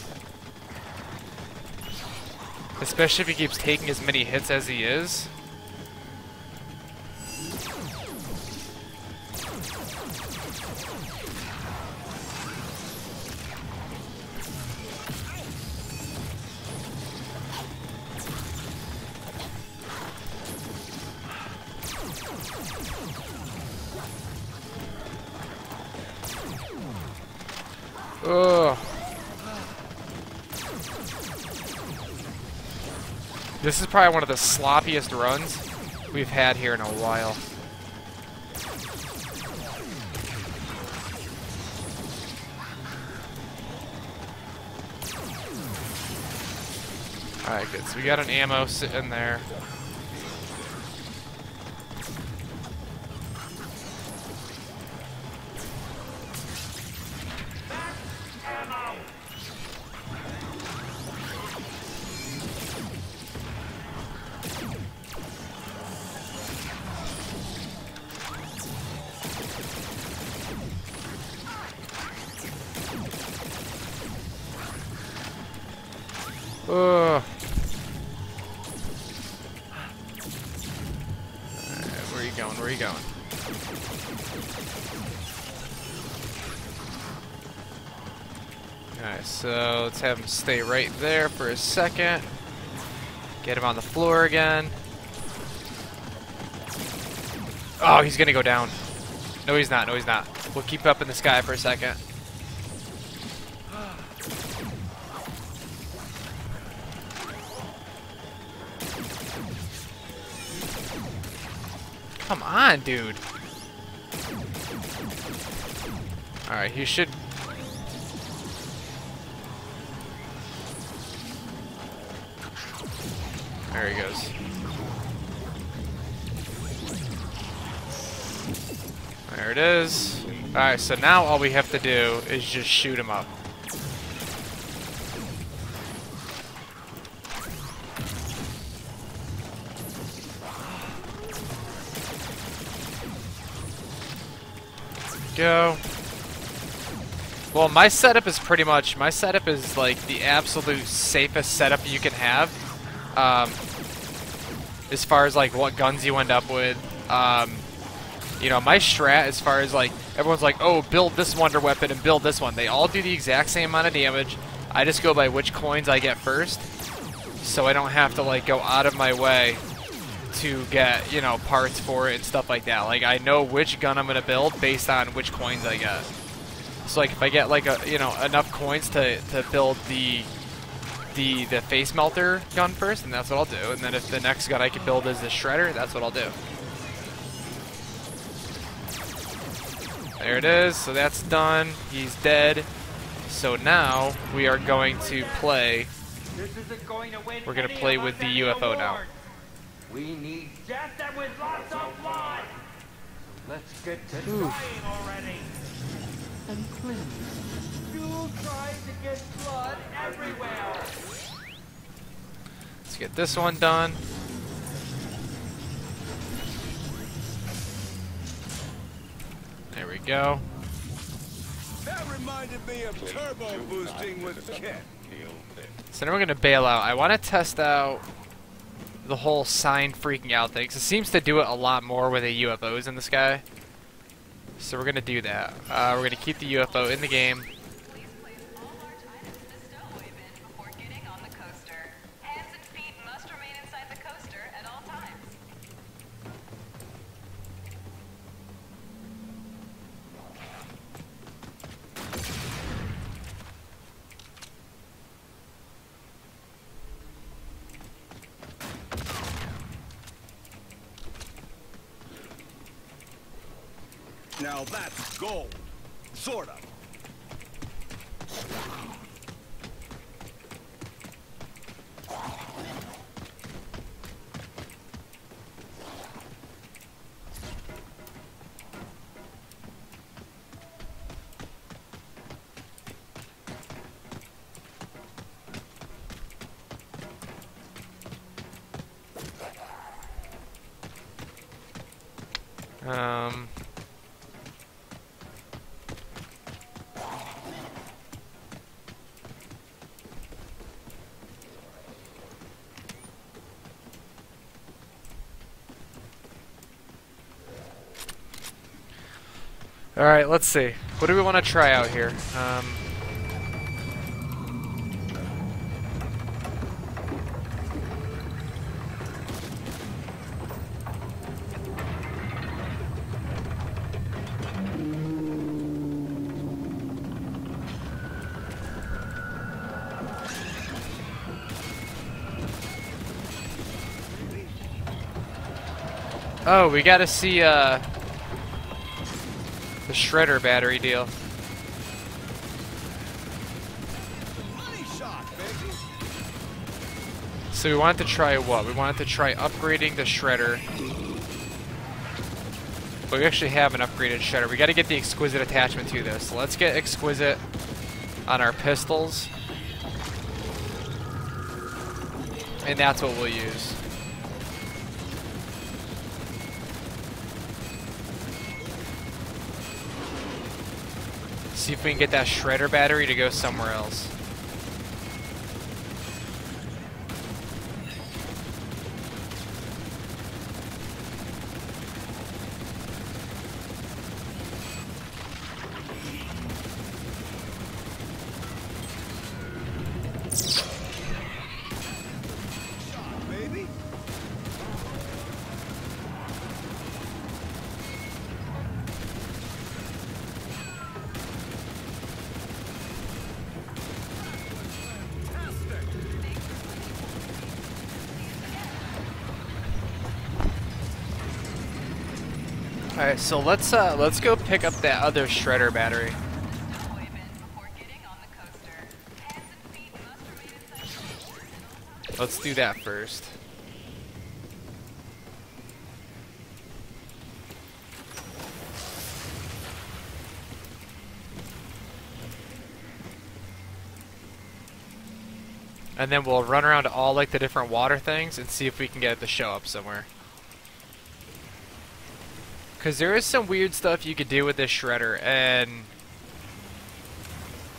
Especially if he keeps taking as many hits as he is. This is probably one of the sloppiest runs we've had here in a while. Alright, good. So we got an ammo sitting there. Him stay right there for a second. Get him on the floor again. Oh, he's gonna go down. No, he's not. No, he's not. We'll keep up in the sky for a second. Come on, dude. Alright, he should... it is. Alright, so now all we have to do is just shoot him up. go. Well, my setup is pretty much, my setup is like the absolute safest setup you can have. Um, as far as like what guns you end up with. Um, you know, my strat as far as like, everyone's like, oh, build this wonder weapon and build this one. They all do the exact same amount of damage. I just go by which coins I get first. So I don't have to like go out of my way to get, you know, parts for it and stuff like that. Like, I know which gun I'm going to build based on which coins I get. So, like, if I get, like, a, you know, enough coins to, to build the, the, the face melter gun first, and that's what I'll do. And then if the next gun I can build is the shredder, that's what I'll do. There it is. So that's done. He's dead. So now we are going to play. We're going to play with the UFO now. We need death and with lots of blood. Let's get to trying already. And please, you trying to get blood everywhere. Let's get this one done. There we go. That reminded me of turbo boosting with KITT. So now we're going to bail out. I want to test out the whole sign freaking out thing. 'cause it seems to do it a lot more with the UFOs in the sky. So we're gonna do that. Uh, we're gonna keep the UFO in the game. Please place all large items in the stowaway bin before getting on the coaster. Hands and feet must remain inside the coaster at all times. Now that's gold. Sort of. Um. All right, let's see. What do we want to try out here? Um, oh, we got to see uh, the shredder battery deal. So we wanted to try what? We wanted to try upgrading the shredder. But we actually have an upgraded shredder. We got to get the exquisite attachment to this. Let's get exquisite on our pistols. And that's what we'll use. See if we can get that shredder battery to go somewhere else. Baby. All right, so let's uh let's go pick up that other shredder battery. Let's do that first. And then we'll run around to all like the different water things and see if we can get it to show up somewhere. Cause there is some weird stuff you could do with this shredder and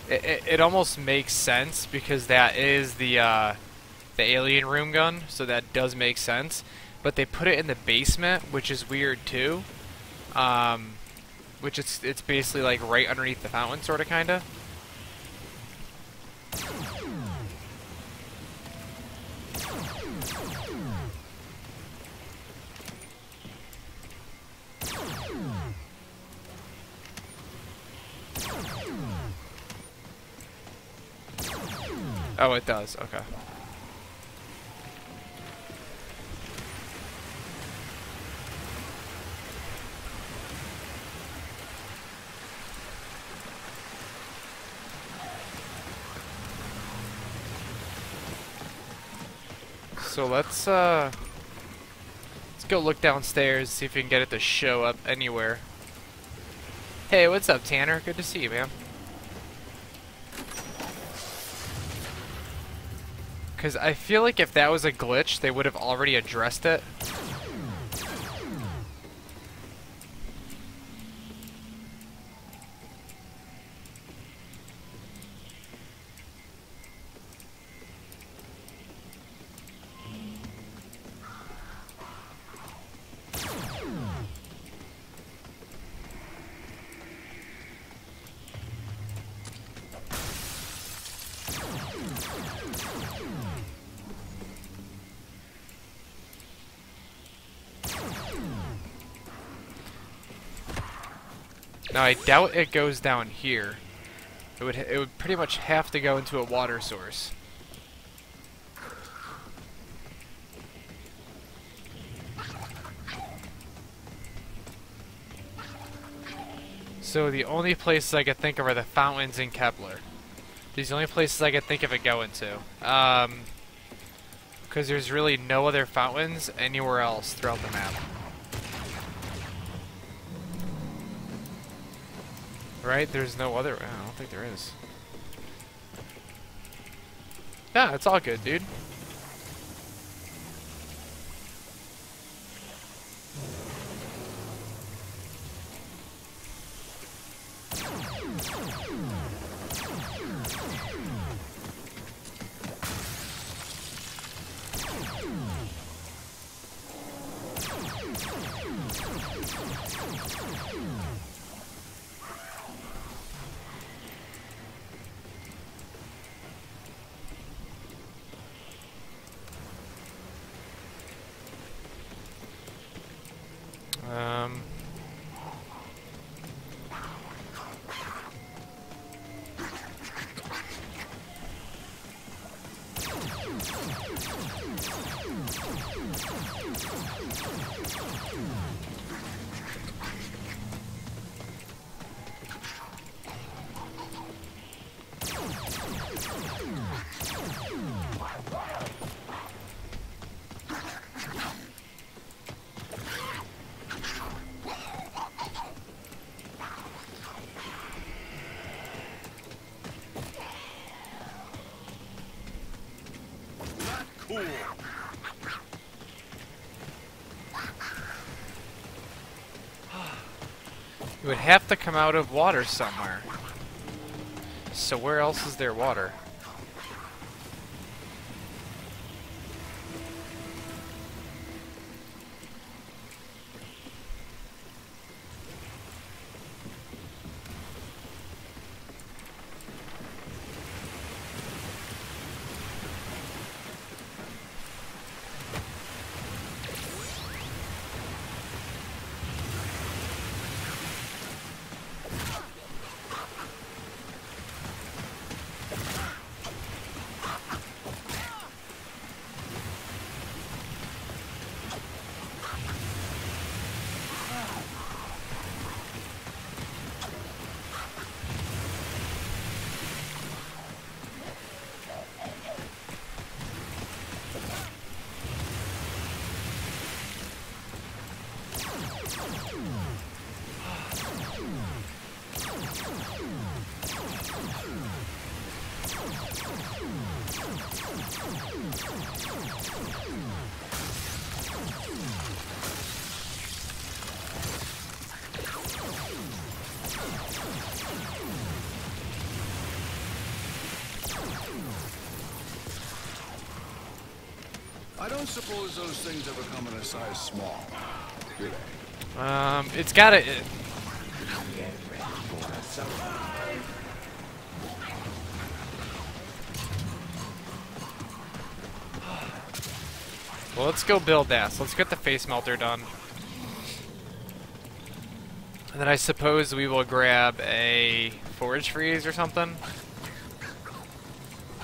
it, it, it almost makes sense because that is the uh, the alien room gun, so that does make sense. But they put it in the basement, which is weird too. Um, which it's it's basically like right underneath the fountain, sort of, kinda. Oh, it does. Okay. So let's uh let's go look downstairs, see if we can get it to show up anywhere. Hey, what's up, Tanner? Good to see you, man. Because I feel like if that was a glitch, they would have already addressed it. Now I doubt it goes down here. It would it would pretty much have to go into a water source. So the only places I could think of are the fountains in Kepler. These are the only places I could think of it going to. Um, because there's really no other fountains anywhere else throughout the map. Right? There's no other... I don't think there is. Yeah, it's all good, dude. Have to come out of water somewhere. So where else is there water? Things ever come in a size small. Um, it's gotta... It, well, let's go build that. Let's get the face melter done. And then I suppose we will grab a forge freeze or something.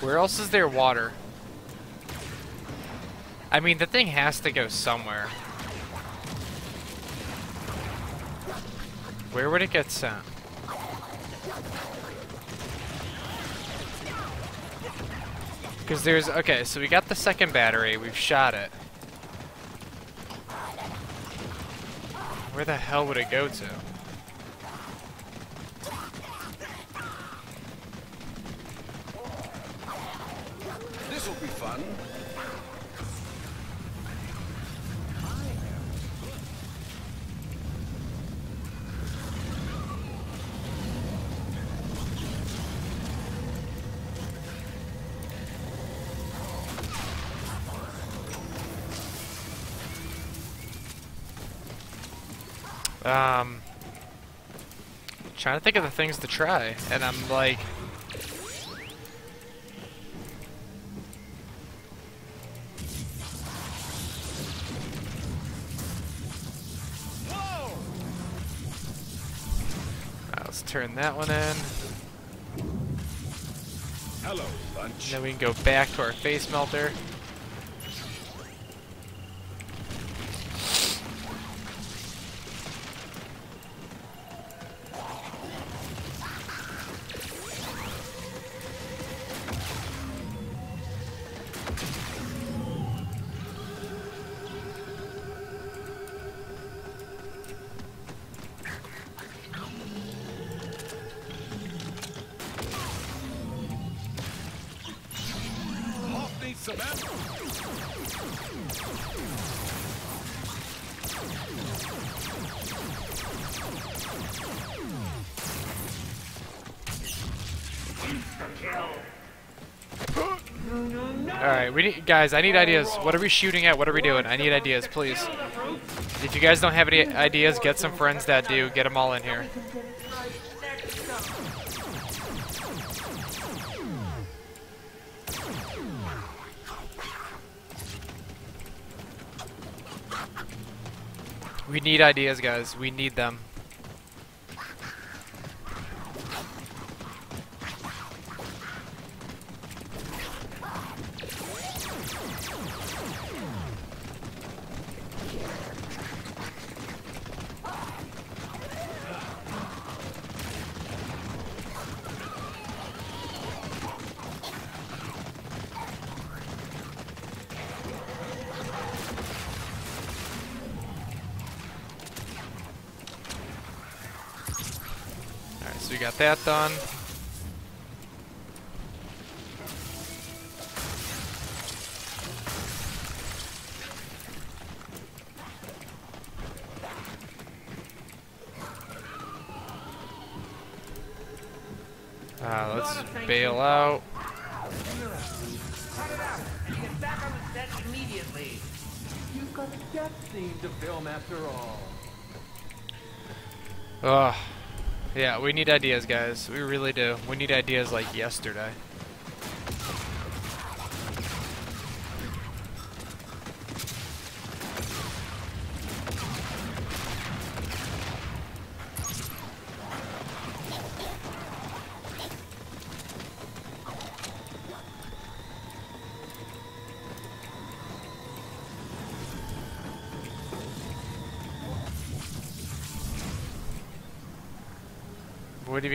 Where else is there water? I mean, the thing has to go somewhere. Where would it get sent? Because there's... Okay, so we got the second battery. We've shot it. Where the hell would it go to? This'll be fun. Um, trying to think of the things to try, and I'm like, let's turn that one in. Hello, lunch. Then we can go back to our face melter. Guys, I need ideas. What are we shooting at? What are we doing? I need ideas, please. If you guys don't have any ideas, get some friends that do. Get them all in here. We need ideas, guys. We need them. Got need ideas, guys. We really do. We need ideas like yesterday.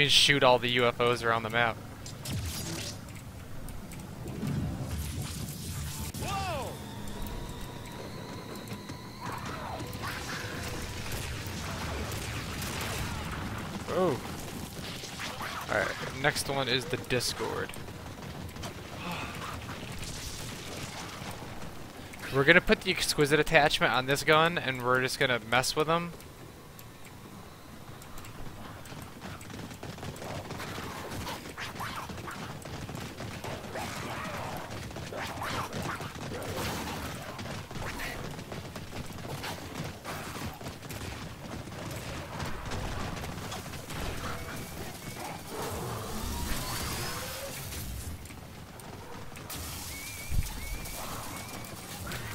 What do you mean shoot all the UFOs around the map? Whoa! Oh. Alright, next one is the Dischord. We're gonna put the exquisite attachment on this gun and we're just gonna mess with them.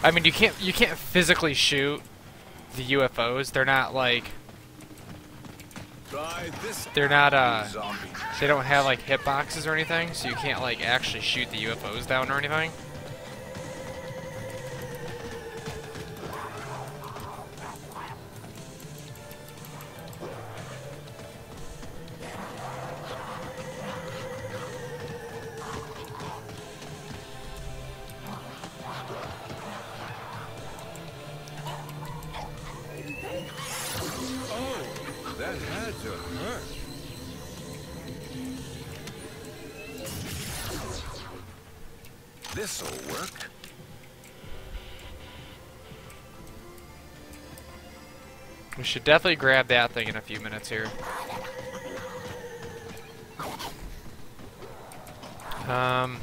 I mean, you can't you can't physically shoot the UFOs. They're not like they're not uh they don't have like hitboxes or anything, so you can't like actually shoot the UFOs down or anything. Should definitely grab that thing in a few minutes here. Um.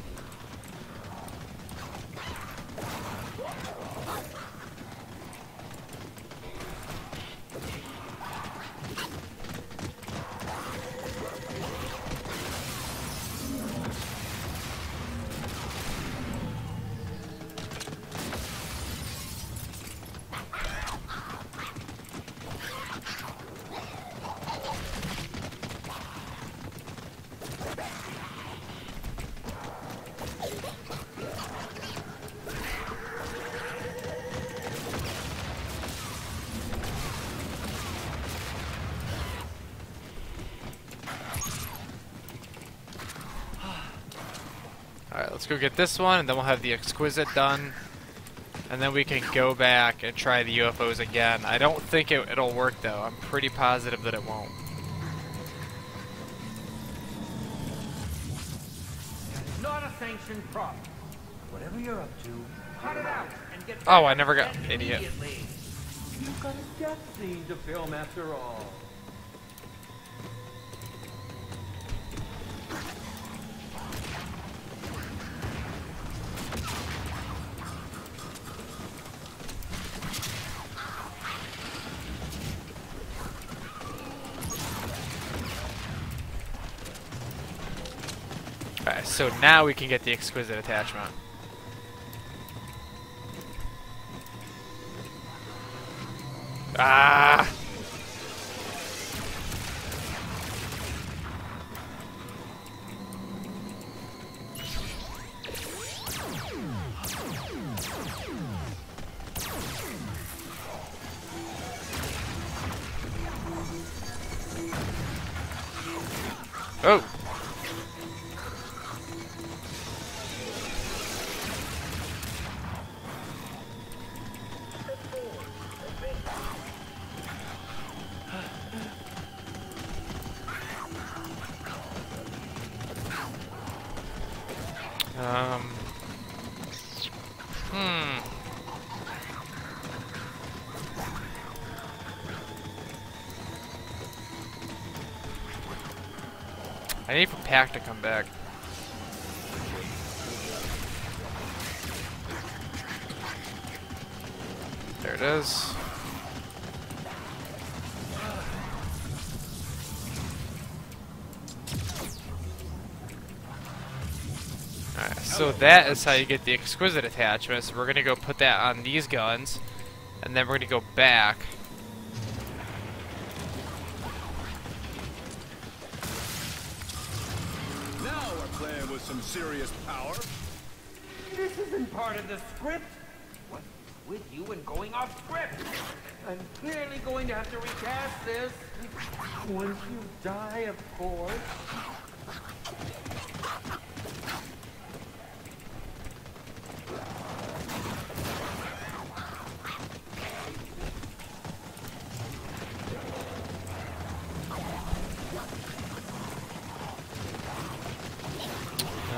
Get this one, and then we'll have the exquisite done. And then we can go back and try the UFOs again. I don't think it, it'll work though. I'm pretty positive that it won't. Not a sanctioned prop. Whatever you're up to, cut it out and get Oh, I never got- idiot. You've got a death scene to film after all. Alright, so now we can get the exquisite attachment. Ah! Pack to come back. There it is. Alright, so that is how you get the exquisite attachment. So we're gonna go put that on these guns, and then we're gonna go back. Power. This isn't part of the script. What's with you and going off script? I'm clearly going to have to recast this. Once you die, of course.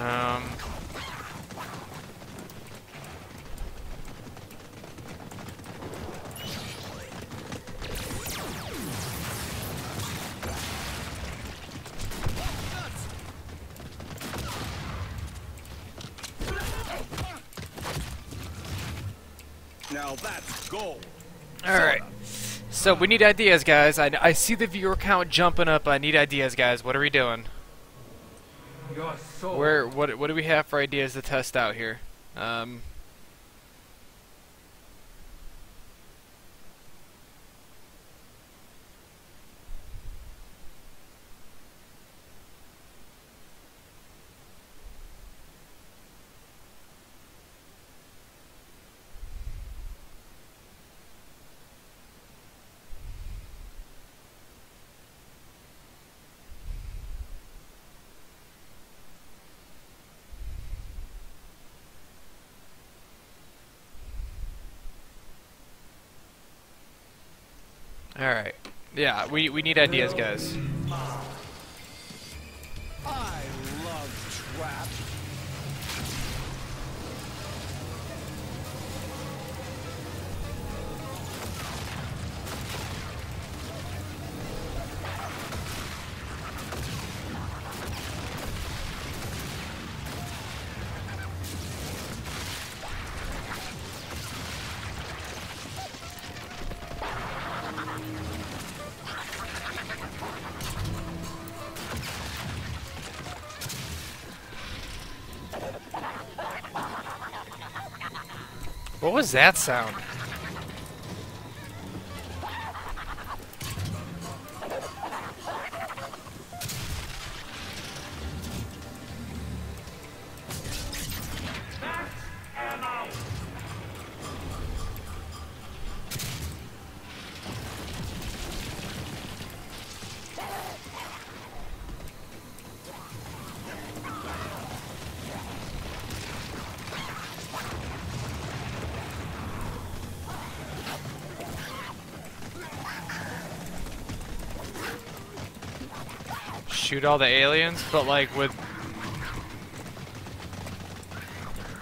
Um. Now that's. Alright. So we need ideas, guys. I, I see the viewer count jumping up. I need ideas, guys. What are we doing? Your soul. Where? What? What do we have for ideas to test out here? Um. All right. Yeah, we we need ideas, guys. That sound? Shoot all the aliens, but like with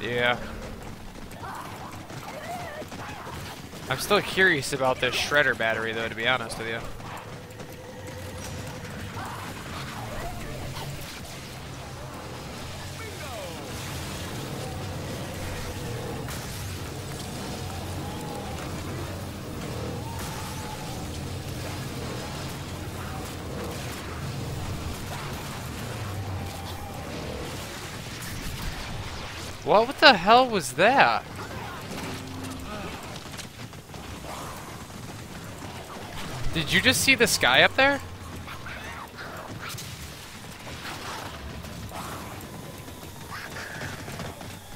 Yeah. I'm still curious about this shredder battery though, to be honest with you. What the hell was that? Did you just see the sky up there?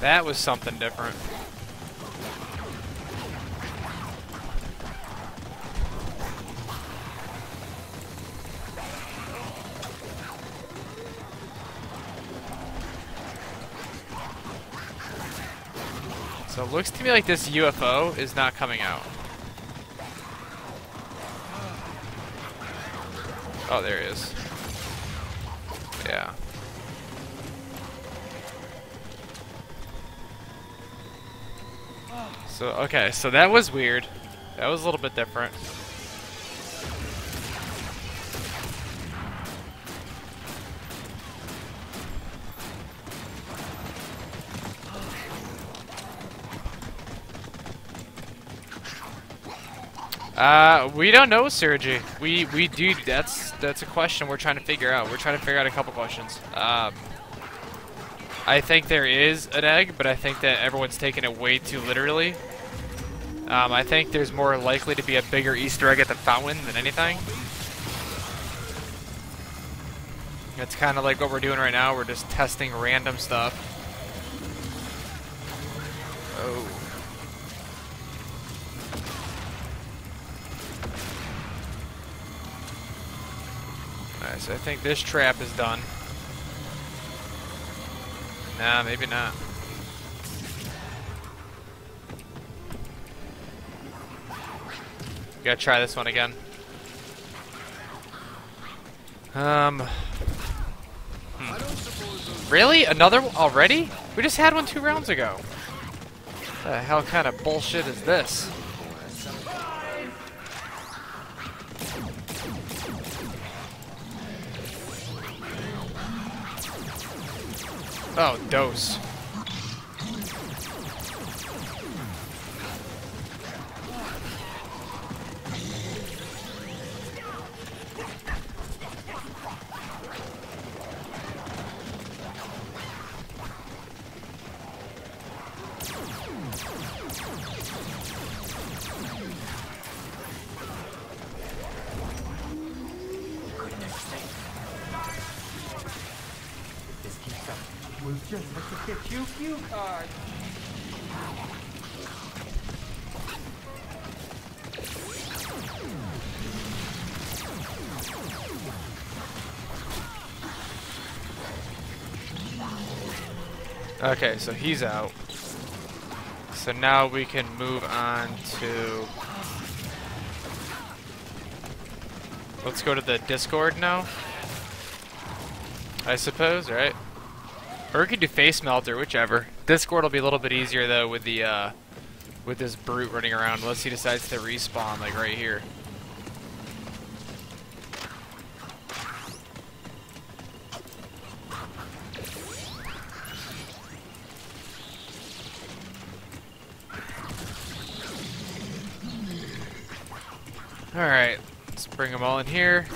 That was something different. It looks to me like this UFO is not coming out. Oh, there he is. Yeah. So, okay, so that was weird. That was a little bit different. Uh, we don't know, Sergi. We we do. That's that's a question we're trying to figure out. We're trying to figure out a couple questions. Um, I think there is an egg, but I think that everyone's taking it way too literally. Um, I think there's more likely to be a bigger Easter egg at the fountain than anything. It's kind of like what we're doing right now. We're just testing random stuff. I think this trap is done. Nah, maybe not. Gotta try this one again. Um. hmm. Really? Another one already? We just had one two rounds ago. What the hell kind of bullshit is this? Oh, dose. Okay, so he's out. So now we can move on to... Let's go to the Dischord now. I suppose, right? Or we could do Face Melter, whichever. Dischord will be a little bit easier though with the uh, with this brute running around, unless he decides to respawn like right here. Here.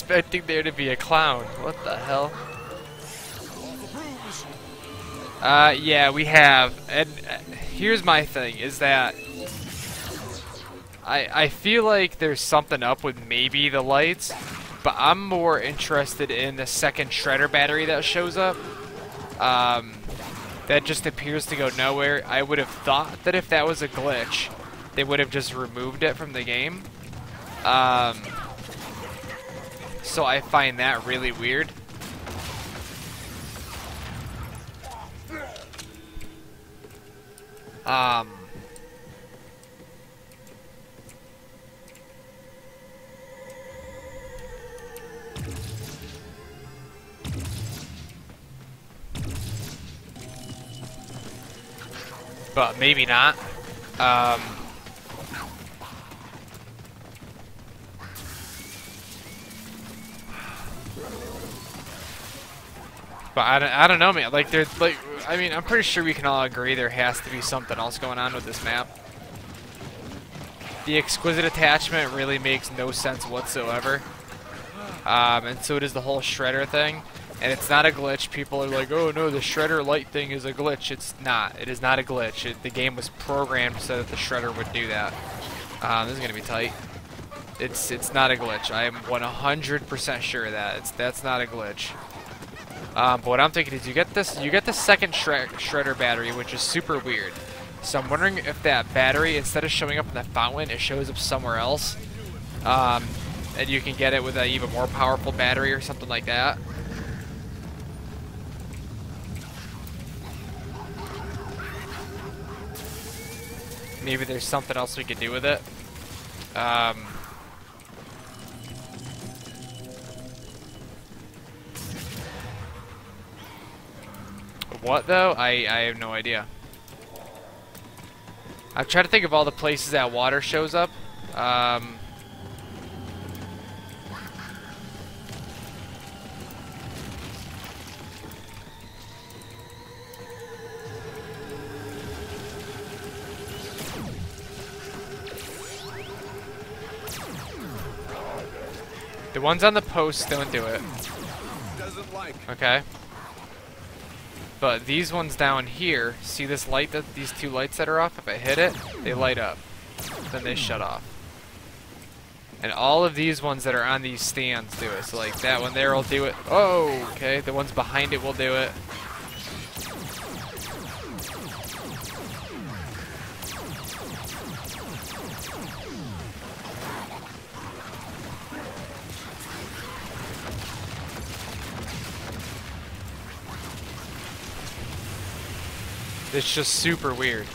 Expecting there to be a clown. What the hell? Uh, yeah, we have. And uh, here's my thing, is that... I, I feel like there's something up with maybe the lights, but I'm more interested in the second shredder battery that shows up. Um, that just appears to go nowhere. I would have thought that if that was a glitch, they would have just removed it from the game. Um, so I find that really weird. Um, but maybe not. Um, but I don't, I don't know, man. Like, there's like, I mean, I'm pretty sure we can all agree there has to be something else going on with this map. The exquisite attachment really makes no sense whatsoever. Um, and so does the whole shredder thing. And it's not a glitch. People are like, oh no, the shredder light thing is a glitch. It's not. It is not a glitch. It, the game was programmed so that the shredder would do that. Um, this is gonna be tight. It's it's not a glitch. I am 100% sure of that. It's that's not a glitch. Um, but what I'm thinking is you get this, you get the second shred shredder battery, which is super weird. So I'm wondering if that battery, instead of showing up in the fountain, it shows up somewhere else. Um, and you can get it with an even more powerful battery or something like that. Maybe there's something else we could do with it. Um, what though? I, I have no idea. I'm trying to think of all the places that water shows up. Um, the ones on the posts don't do it. Doesn't like. Okay. But these ones down here, see this light that these two lights that are off? If I hit it, they light up. Then they shut off. And all of these ones that are on these stands do it. So like that one there will do it. Oh, okay. The ones behind it will do it. It's just super weird.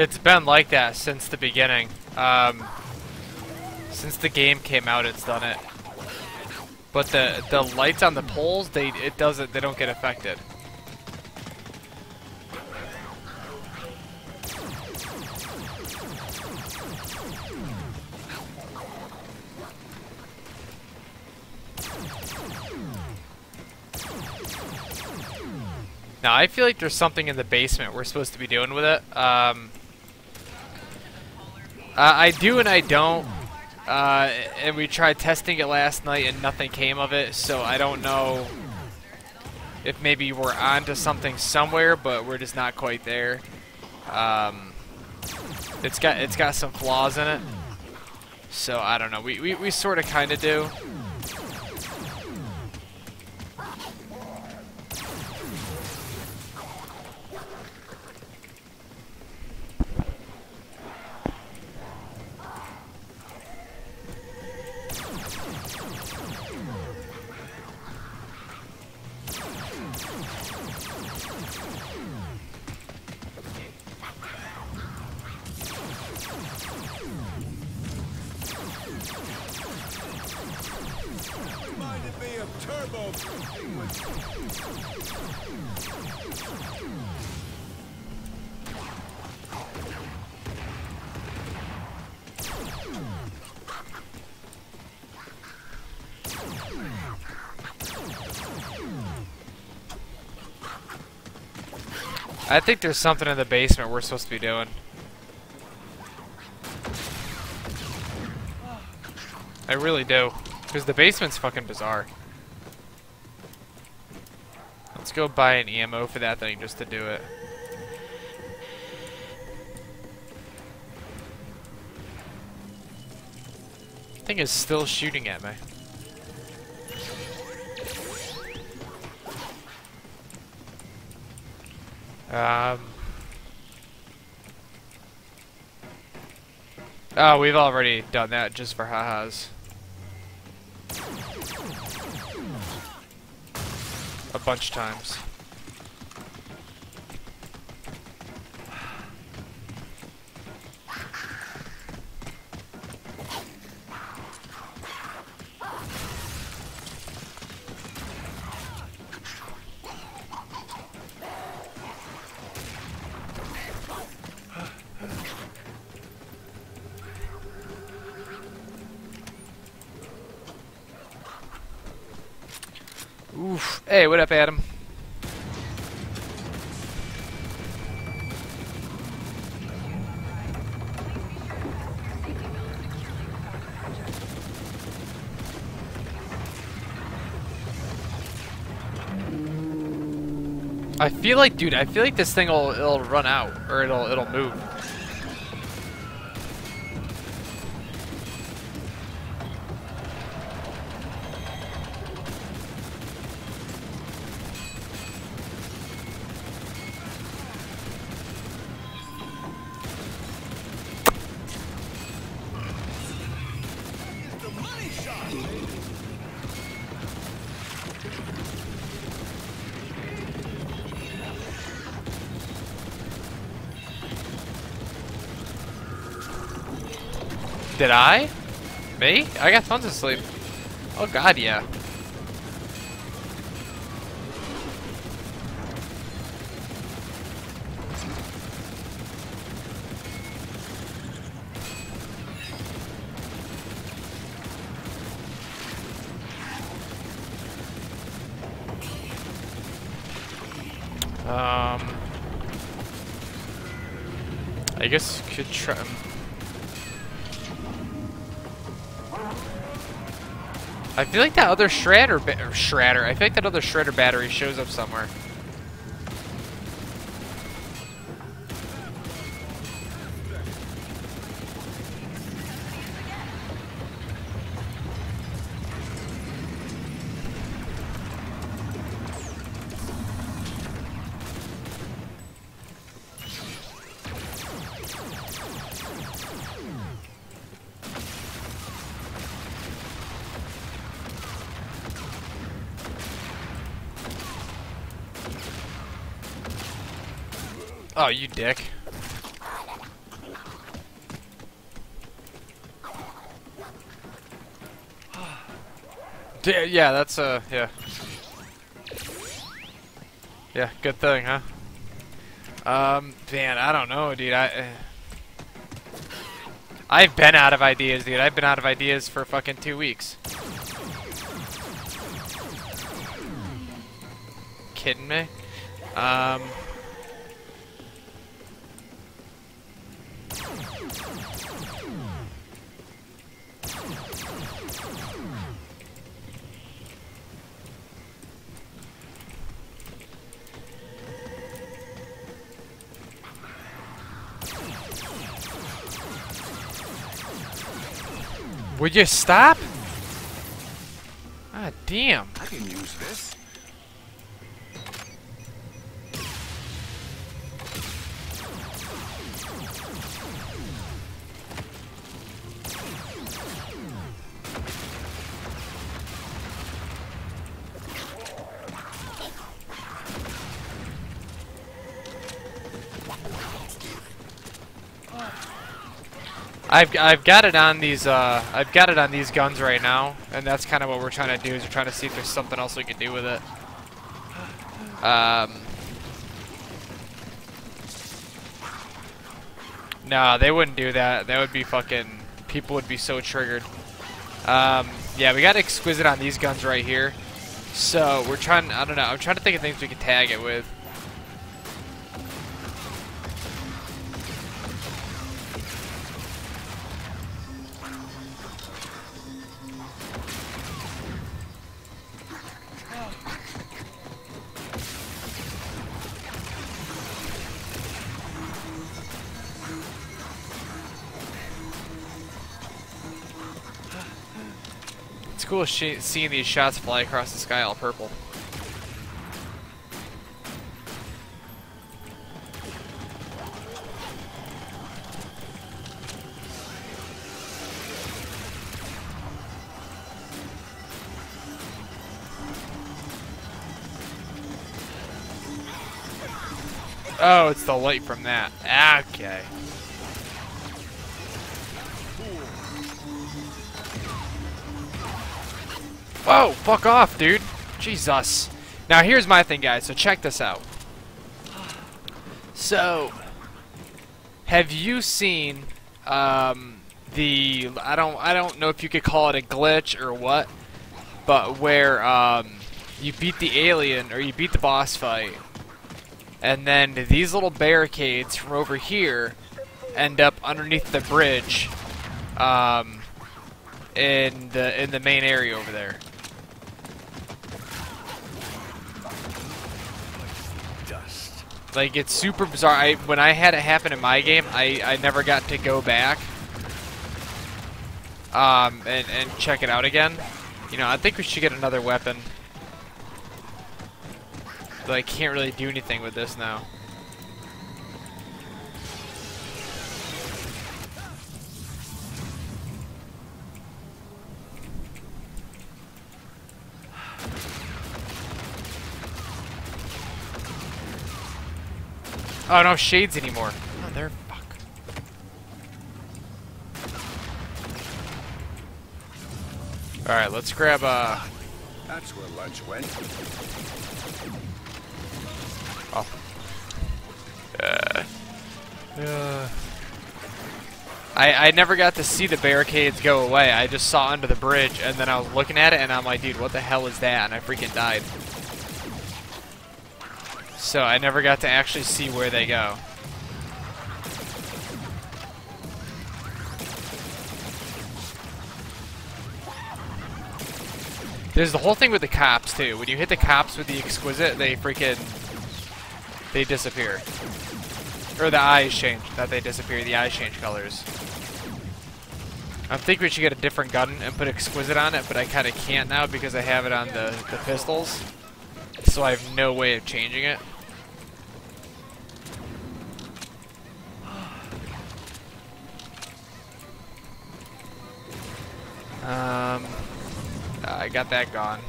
It's been like that since the beginning. Um, since the game came out, it's done it. But the the lights on the poles, they it doesn't they don't get affected. Now I feel like there's something in the basement we're supposed to be doing with it. Um, uh, I do and I don't. Uh, and we tried testing it last night and nothing came of it, so I don't know if maybe we're onto something somewhere, but we're just not quite there. Um, it's got it's got some flaws in it, so I don't know. We we, we sort of kind of do. I think there's something in the basement we're supposed to be doing. I really do. Because the basement's fucking bizarre. Let's go buy an EMO for that thing just to do it. Thing is still shooting at me. Um. Oh, we've already done that just for ha-has. A bunch of times. Oof. Hey, what up, Adam? I feel like, dude, I feel like this thing will it'll run out or it'll it'll move. Did I? Me? I got tons of sleep. Oh god, yeah. Um, I guess could try. I feel like that other shredder, shredder. I feel like that other shredder battery shows up somewhere. Yeah, that's uh, yeah. Yeah, good thing, huh? Um, man, I don't know, dude. I, uh, I've been out of ideas, dude. I've been out of ideas for fucking two weeks. Kidding me? Um. Would you stop? Ah, damn. I can use this. I've I've got it on these uh I've got it on these guns right now, and that's kind of what we're trying to do is we're trying to see if there's something else we can do with it. Um. No, they wouldn't do that. That would be fucking. People would be so triggered. Um, yeah, we got exquisite on these guns right here. So we're trying. I don't know. I'm trying to think of things we can tag it with. Cool seeing these shots fly across the sky all purple. Oh, it's the light from that. Okay. Whoa, fuck off, dude. Jesus. Now here's my thing, guys. So check this out. So, have you seen um, the? I don't. I don't know if you could call it a glitch or what, but where um, you beat the alien or you beat the boss fight, and then these little barricades from over here end up underneath the bridge um, in the in the main area over there. Like it's super bizarre. I when I had it happen in my game, I I never got to go back um and and check it out again. You know, I think we should get another weapon. But I can't really do anything with this now. Oh, no shades anymore. Oh, there. Fuck. All right, let's grab uh. That's where lunch went. Oh. Uh. Uh. I I never got to see the barricades go away. I just saw under the bridge, and then I was looking at it, and I'm like, dude, what the hell is that? And I freaking died. So I never got to actually see where they go. There's the whole thing with the cops too. When you hit the cops with the exquisite, they freaking they disappear. Or the eyes change, That they disappear, the eyes change colors. I think we should get a different gun and put exquisite on it, but I kinda can't now because I have it on the, the pistols. So I have no way of changing it. Um, I got that gone.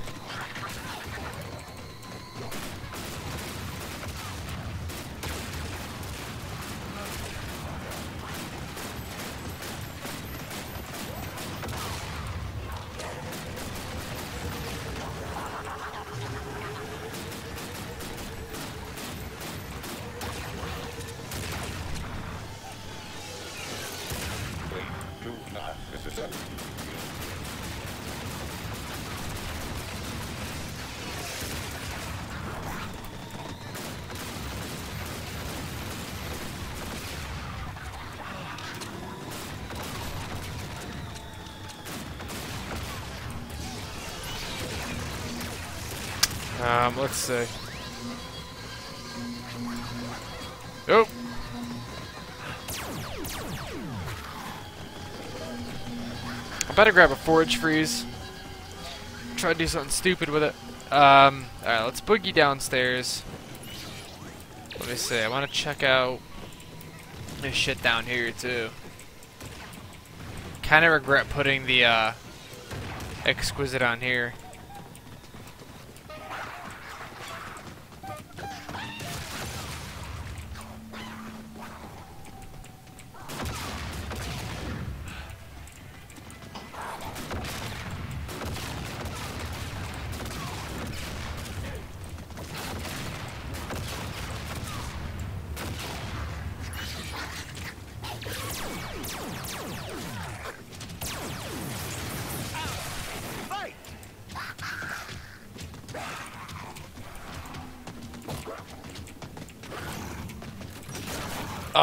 Um, let's see. Oh. I better grab a forge freeze. Try to do something stupid with it. Um, alright, let's boogie downstairs. Let me see, I want to check out this shit down here too. Kind of regret putting the uh, exquisite on here.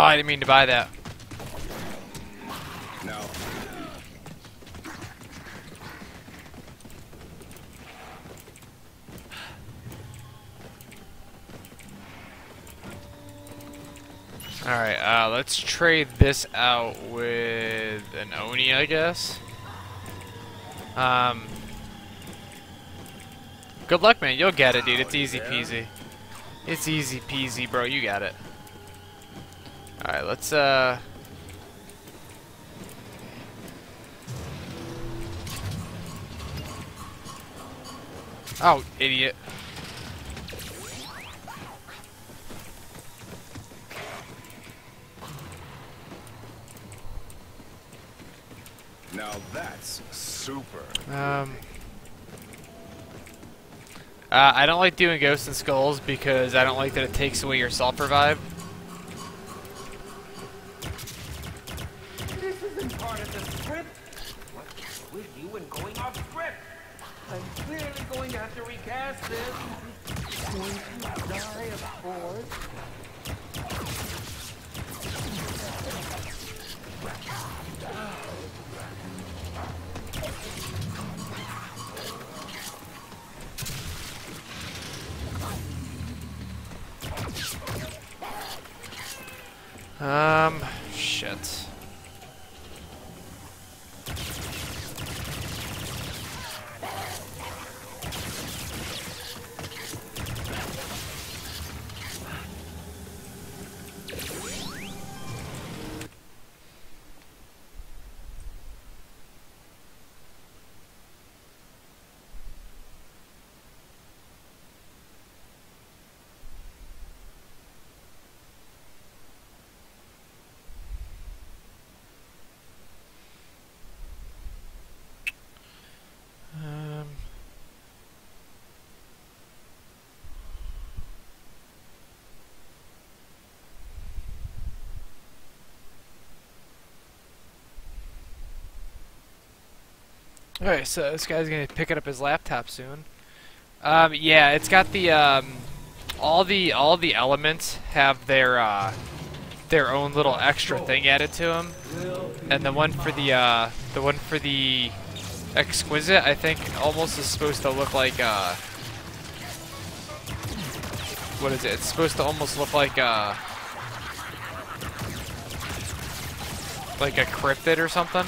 I didn't mean to buy that. Now, Alright, uh, let's trade this out with an Oni, I guess. Um, good luck, man. You'll get it, dude. It's easy peasy. It's easy peasy, bro. You got it. Alright, let's, uh... Oh, idiot. now that's super. Um, uh, I don't like doing Ghosts and Skulls because I don't like that it takes away your self revive. I'm clearly going to have to recast this. Going to die, of course. Um, shit. Um, Alright, so this guy's gonna pick it up his laptop soon. Um, yeah, it's got the um, all the all the elements have their uh, their own little extra thing added to them, and the one for the uh, the one for the exquisite, I think, almost is supposed to look like uh, what is it? It's supposed to almost look like uh, like a cryptid or something.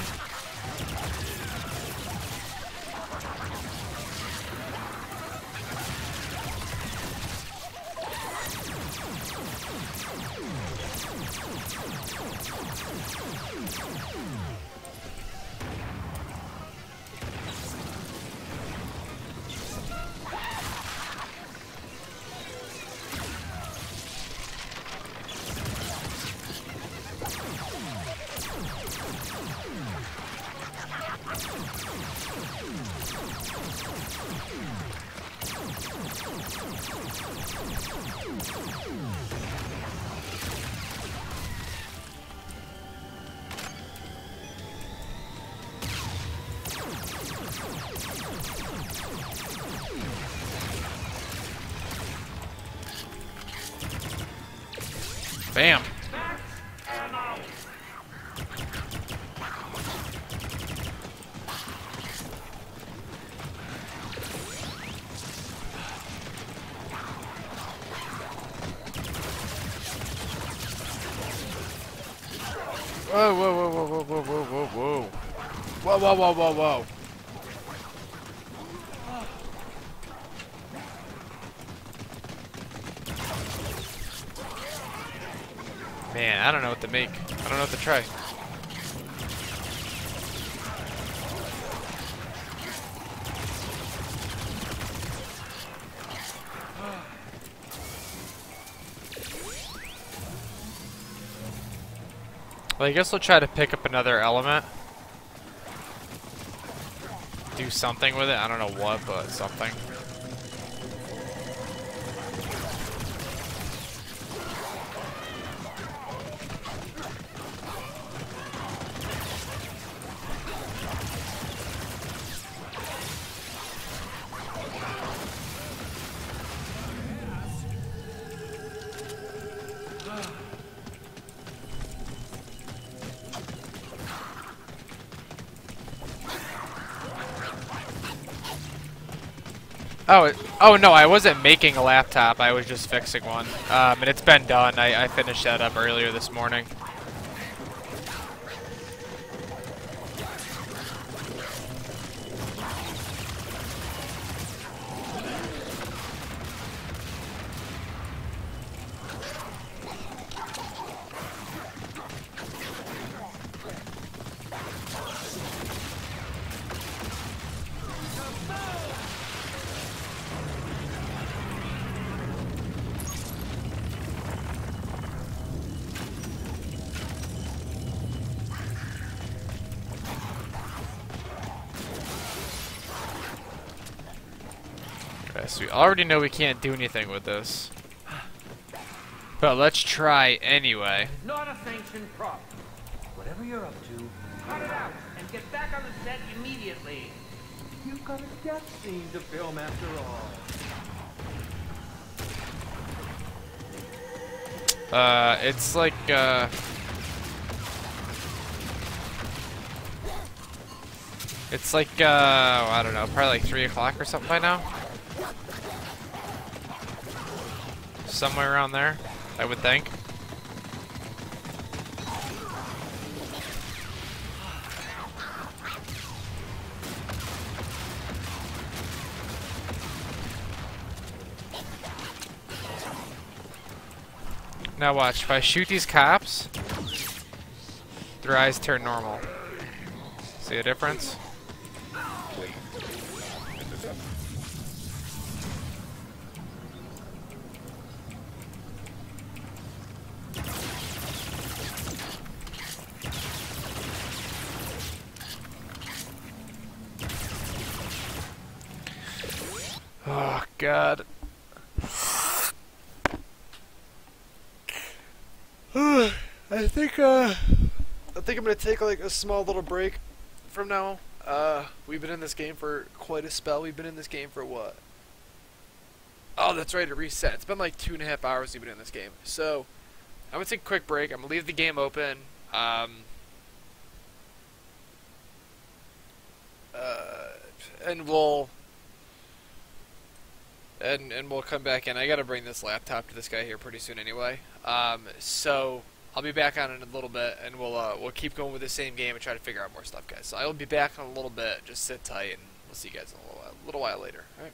Whoa, whoa, whoa. Man, I don't know what to make. I don't know what to try. Well, I guess we'll try to pick up another element. Something with it. I don't know what, but something. Oh, oh no, I wasn't making a laptop. I was just fixing one, um, and it's been done. I, I finished that up earlier this morning. Already know we can't do anything with this. But let's try anyway. Not a sanctioned prop. Whatever you're up to, cut it out and get back on the set immediately. You've got a death scene to film after all. Uh, it's like, uh... It's like, uh, I don't know, probably like 3 o'clock or something by now? Somewhere around there, I would think. Now watch, if I shoot these cops, their eyes turn normal. See a difference? Oh god. I think uh, I'm gonna take like a small little break from now. Uh, we've been in this game for quite a spell. We've been in this game for what? Oh, that's right, it reset. It's been like two and a half hours we've been in this game. So, I'm gonna take a quick break. I'm gonna leave the game open. Um, uh, and we'll and and we'll come back in. I gotta bring this laptop to this guy here pretty soon anyway. Um, so I'll be back on in a little bit, and we'll uh, we'll keep going with the same game and try to figure out more stuff, guys. So I will be back in a little bit. Just sit tight, and we'll see you guys in a little while, little while later. All right.